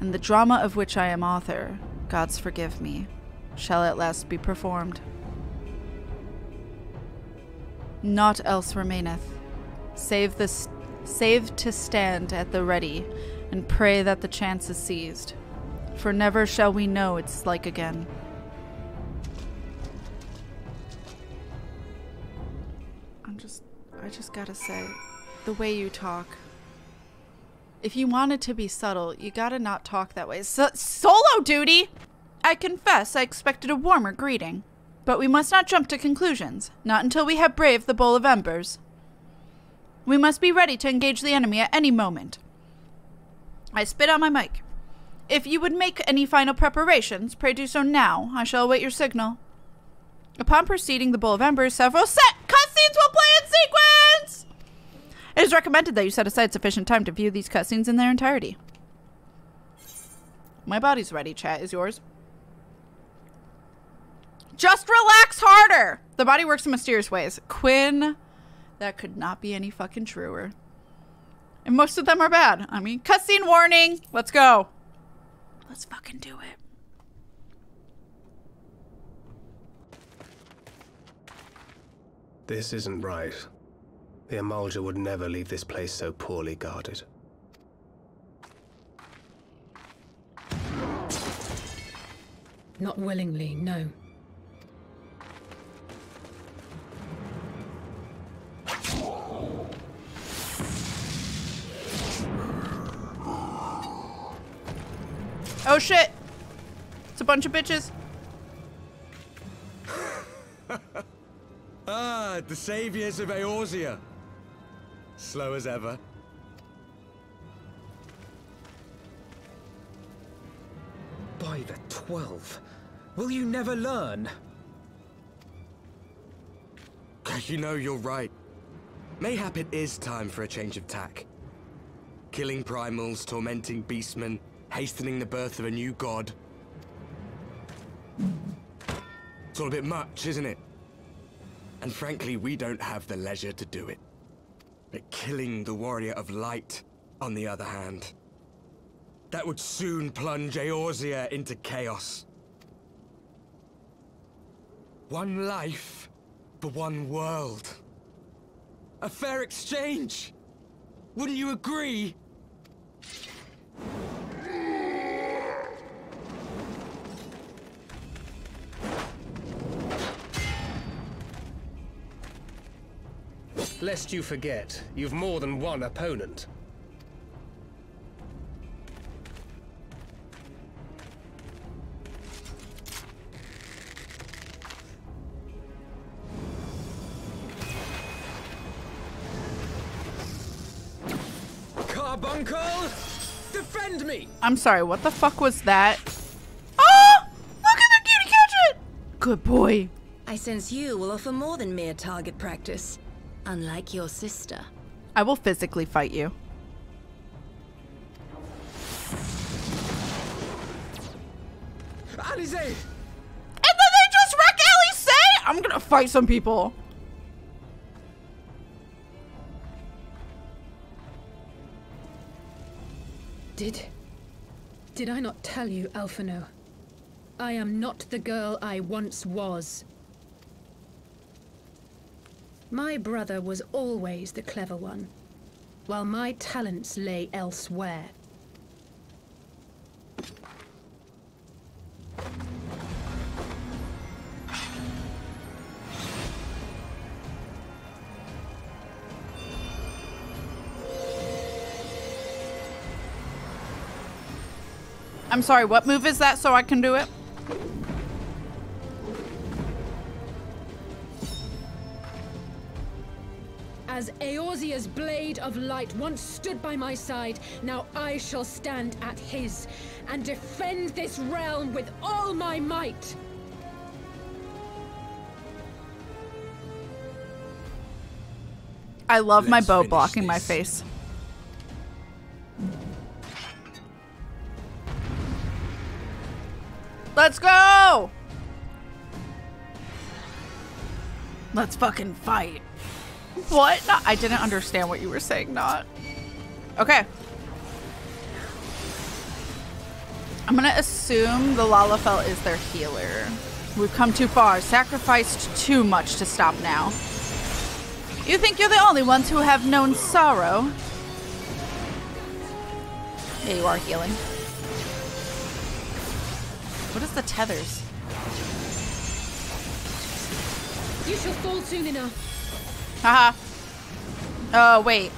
and the drama of which I am author, Gods forgive me, shall at last be performed. Naught else remaineth, save save to stand at the ready and pray that the chance is seized, for never shall we know its like again. I'm just, I just gotta say, the way you talk. If you wanted to be subtle, you gotta not talk that way. So- solo duty! I confess I expected a warmer greeting. But we must not jump to conclusions, not until we have braved the Bowl of Embers. We must be ready to engage the enemy at any moment. I spit on my mic. If you would make any final preparations, pray do so now. I shall await your signal. Upon proceeding the Bowl of Embers, several set cutscenes will play in sequence! It is recommended that you set aside sufficient time to view these cutscenes in their entirety. My body's ready, chat. Is yours? Just relax harder! The body works in mysterious ways. Quinn, that could not be any fucking truer. And most of them are bad. I mean, cutscene warning. Let's go. Let's fucking do it. This isn't right. The Amalj'aa would never leave this place so poorly guarded. Not willingly, no. Oh shit! It's a bunch of bitches. ah, the saviors of Eorzea. Slow as ever. By the Twelve. Will you never learn? You know, you're right. Mayhap it is time for a change of tack. Killing primals, tormenting beastmen, hastening the birth of a new god. It's all a bit much, isn't it? And frankly, we don't have the leisure to do it. But killing the Warrior of Light, on the other hand, that would soon plunge Eorzea into chaos. One life for one world. A fair exchange! Wouldn't you agree? Lest you forget, you've more than one opponent. Carbuncle! Defend me! I'm sorry, what the fuck was that? Oh! Look at the cutie catch it! Good boy. I sense you will offer more than mere target practice, unlike your sister. I will physically fight you. Alisaie! And then they just wreck Alice! I'm gonna fight some people. Did. Did I not tell you, Alphinaud? I am not the girl I once was. My brother was always the clever one, while my talents lay elsewhere. I'm sorry, what move is that so I can do it? As Eorzea's blade of light once stood by my side, now I shall stand at his and defend this realm with all my might. I love my Let's bow finish blocking my face. Let's go! Let's fucking fight. What? I didn't understand what you were saying, not. Okay. I'm gonna assume the Lalafell is their healer. We've come too far, sacrificed too much to stop now. You think you're the only ones who have known sorrow? Yeah, you are healing. What is the tethers? You shall fall soon enough. Haha. Oh, wait.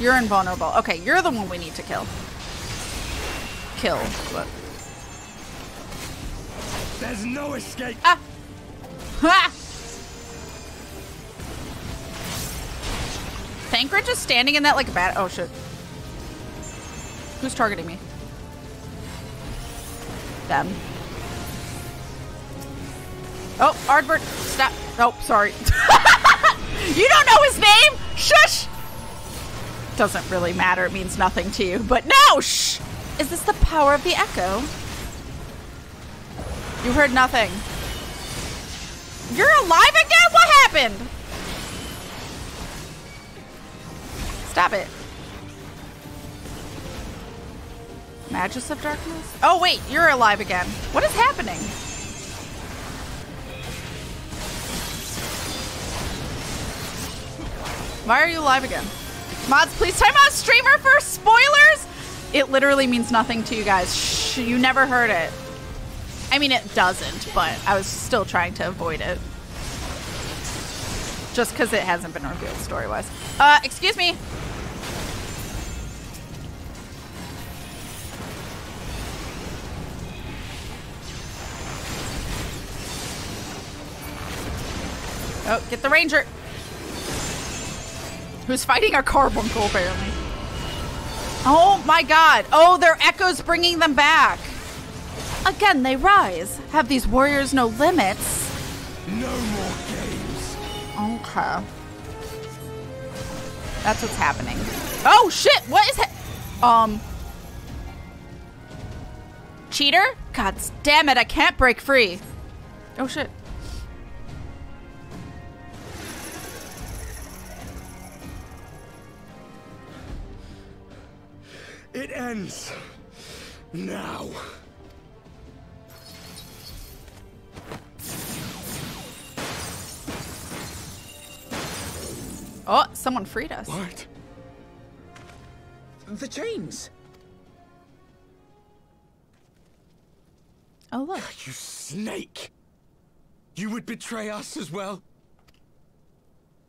You're invulnerable. Okay, you're the one we need to kill. Kill. What? There's no escape. Ah. Ha! Thancred just standing in that like a bat. Oh shit. Who's targeting me? Them. Oh, Ardbert, stop. Oh, sorry. you don't know his name? Shush! Doesn't really matter. It means nothing to you. But no! Shh! Is this the power of the echo? You heard nothing. You're alive again? What happened? Stop it. Magus of Darkness? Oh, wait, you're alive again. What is happening? Why are you alive again? Mods, please time out streamer for spoilers! It literally means nothing to you guys. Shh, you never heard it. I mean, it doesn't, but I was still trying to avoid it. Just because it hasn't been revealed story-wise. Uh, excuse me. Oh, get the ranger. Who's fighting a carbuncle, apparently. Oh my god. Oh, their echoes bringing them back. Again, they rise. Have these warriors no limits? No more games. Okay. That's what's happening. Oh shit! What is it? Um. Cheater? God damn it! I can't break free. Oh shit. It ends now. Oh, someone freed us. What? The chains. Oh, look. You snake! You would betray us as well?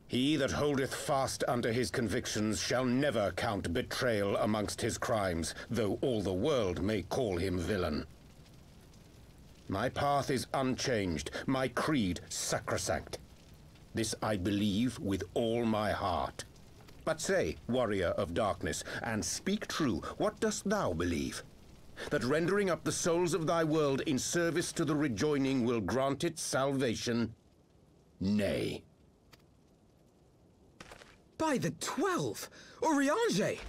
He that holdeth fast unto his convictions shall never count betrayal amongst his crimes, though all the world may call him villain. My path is unchanged, my creed sacrosanct. This I believe with all my heart. But say, warrior of darkness, and speak true, what dost thou believe? That rendering up the souls of thy world in service to the rejoining will grant it salvation? Nay. By the Twelve! Urianger!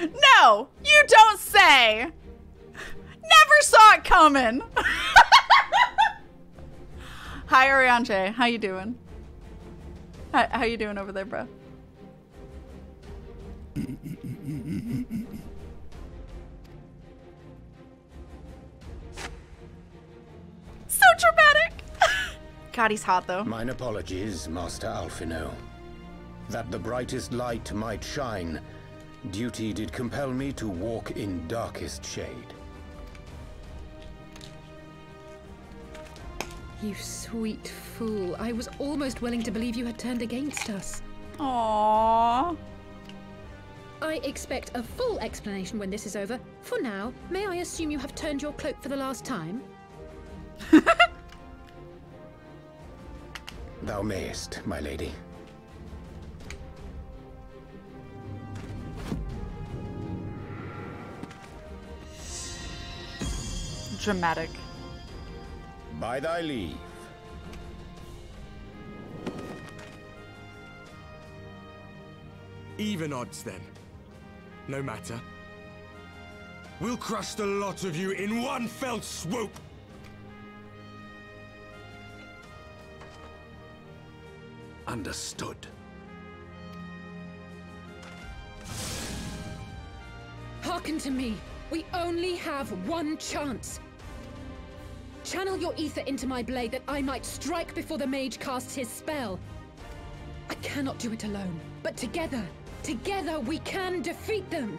No! You don't say! Never saw it coming! Hi, Urianger. How you doing? How, how you doing over there, bro? so dramatic! God, he's hot, though. Mine apologies, Master Alphinaud. That the brightest light might shine, duty did compel me to walk in darkest shade. You sweet fool. I was almost willing to believe you had turned against us. Aww. I expect a full explanation when this is over. For now, may I assume you have turned your cloak for the last time? Thou mayest, my lady. Dramatic. By thy leave. Even odds then. No matter. We'll crush the lot of you in one fell swoop! Understood. Hearken to me. We only have one chance. Channel your ether into my blade that I might strike before the mage casts his spell. I cannot do it alone, but together, together we can defeat them.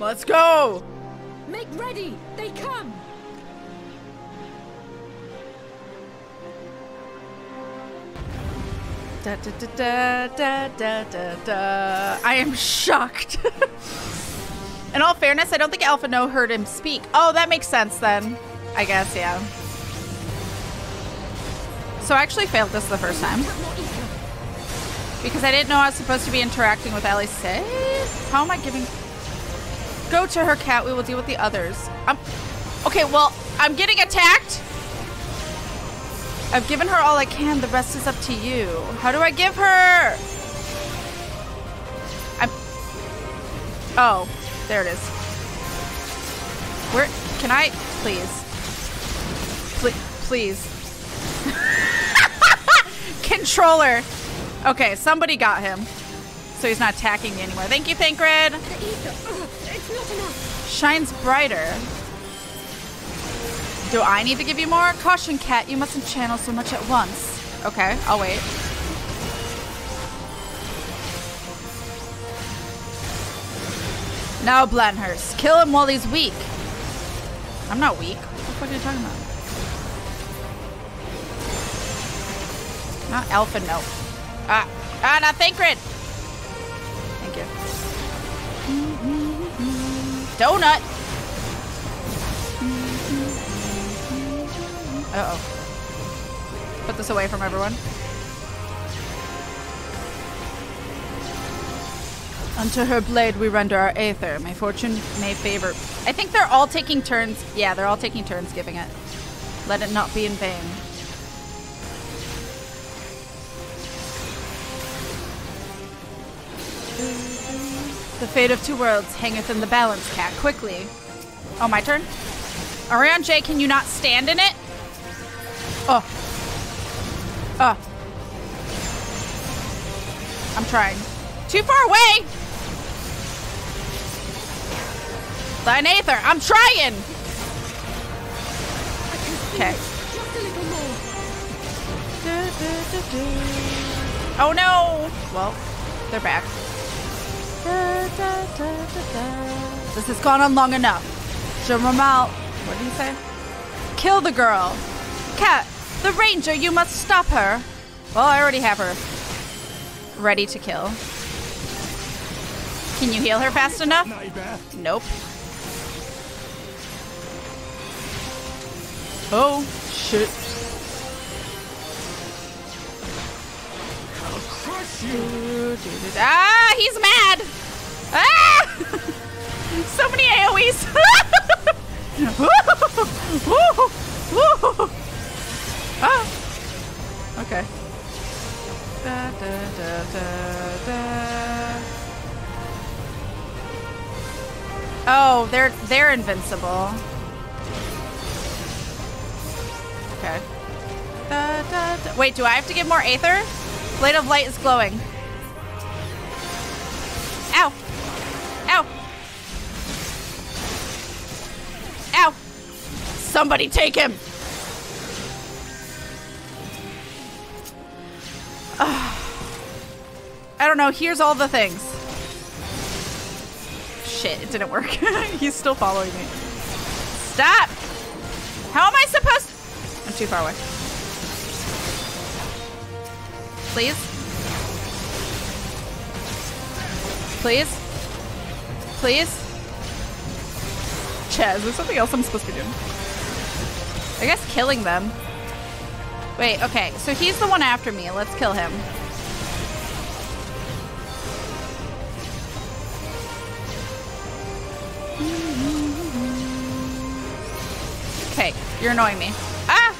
Let's go! Make ready! They come! Da, da, da, da, da, da. I am shocked. In all fairness, I don't think Alphinaud heard him speak. Oh, that makes sense then. I guess, yeah. So I actually failed this the first time. Because I didn't know I was supposed to be interacting with Alice. How am I giving... Go to her, cat. We will deal with the others. I'm... Okay, well, I'm getting attacked. I've given her all I can. The rest is up to you. How do I give her? I'm... Oh, there it is. Where... Can I... Please. Please. Please. Controller. Okay, somebody got him. So he's not attacking me anymore. Thank you, Thancred. Shines brighter. Do I need to give you more? Caution, cat. You mustn't channel so much at once. Okay, I'll wait. Now, Blanhurst. Kill him while he's weak. I'm not weak. What the fuck are you talking about? Not Alpha, no. Ah, ah, not Thancred. Thank you. Donut. Uh-oh. Put this away from everyone. Unto her blade we render our aether. May fortune may favor. I think they're all taking turns. Yeah, they're all taking turns giving it. Let it not be in vain. The fate of two worlds hangeth in the balance, cat. Quickly. Oh, my turn? Arion J, can you not stand in it? Oh. Oh. I'm trying. Too far away! Thine Aether, I'm trying! Okay. Oh no! Well, they're back. This has gone on long enough. Jamamal, what did he say? Kill the girl. Cat, the ranger, you must stop her. Well, I already have her ready to kill. Can you heal her fast enough? Nope. Oh, shit. I'll crush you. Ah, he's mad. Ah! so many AoEs. Okay. Da, da, da. Oh, they're they're invincible. Okay. Wait, do I have to give more Aether? Blade of Light is glowing. Ow. Ow. Ow. Somebody take him. I don't know. Here's all the things. Shit, it didn't work. He's still following me. Stop! How am I supposed I'm too far away. Please? Please? Please? Chaz, is there something else I'm supposed to be doing? I guess killing them. Wait, okay, so he's the one after me. Let's kill him. You're annoying me. Ah!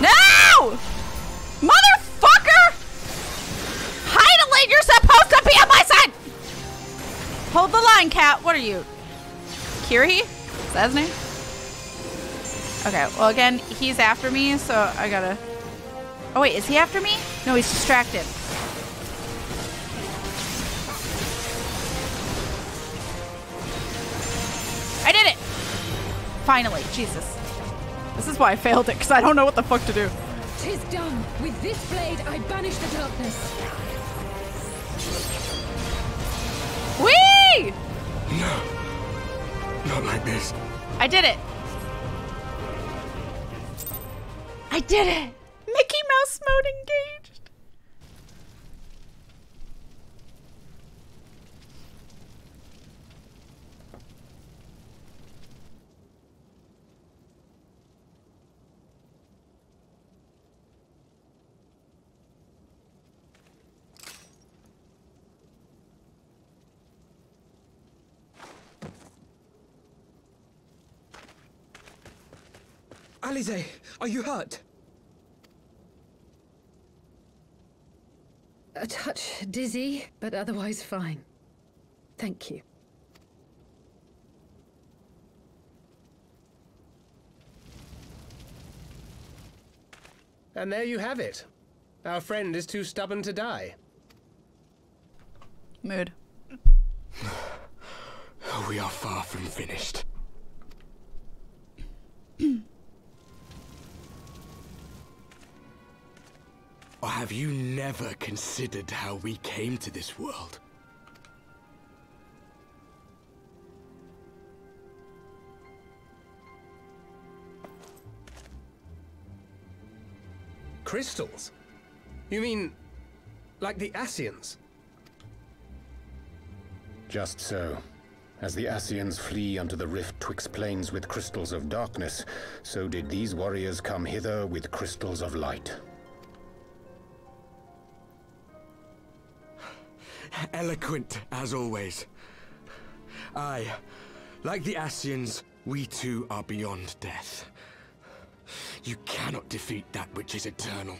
No! Motherfucker! Hydaelyn, you're supposed to be on my side! Hold the line, cat. What are you? Kiri? Is that his name? Okay, well again, he's after me, so I gotta... Oh wait, is he after me? No, he's distracted. Finally, Jesus. This is why I failed it, because I don't know what the fuck to do. Tis done. With this blade, I banish the darkness. Whee! No. Not like this. I did it. I did it. Mickey Mouse mode engaged. Alisaie, are you hurt? A touch dizzy, but otherwise fine. Thank you. And there you have it. Our friend is too stubborn to die. Mood. we are far from finished. or have you never considered how we came to this world? Crystals? You mean, like the Ascians? Just so. As the Ascians flee unto the rift twixt plains with crystals of darkness, so did these warriors come hither with crystals of light. Eloquent, as always. Aye, like the Ascians, we too are beyond death. You cannot defeat that which is eternal.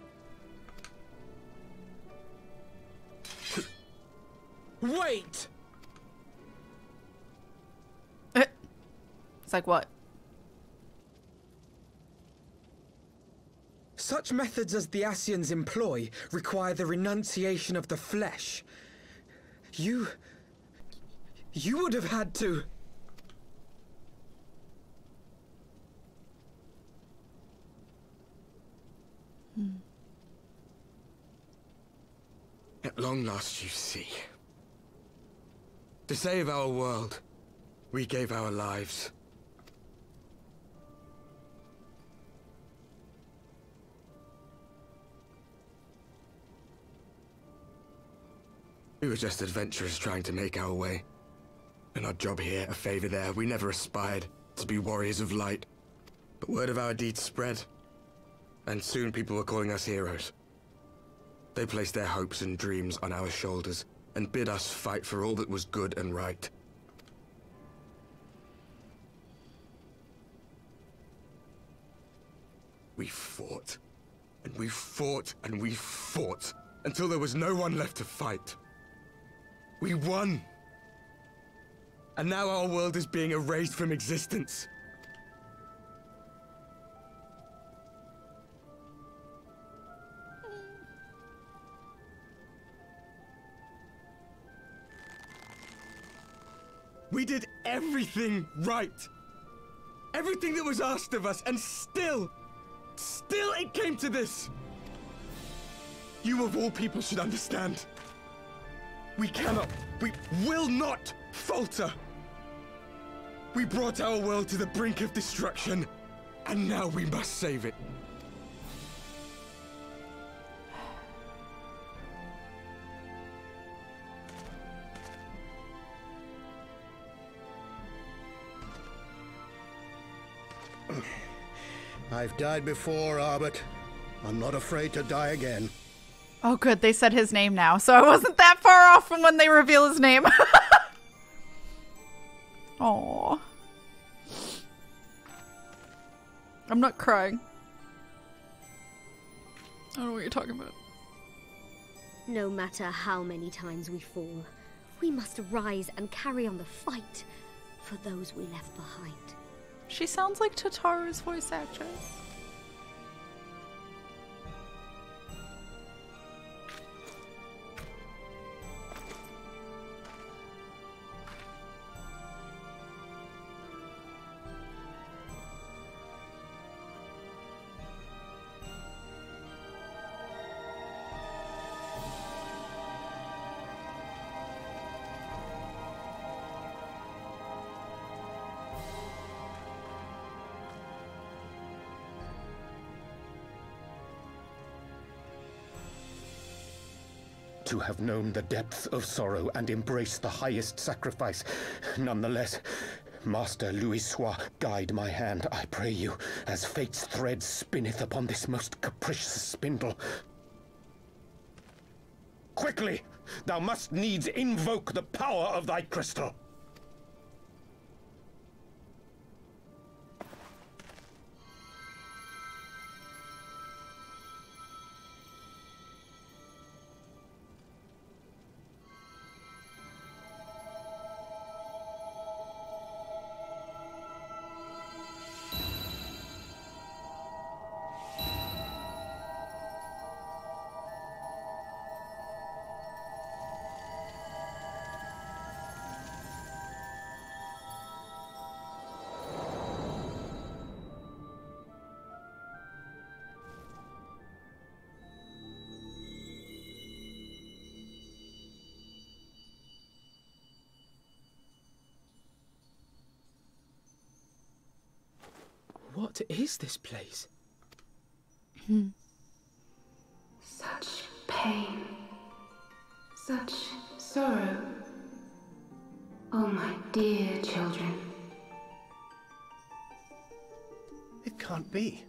Wait! Uh, it's like what? Such methods as the Ascians employ require the renunciation of the flesh. You... You would have had to... At long last you see. To save our world, we gave our lives. We were just adventurers trying to make our way. And our job here, a favor there. We never aspired to be warriors of light. But word of our deeds spread. And soon people were calling us heroes. They placed their hopes and dreams on our shoulders and bid us fight for all that was good and right. We fought, and we fought, and we fought, until there was no one left to fight. We won! And now our world is being erased from existence. We did everything right. Everything that was asked of us, and still, still it came to this. You of all people should understand. We cannot, we will not falter. We brought our world to the brink of destruction, and now we must save it. I've died before, Ardbert. I'm not afraid to die again. Oh, good. They said his name now, so I wasn't that far off from when they reveal his name. Oh. I'm not crying. I don't know what you're talking about. No matter how many times we fall, we must rise and carry on the fight for those we left behind. She sounds like Tataru's voice actress. To have known the depth of sorrow and embraced the highest sacrifice. Nonetheless, Master Louisoix, guide my hand, I pray you, as fate's thread spinneth upon this most capricious spindle. Quickly! Thou must needs invoke the power of thy crystal. What is this place? Hmm. Such pain. Such sorrow. Oh, my dear children. It can't be.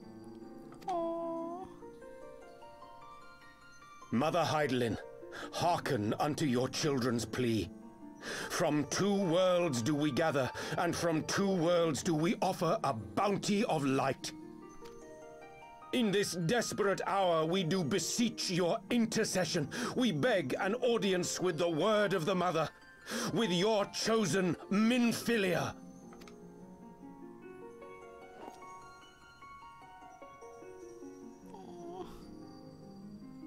Mother Hydaelyn, hearken unto your children's plea. From two worlds do we gather, and from two worlds do we offer a bounty of light. In this desperate hour, we do beseech your intercession. We beg an audience with the word of the Mother, with your chosen Minfilia.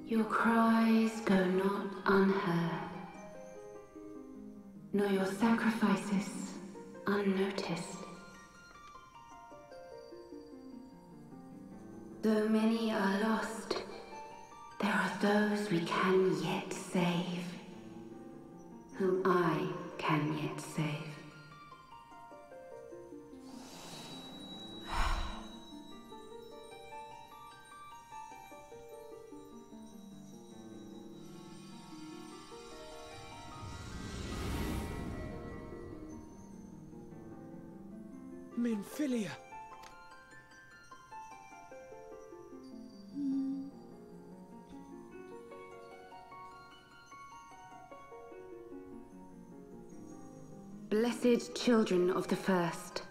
Your cries go not unheard, nor your sacrifices unnoticed. Though many are lost, there are those we can yet save, whom I can yet save. Blessed children of the first,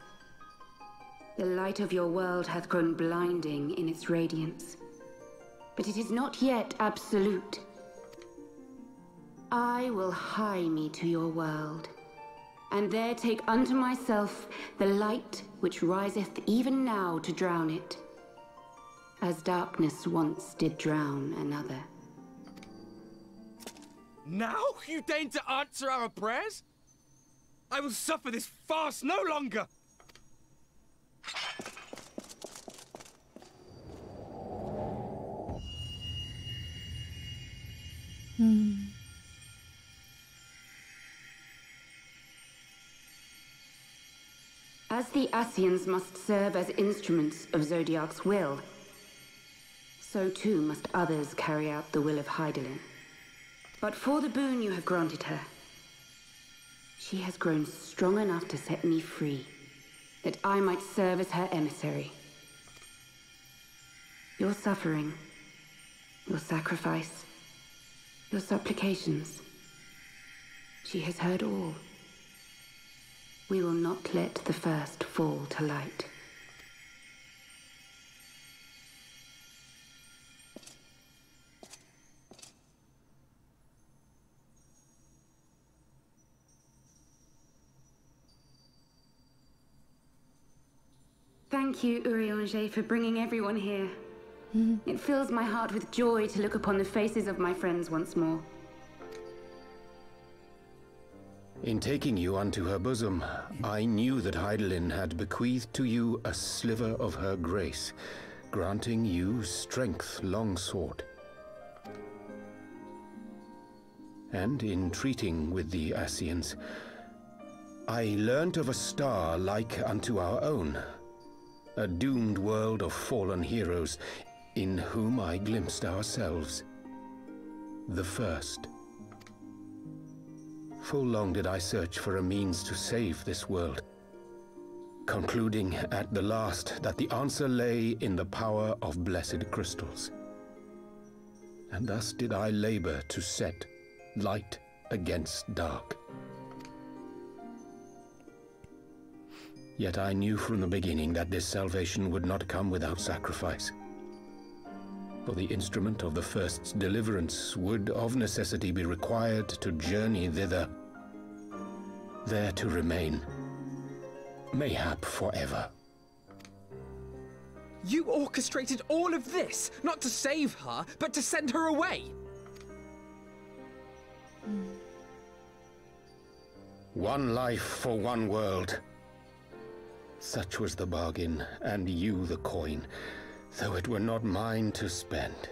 the light of your world hath grown blinding in its radiance, but it is not yet absolute. I will hie me to your world, and there take unto myself the light which riseth even now to drown it, as darkness once did drown another. Now you deign to answer our prayers? I will suffer this farce no longer! Hmm. As the Ascians must serve as instruments of Zodiark's will, so too must others carry out the will of Hydaelyn. But for the boon you have granted her, she has grown strong enough to set me free, that I might serve as her emissary. Your suffering, your sacrifice, your supplications, she has heard all. We will not let the first fall to light. Thank you, Urianger, for bringing everyone here. Mm-hmm. It fills my heart with joy to look upon the faces of my friends once more. In taking you unto her bosom, I knew that Hydaelyn had bequeathed to you a sliver of her grace, granting you strength long sought. And in treating with the Ascians, I learnt of a star like unto our own, a doomed world of fallen heroes in whom I glimpsed ourselves. The first. Full long did I search for a means to save this world, concluding at the last that the answer lay in the power of blessed crystals. And thus did I labor to set light against dark. Yet I knew from the beginning that this salvation would not come without sacrifice. For the instrument of the first's deliverance would of necessity be required to journey thither, there to remain, mayhap forever. You orchestrated all of this, not to save her, but to send her away! One life for one world. Such was the bargain, and you the coin, though it were not mine to spend.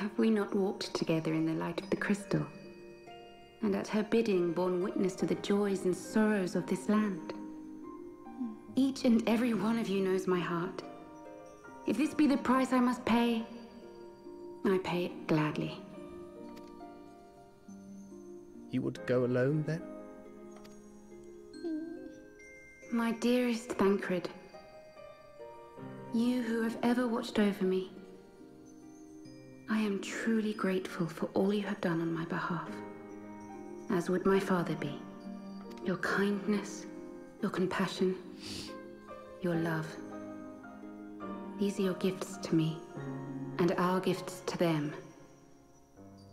Have we not walked together in the light of the crystal? And at her bidding borne witness to the joys and sorrows of this land? Each and every one of you knows my heart. If this be the price I must pay, I pay it gladly. You would go alone then? My dearest Thancred, you who have ever watched over me, I am truly grateful for all you have done on my behalf, as would my father be. Your kindness, your compassion, your love. These are your gifts to me, and our gifts to them,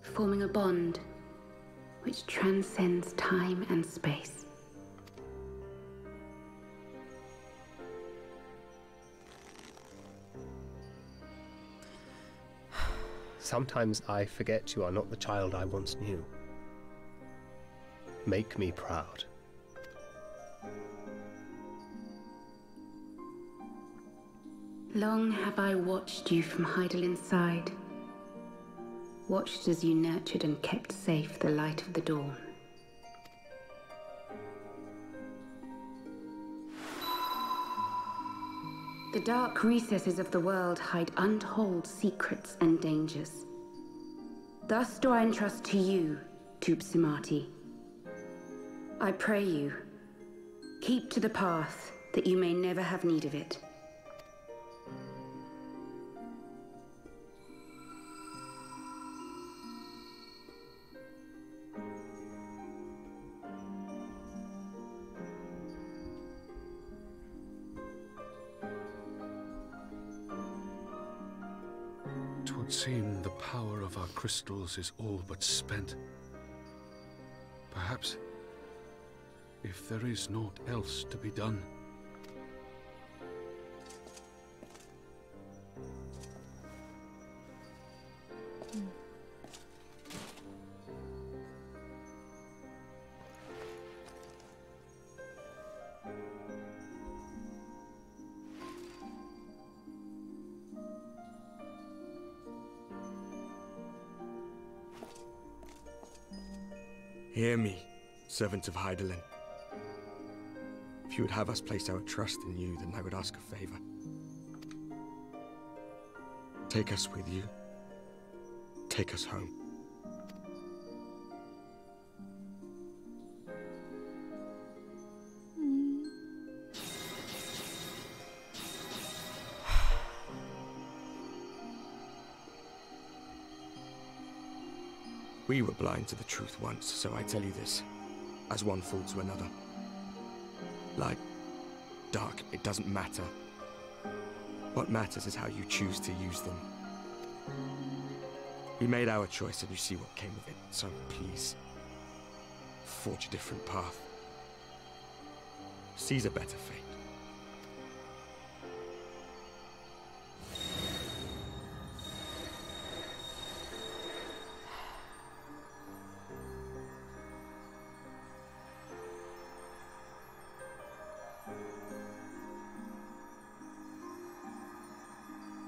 forming a bond which transcends time and space. Sometimes I forget you are not the child I once knew. Make me proud. Long have I watched you from Hydaelyn's side. Watched as you nurtured and kept safe the light of the dawn. The dark recesses of the world hide untold secrets and dangers. Thus do I entrust to you, Tupsimati. I pray you, keep to the path that you may never have need of it. Seem the power of our crystals is all but spent. Perhaps, if there is naught else to be done, servants of Hydaelyn. If you would have us place our trust in you, then I would ask a favor. Take us with you. Take us home. We were blind to the truth once, so I tell you this, as one fool to another. Light, dark, it doesn't matter. What matters is how you choose to use them. We made our choice and you see what came of it, so please, forge a different path. Seize a better fate.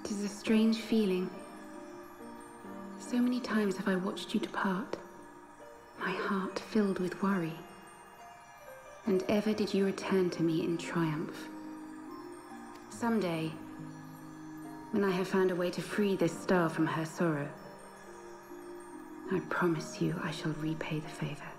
Tis a strange feeling. So many times have I watched you depart, my heart filled with worry. And ever did you return to me in triumph. Someday, when I have found a way to free this star from her sorrow, I promise you I shall repay the favor.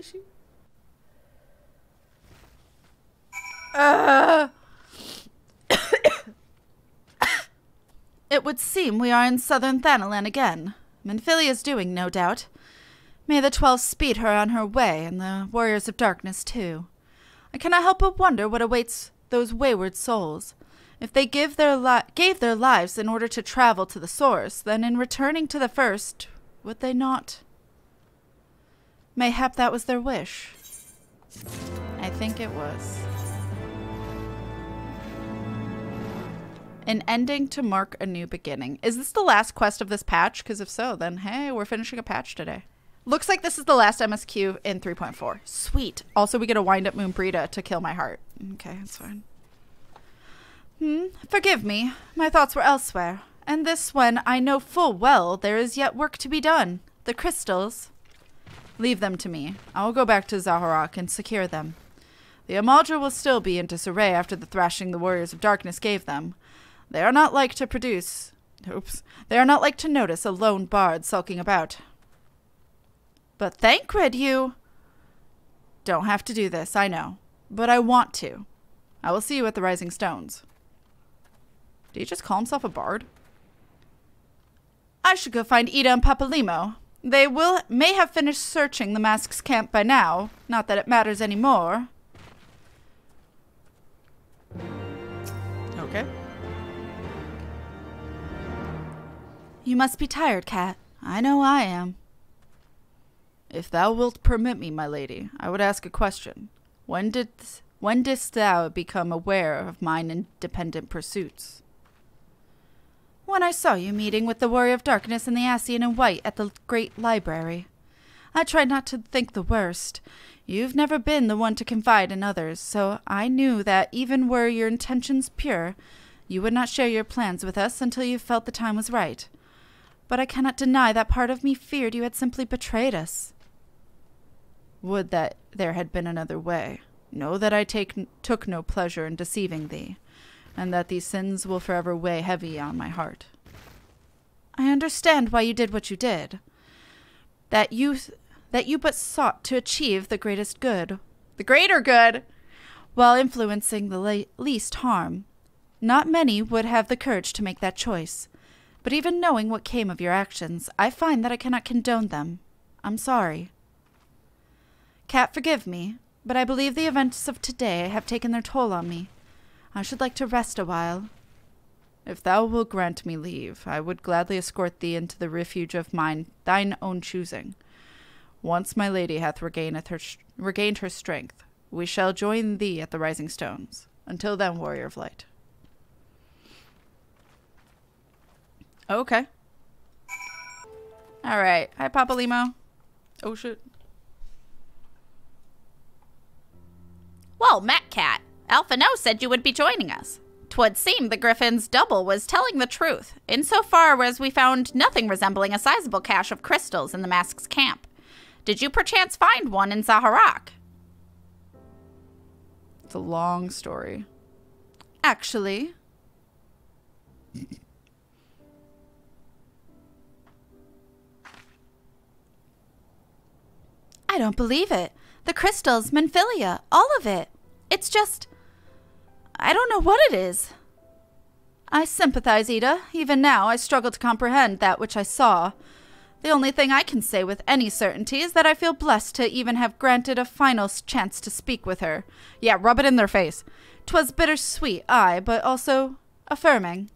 Tissue. Uh. it would seem we are in southern Thanalan again. Minfilia's doing, no doubt. May the Twelve speed her on her way, and the Warriors of Darkness, too. I cannot help but wonder what awaits those wayward souls. If they give their gave their lives in order to travel to the source, then in returning to the first, would they not? Mayhap that was their wish. I think it was. An ending to mark a new beginning. Is this the last quest of this patch? Because if so, then hey, we're finishing a patch today. Looks like this is the last MSQ in 3.4. Sweet. Also, we get a wind up Moenbryda to kill my heart. Okay, that's fine. Hmm, forgive me. My thoughts were elsewhere. And this when I know full well there is yet work to be done. The crystals. Leave them to me. I will go back to Zahar'ak and secure them. The Amalj'aa will still be in disarray after the thrashing the Warriors of Darkness gave them. They are not like to produce. Oops. They are not like to notice a lone bard sulking about. But Thancred, you. Don't have to do this, I know. But I want to. I will see you at the Rising Stones. Did he just call himself a bard? I should go find Yda and Papalymo. They will may have finished searching the mask's camp by now. Not that it matters any more. Okay. You must be tired, Cat. I know I am. If thou wilt permit me, my lady, I would ask a question. When did when didst thou become aware of mine independent pursuits? When I saw you meeting with the Warrior of Darkness and the Ascian in white at the Great Library. I tried not to think the worst. You've never been the one to confide in others, so I knew that even were your intentions pure, you would not share your plans with us until you felt the time was right. But I cannot deny that part of me feared you had simply betrayed us. Would that there had been another way. Know that I take, took no pleasure in deceiving thee, and that these sins will forever weigh heavy on my heart. I understand why you did what you did. That you that you but sought to achieve the greatest good, the greater good, while influencing the le- least harm. Not many would have the courage to make that choice. But even knowing what came of your actions, I find that I cannot condone them. I'm sorry. Cat, forgive me, but I believe the events of today have taken their toll on me. I should like to rest a while. If thou wilt grant me leave, I would gladly escort thee into the refuge of mine, thine own choosing. Once my lady hath regained her, regained her strength, we shall join thee at the Rising Stones. Until then, warrior of light. Okay. All right. Hi, Papalymo. Oh shit. Well, Matt Cat, Alphinaud said you would be joining us. Twould seem the Griffin's double was telling the truth, insofar as we found nothing resembling a sizable cache of crystals in the mask's camp. Did you perchance find one in Zahar'ak? It's a long story. Actually, I don't believe it. The crystals, Minfilia, all of it. It's just. I don't know what it is. I sympathize, Yda. Even now, I struggle to comprehend that which I saw. The only thing I can say with any certainty is that I feel blessed to even have granted a final chance to speak with her. Yeah, rub it in their face. 'Twas bittersweet, aye, but also affirming.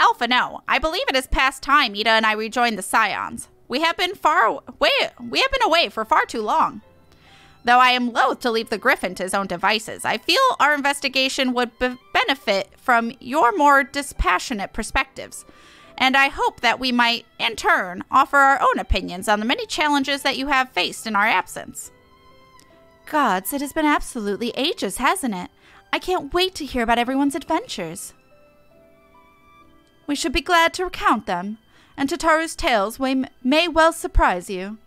Alphinaud. I believe it is past time Yda and I rejoined the Scions. We have been far away. We have been away for far too long. Though I am loath to leave the Griffin to his own devices, I feel our investigation would be benefit from your more dispassionate perspectives, and I hope that we might, in turn, offer our own opinions on the many challenges that you have faced in our absence. Gods, it has been absolutely ages, hasn't it? I can't wait to hear about everyone's adventures. We should be glad to recount them, and Tataru's tales may well surprise you.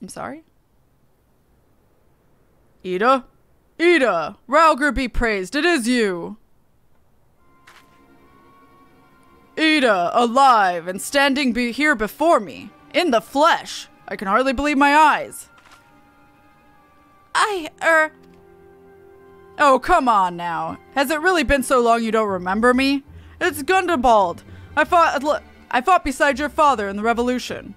I'm sorry? Yda? Yda! Rhalgr be praised, it is you! Yda, alive and standing be here before me, in the flesh! I can hardly believe my eyes. I, er. Oh, come on now. Has it really been so long you don't remember me? It's Gundobald. I fought. I fought beside your father in the revolution.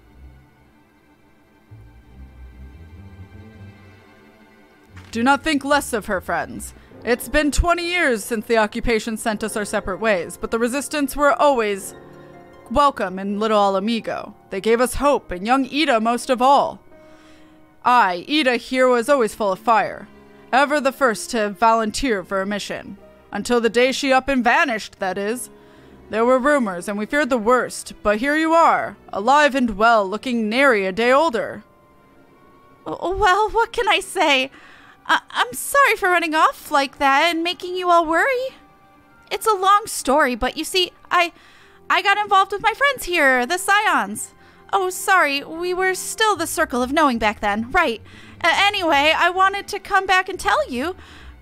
Do not think less of her, friends. It's been 20 years since the occupation sent us our separate ways, but the resistance were always welcome in Little Ala Mhigo. They gave us hope, and young Yda most of all. I, Yda here, was always full of fire, ever the first to volunteer for a mission. Until the day she up and vanished, that is. There were rumors, and we feared the worst, but here you are, alive and well, looking nary a day older. Well, what can I say? I- I'm sorry for running off like that and making you all worry. It's a long story, but you see, I I got involved with my friends here, the Scions. Oh, sorry, we were still the Circle of Knowing back then. Right. Uh, anyway, I wanted to come back and tell you,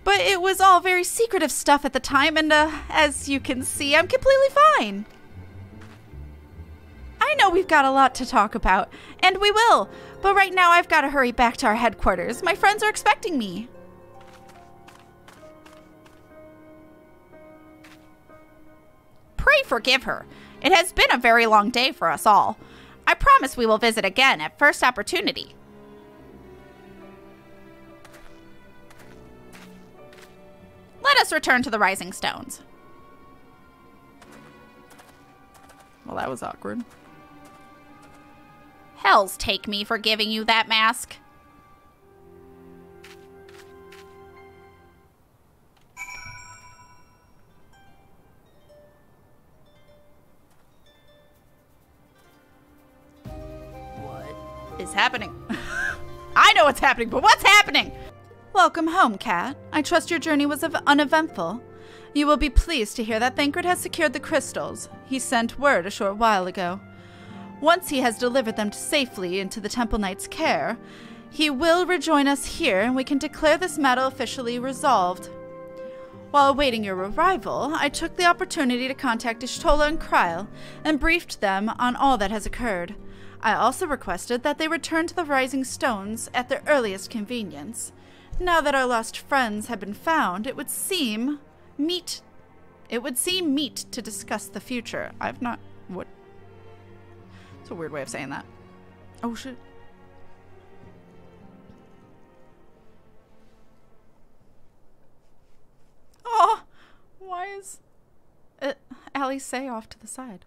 but it was all very secretive stuff at the time, and uh, as you can see, I'm completely fine. I know we've got a lot to talk about, and we will, but right now I've got to hurry back to our headquarters. My friends are expecting me. Pray forgive her. It has been a very long day for us all. I promise we will visit again at first opportunity. Let us return to the Rising Stones. Well, that was awkward. Hells take me for giving you that mask. What is happening? I know what's happening, but what's happening? Welcome home, Cat. I trust your journey was uneventful. You will be pleased to hear that Thancred has secured the crystals. He sent word a short while ago. Once he has delivered them safely into the Temple Knight's care, he will rejoin us here and we can declare this matter officially resolved. While awaiting your arrival, I took the opportunity to contact Y'shtola and Krile and briefed them on all that has occurred. I also requested that they return to the Rising Stones at their earliest convenience. Now that our lost friends have been found, it would seem meet it would seem meet to discuss the future. I've not what a weird way of saying that. Oh shit. Oh, why is uh, Say off to the side?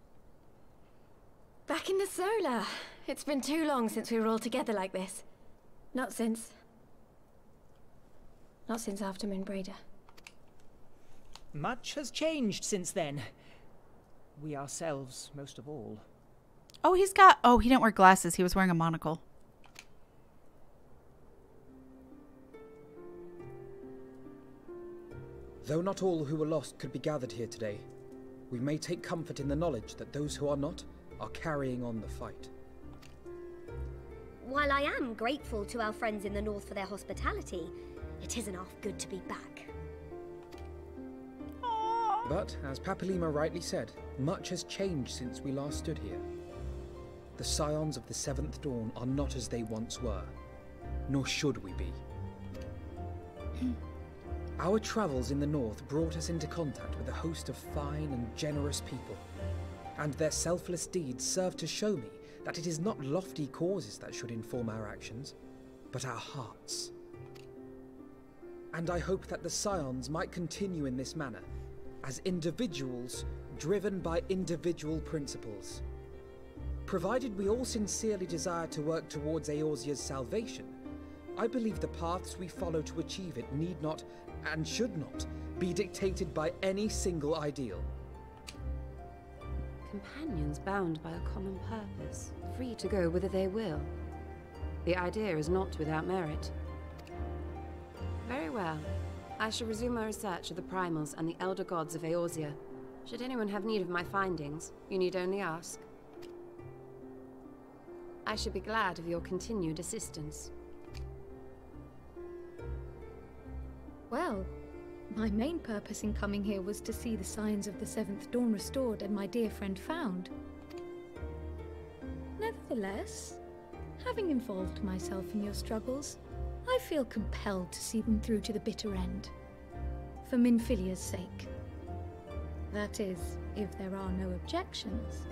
Back in the solar. It's been too long since we were all together like this. Not since. Not since after Moenbryda. Much has changed since then. We ourselves, most of all. Oh, he's got. Oh, he didn't wear glasses. He was wearing a monocle. Though not all who were lost could be gathered here today, we may take comfort in the knowledge that those who are not are carrying on the fight. While I am grateful to our friends in the north for their hospitality, it isn't half good to be back. But, as Papalymo rightly said, much has changed since we last stood here. The scions of the Seventh Dawn are not as they once were, nor should we be. Our travels in the north brought us into contact with a host of fine and generous people, and their selfless deeds serve to show me that it is not lofty causes that should inform our actions, but our hearts. And I hope that the Scions might continue in this manner, as individuals driven by individual principles. Provided we all sincerely desire to work towards Eorzea's salvation, I believe the paths we follow to achieve it need not, and should not, be dictated by any single ideal. Companions bound by a common purpose, free to go whither they will. The idea is not without merit. Very well. I shall resume my research of the primals and the elder gods of Eorzea. Should anyone have need of my findings, you need only ask. I should be glad of your continued assistance. Well, my main purpose in coming here was to see the Scions of the Seventh Dawn restored and my dear friend found. Nevertheless, having involved myself in your struggles, I feel compelled to see them through to the bitter end. For Minfilia's sake. That is, if there are no objections.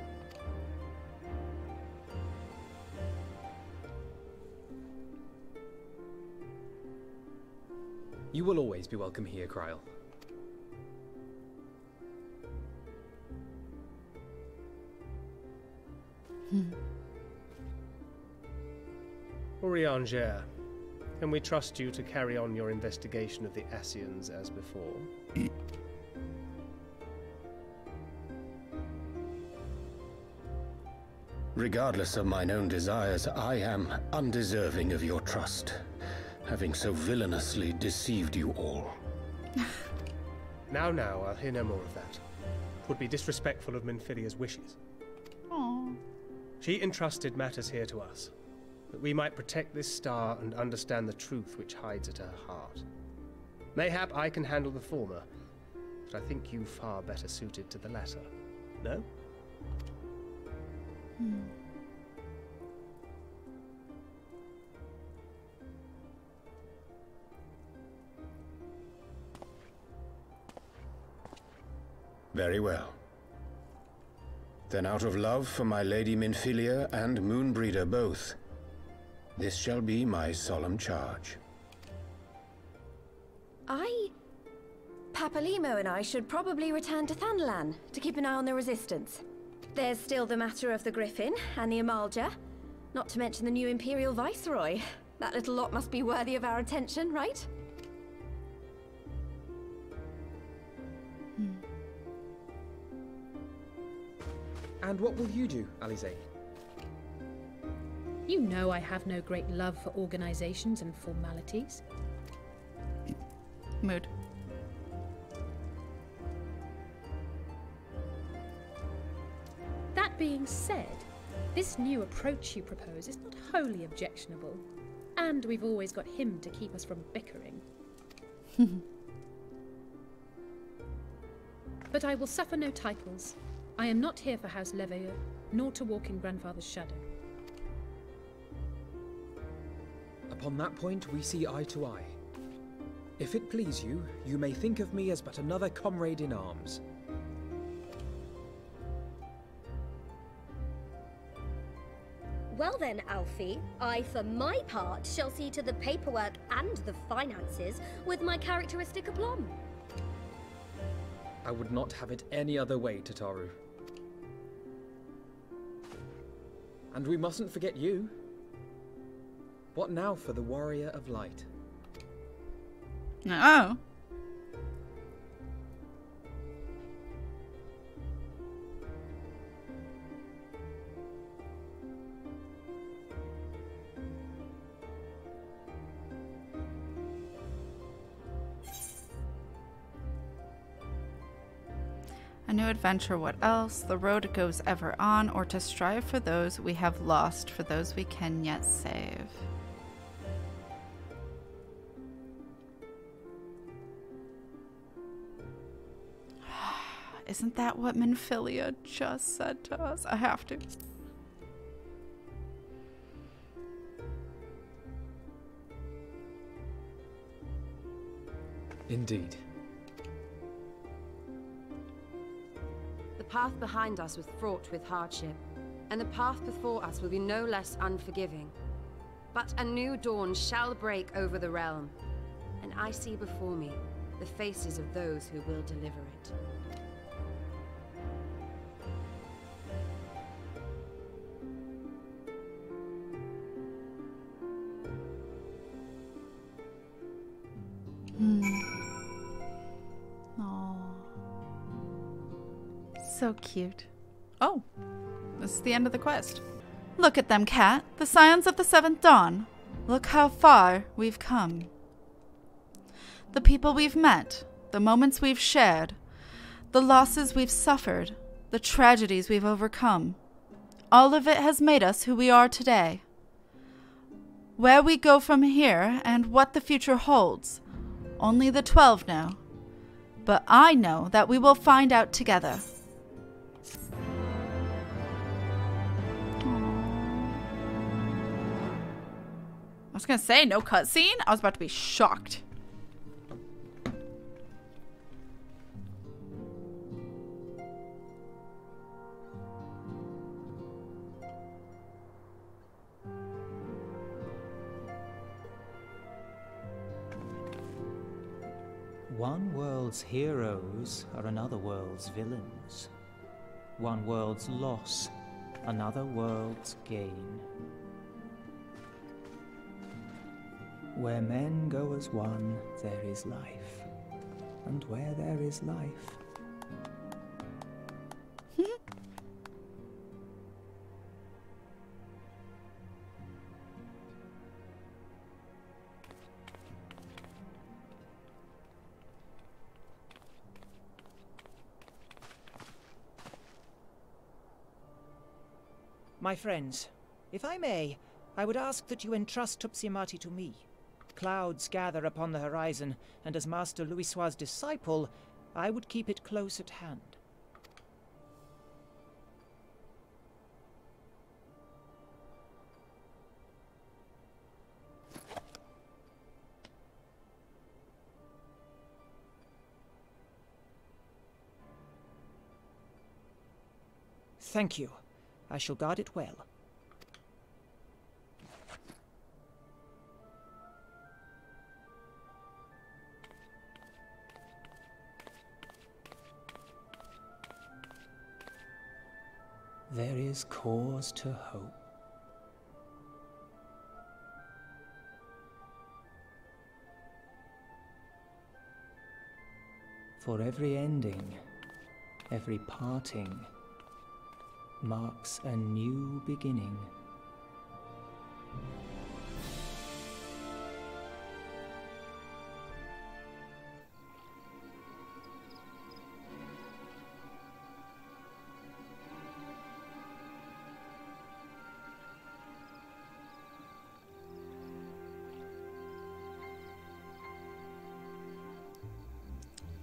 You will always be welcome here, Krile. Urianger, hmm. can we trust you to carry on your investigation of the Ascians as before? Regardless of mine own desires, I am undeserving of your trust, having so villainously deceived you all. Now, now, I'll hear no more of that. Would be disrespectful of Minfilia's wishes. Aww. She entrusted matters here to us, that we might protect this star and understand the truth which hides at her heart. Mayhap I can handle the former, but I think you far better suited to the latter. No? Hmm. Very well. Then out of love for my Lady Minfilia and Moenbryda both, this shall be my solemn charge. I... Papalimo and I should probably return to Thanalan to keep an eye on the Resistance. There's still the matter of the Griffin and the Amalj'aa, not to mention the new Imperial Viceroy. That little lot must be worthy of our attention, right? And what will you do, Alisaie? You know I have no great love for organizations and formalities. Mood. That being said, this new approach you propose is not wholly objectionable. And we've always got him to keep us from bickering. but I will suffer no titles. I am not here for House Leveilleur, nor to walk in Grandfather's shadow. Upon that point, we see eye to eye. If it please you, you may think of me as but another comrade in arms. Well then, Alfie, I for my part shall see to the paperwork and the finances with my characteristic aplomb. I would not have it any other way, Tataru. And we mustn't forget you. What now for the Warrior of Light? Oh. New adventure, what else? The road goes ever on, or to strive for those we have lost, for those we can yet save. Isn't that what Minfilia just said to us? I have to. Indeed. Path behind us was fraught with hardship, and the path before us will be no less unforgiving. But a new dawn shall break over the realm, and I see before me the faces of those who will deliver it. So cute. Oh, this is the end of the quest. Look at them, Cat. The scions of the Seventh Dawn. Look how far we've come. The people we've met, the moments we've shared, the losses we've suffered, the tragedies we've overcome. All of it has made us who we are today. Where we go from here and what the future holds, only the Twelve know. But I know that we will find out together. I was gonna say no cutscene. I was about to be shocked. One world's heroes are another world's villains. One world's loss, another world's gain. Where men go as one, there is life. And where there is life, My friends, if I may, I would ask that you entrust Tupsimati to me. Clouds gather upon the horizon, and as Master Louisoix's disciple, I would keep it close at hand. Thank you. I shall guard it well. There is cause to hope. For every ending, every parting, marks a new beginning.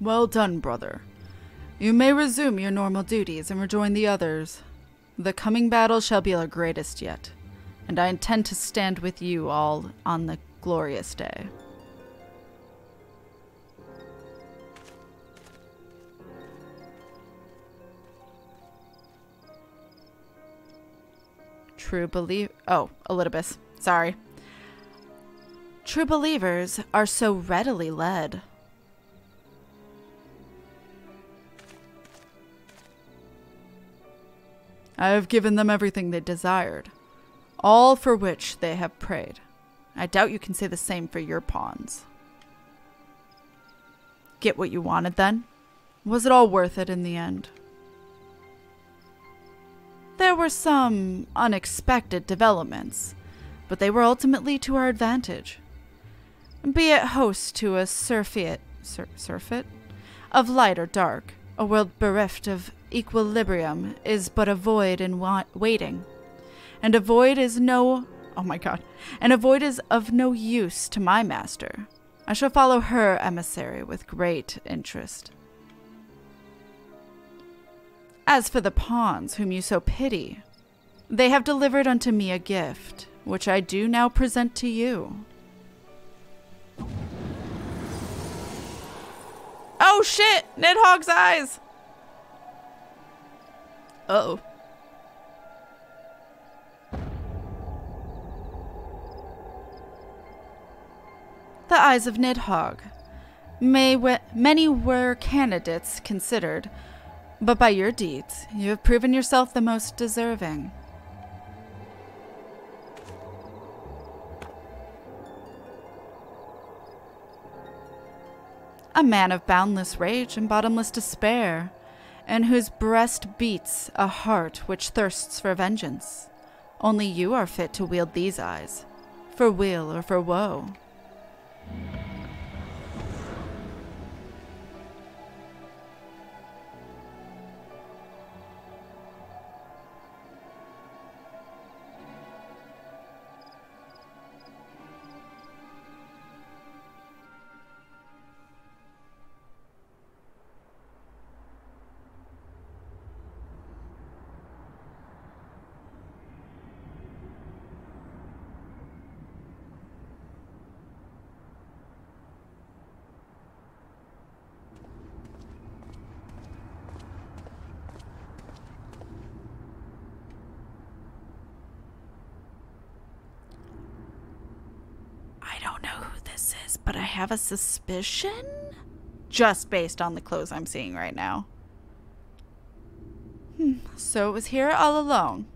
Well done, brother. You may resume your normal duties and rejoin the others. The coming battle shall be our greatest yet, and I intend to stand with you all on the glorious day. True believe. Oh, Elidibus. Sorry. True believers are so readily led. I have given them everything they desired, all for which they have prayed. I doubt you can say the same for your pawns. Get what you wanted then? Was it all worth it in the end? There were some unexpected developments, but they were ultimately to our advantage. Be it host to a surfeit, sur surfeit of light or dark, A world bereft of equilibrium is but a void in wa- waiting. And a void is no. Oh my god. And a void is of no use to my master. I shall follow her emissary with great interest. As for the pawns whom you so pity, they have delivered unto me a gift, which I do now present to you. Oh shit! Nidhogg's eyes! Uh oh. The eyes of Nidhogg. We- many were candidates considered, but by your deeds, you have proven yourself the most deserving. A man of boundless rage and bottomless despair, and whose breast beats a heart which thirsts for vengeance. Only you are fit to wield these eyes, for weal or for woe. Have a suspicion? Just based on the clothes I'm seeing right now. Hmm, so it was here all along.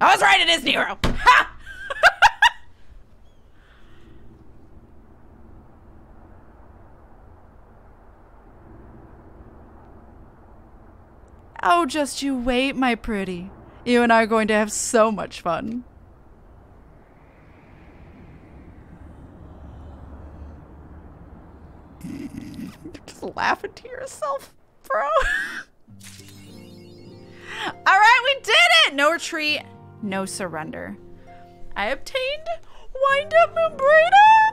I was right, it is Nero! Ha! oh, just you wait, my pretty. You and I are going to have so much fun. Just laughing to yourself, bro. All right, we did it. No retreat, no surrender. I obtained Wind Up Moenbryda.